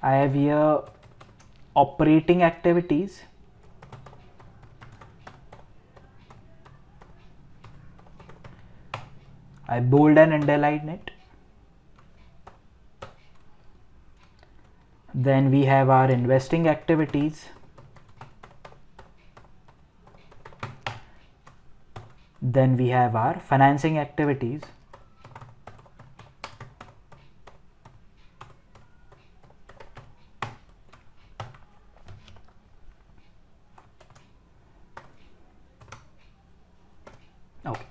i have here operating activities. I bold and underline it. Then we have our investing activities then we have our financing activities. Okay.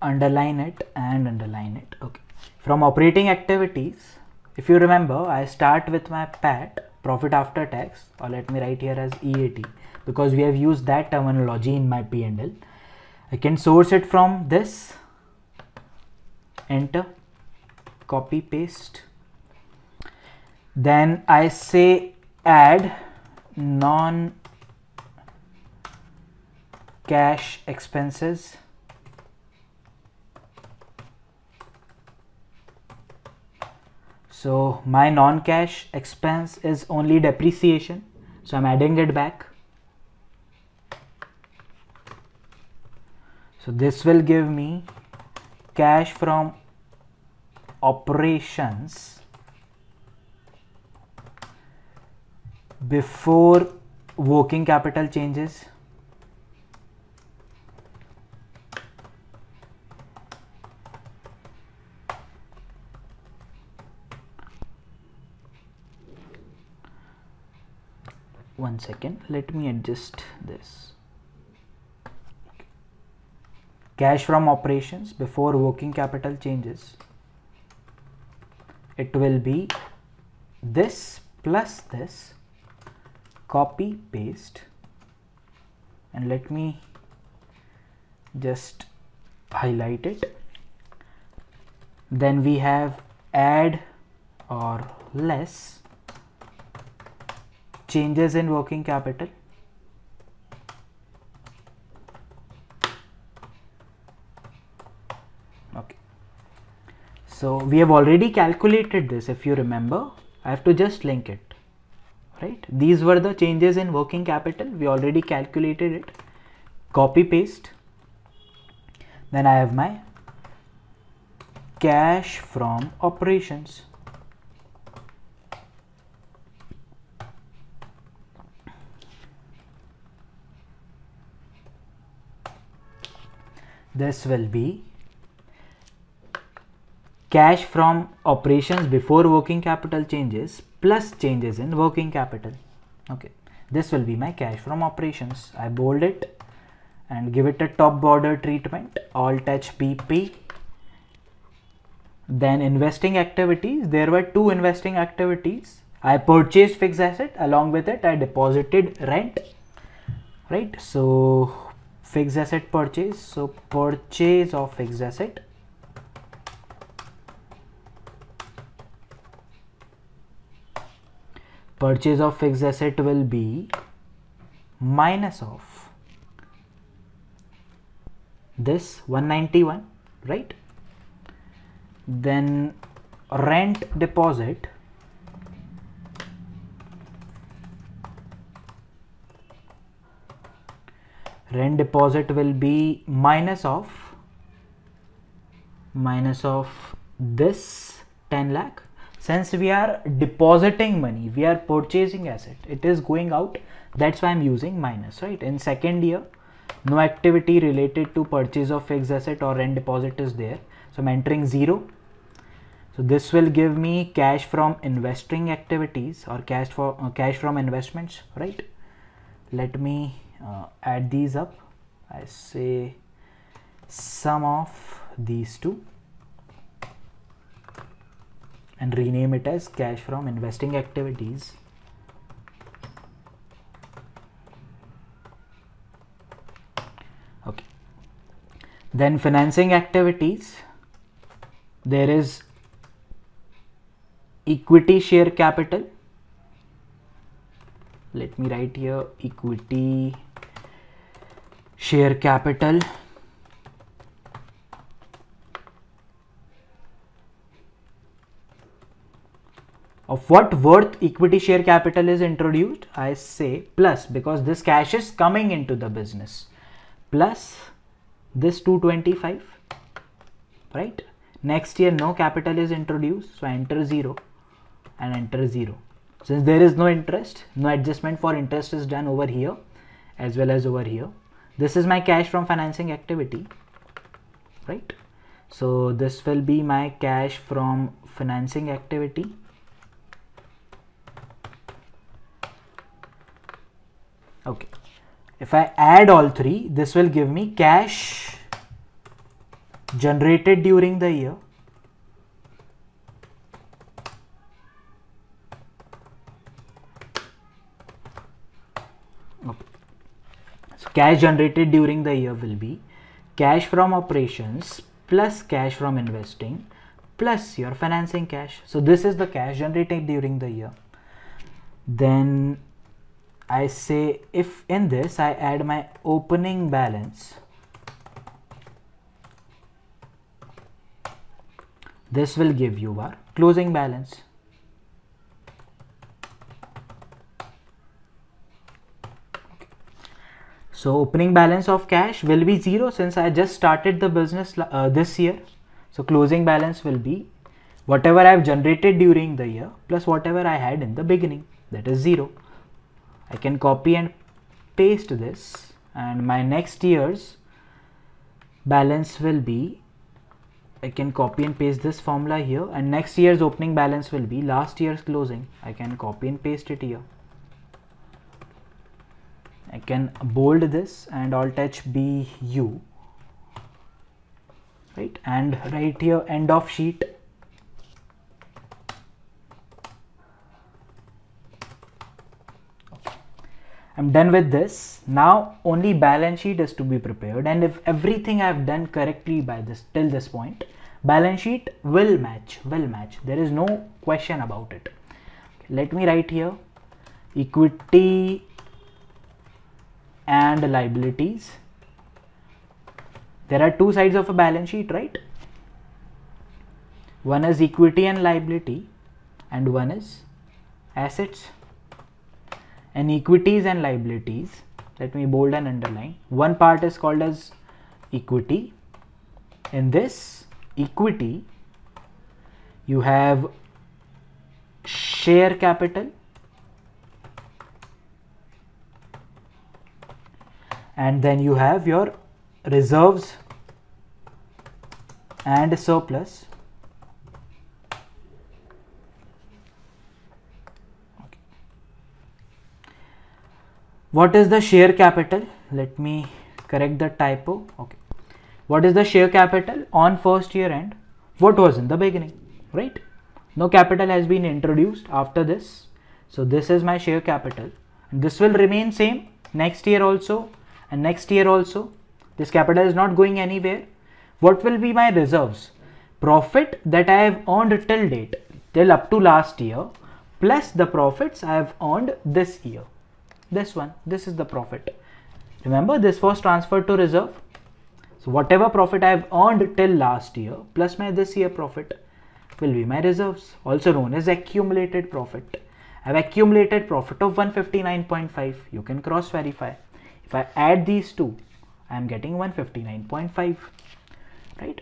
Underline it and underline it. Okay. From operating activities if you remember I start with my PAT profit after tax or let me write here as EAT because we have used that terminology in my P&L I can source it from this. Enter. Copy paste. Then I say add non cash expenses. So my non-cash expense is only depreciation. So I'm adding it back so this will give me cash from operations before working capital changes. One second let me adjust this cash from operations before working capital changes. It will be this plus this copy paste. And let me just highlight it. Then we have add or less changes in working capital okay so we have already calculated this if you remember. I have to just link it right? These were the changes in working capital. We already calculated it. Copy paste. Then I have my cash from operations. This will be cash from operations before working capital changes plus changes in working capital. Okay. This will be my cash from operations. I bold it and give it a top border treatment alt pp then investing activities. There were two investing activities. I purchased fixed asset. Along with it i deposited rent. Right? So fixed asset purchase. So purchase of fixed asset purchase of fixed asset will be minus of this 191 right? Then rent deposit rent deposit will be minus of minus of this 10 lakh since we are depositing money we are purchasing asset it is going out. That's why i'm using minus right? In second year no activity related to purchase of fixed asset or rent deposit is there. So i'm entering zero. So this will give me cash from investing activities or cash for uh, cash from investments right? Let me uh, add these up. I say sum of these two and rename it as cash from investing activities. Okay. Then financing activities. There is equity share capital. Let me write here equity share capital of what worth equity share capital is introduced i say plus because this cash is coming into the business. Plus this 225 right? Next year no capital is introduced so I enter 0 and enter 0 since there is no interest no adjustment for interest is done over here as well as over here. This is my cash from financing activity right? So this will be my cash from financing activity okay. If I add all three this will give me cash generated during the year. So cash generated during the year will be cash from operations plus cash from investing plus your financing cash. So this is the cash generated during the year. Then I say if in this I add my opening balance. This will give you our closing balance. So opening balance of cash will be zero since I just started the business uh, this year. So closing balance will be whatever I have generated during the year plus whatever I had in the beginning. That is zero I can copy and paste this and my next year's balance will be I can copy and paste this formula here and next year's opening balance will be last year's closing. I can copy and paste it here. I can bold this and alt H B U. Right and right here end of sheet I'm done with this. Now only balance sheet is to be prepared and if everything I've done correctly by this till this point, balance sheet will match, will match. There is no question about it. Okay, let me write here equity and liabilities. There are two sides of a balance sheet, right? One is equity and liability and one is assets and equities and liabilities. Let me bold and underline. One part is called as equity. In this equity you have share capital and then you have your reserves and surplus what is the share capital? Let me correct the typo. Okay. What is the share capital on first year end? What was in the beginning? Right? No capital has been introduced after this. So this is my share capital. And this will remain same next year also and next year also. This capital is not going anywhere. What will be my reserves? Profit that i have earned till date till up to last year plus the profits i have earned this year this one this is the profit. Remember this was transferred to reserve. So whatever profit i have earned till last year plus my this year profit will be my reserves also known as accumulated profit. I have accumulated profit of 159.5 you can cross verify. If i add these two i am getting 159.5 right?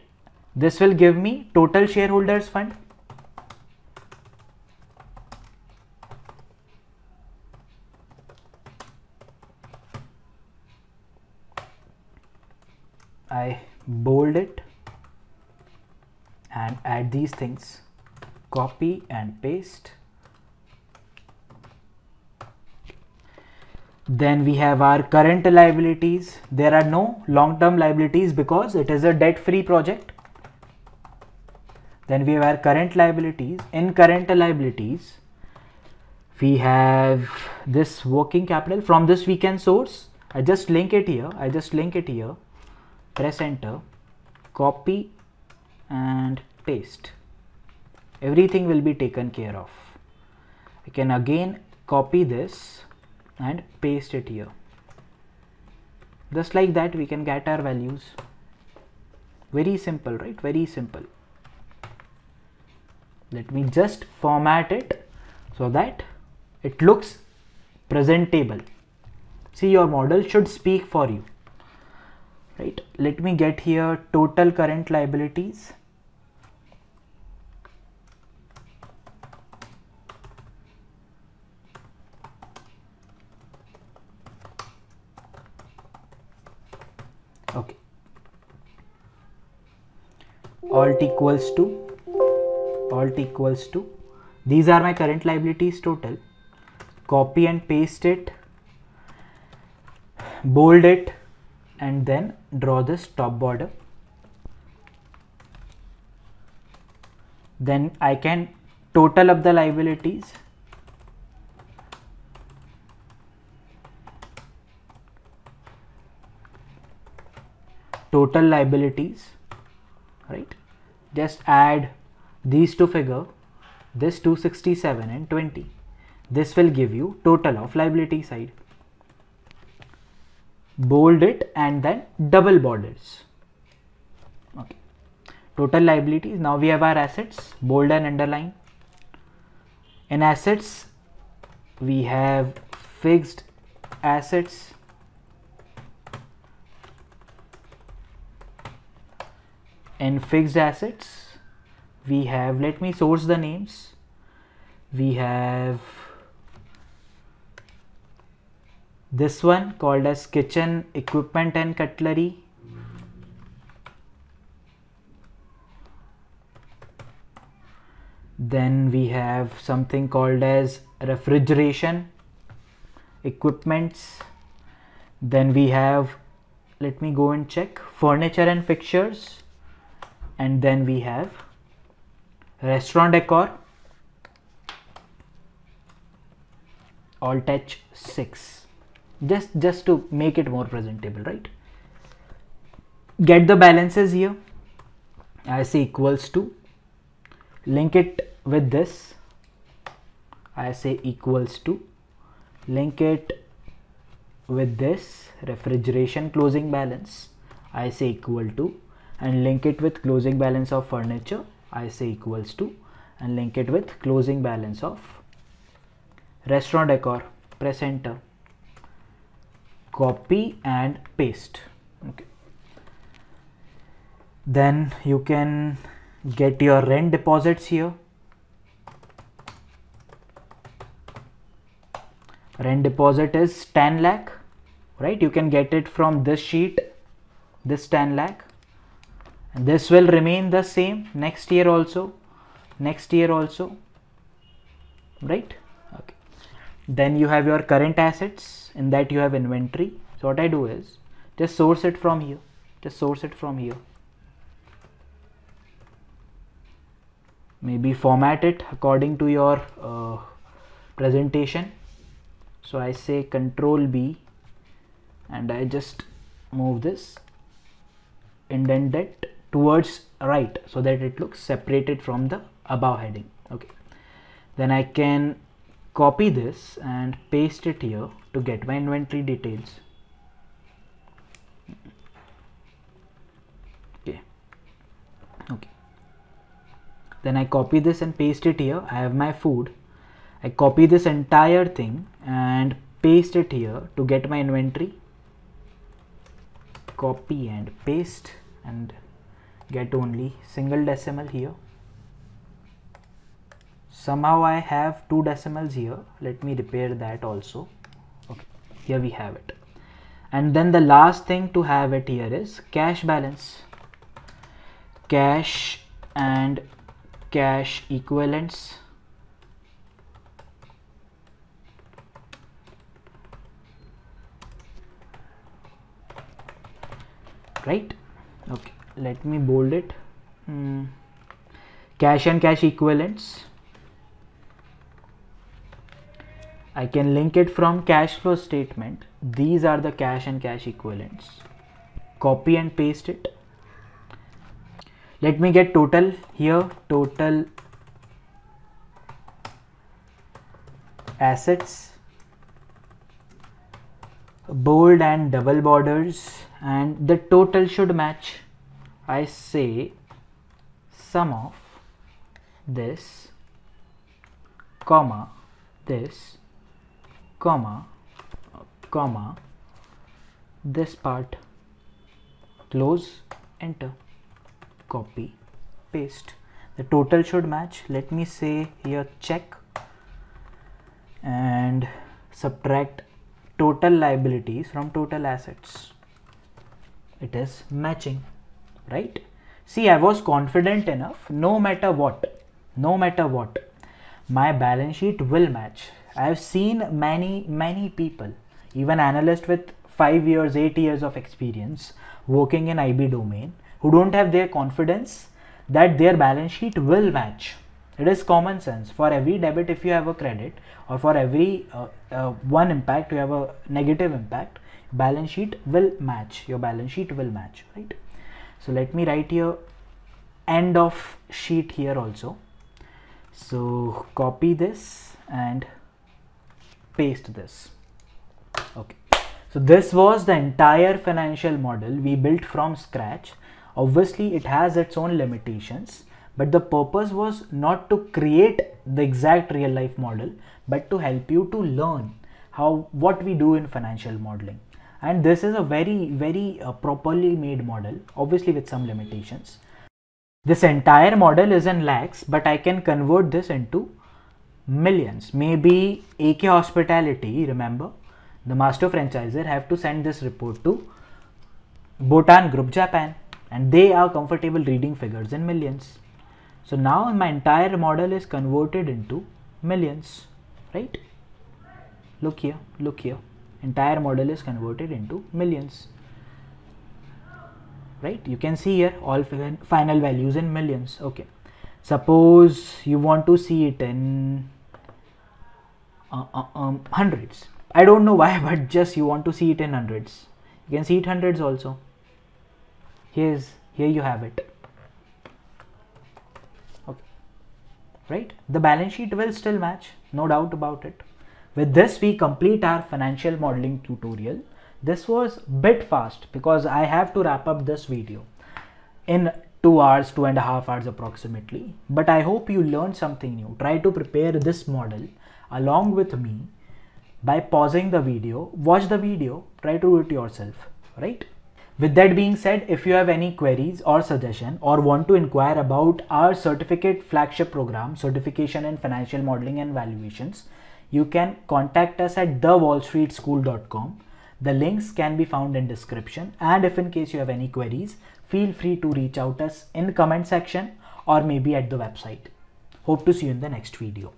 This will give me total shareholders fund I bold it and add these things. Copy and paste. Then we have our current liabilities. There are no long term liabilities because it is a debt free project. Then we have our current liabilities. In current liabilities we have this working capital. From this we can source. I just link it here. I just link it here press enter copy and paste. Everything will be taken care of. I can again copy this and paste it here. Just like that we can get our values. Very simple right? Very simple. Let me just format it so that it looks presentable. See your model should speak for you right. Let me get here total current liabilities. Okay. Alt equals to alt equals to. These are my current liabilities total. Copy and paste it. Bold it and then draw this top border. Then I can total up the liabilities. Total liabilities right? Just add these two figure this 267 and 20 this will give you total of liability side bold it and then double borders okay. Total liabilities. Now we have our assets bold and underline. In assets we have fixed assets. In fixed assets we have let me source the names. We have this one called as kitchen equipment and cutlery. Then we have something called as refrigeration equipments. Then we have let me go and check furniture and fixtures. And then we have restaurant decor. Alt h 6 just just to make it more presentable right? Get the balances here. I say equals to link it with this. I say equals to link it with this refrigeration closing balance. I say equal to and link it with closing balance of furniture. I say equals to and link it with closing balance of restaurant decor press enter copy and paste. Okay. Then you can get your rent deposits here. Rent deposit is 10 lakh right? You can get it from this sheet this 10 lakh. And this will remain the same next year also next year also right then you have your current assets in that you have inventory. So what i do is just source it from here. Just source it from here. Maybe format it according to your uh, presentation. So i say control b and i just move this indent it towards right so that it looks separated from the above heading. Okay. Then I can copy this and paste it here to get my inventory details. Okay. Okay. Then I copy this and paste it here. I have my food. I copy this entire thing and paste it here to get my inventory. Copy and paste and get only single decimal here somehow I have two decimals here. Let me repair that also. Okay here we have it. And then the last thing to have it here is cash balance. Cash and cash equivalents. Right? Okay let me bold it. Mm. cash and cash equivalents. I can link it from cash flow statement. These are the cash and cash equivalents. Copy and paste it. Let me get total here. Total assets. Bold and double borders. And the total should match I say sum of this comma this comma comma this part close enter copy paste. The total should match. Let me say here check and subtract total liabilities from total assets. It is matching right? See i was confident enough. No matter what no matter what my balance sheet will match i have seen many many people even analysts with 5 years 8 years of experience working in ib domain who don't have their confidence that their balance sheet will match. It is common sense. For every debit if you have a credit or for every uh, uh, one impact you have a negative impact balance sheet will match. Your balance sheet will match right? So let me write here end of sheet here also. So copy this and paste this. Okay. So this was the entire financial model we built from scratch. Obviously it has its own limitations but the purpose was not to create the exact real life model but to help you to learn how what we do in financial modeling. And this is a very very uh, properly made model obviously with some limitations. This entire model is in lakhs but i can convert this into millions maybe ak hospitality remember the master franchisor have to send this report to Botan Group Japan and they are comfortable reading figures in millions so now my entire model is converted into millions, right? Look here, look here. Entire model is converted into millions, right? You can see here all final values in millions. Okay. Suppose you want to see it in uh, uh, um, hundreds. I don't know why, but just you want to see it in hundreds. You can see it hundreds also. Here's here you have it. Okay, right? The balance sheet will still match, no doubt about it. With this, we complete our financial modeling tutorial. This was bit fast because I have to wrap up this video in two hours, two and a half hours approximately. But I hope you learned something new. Try to prepare this model along with me by pausing the video, watch the video, try to do it yourself, right? With that being said, if you have any queries or suggestion or want to inquire about our certificate flagship program, certification in financial modeling and valuations, you can contact us at thewallstreetschool.com. The links can be found in description and if in case you have any queries, feel free to reach out us in comment section or maybe at the website. Hope to see you in the next video.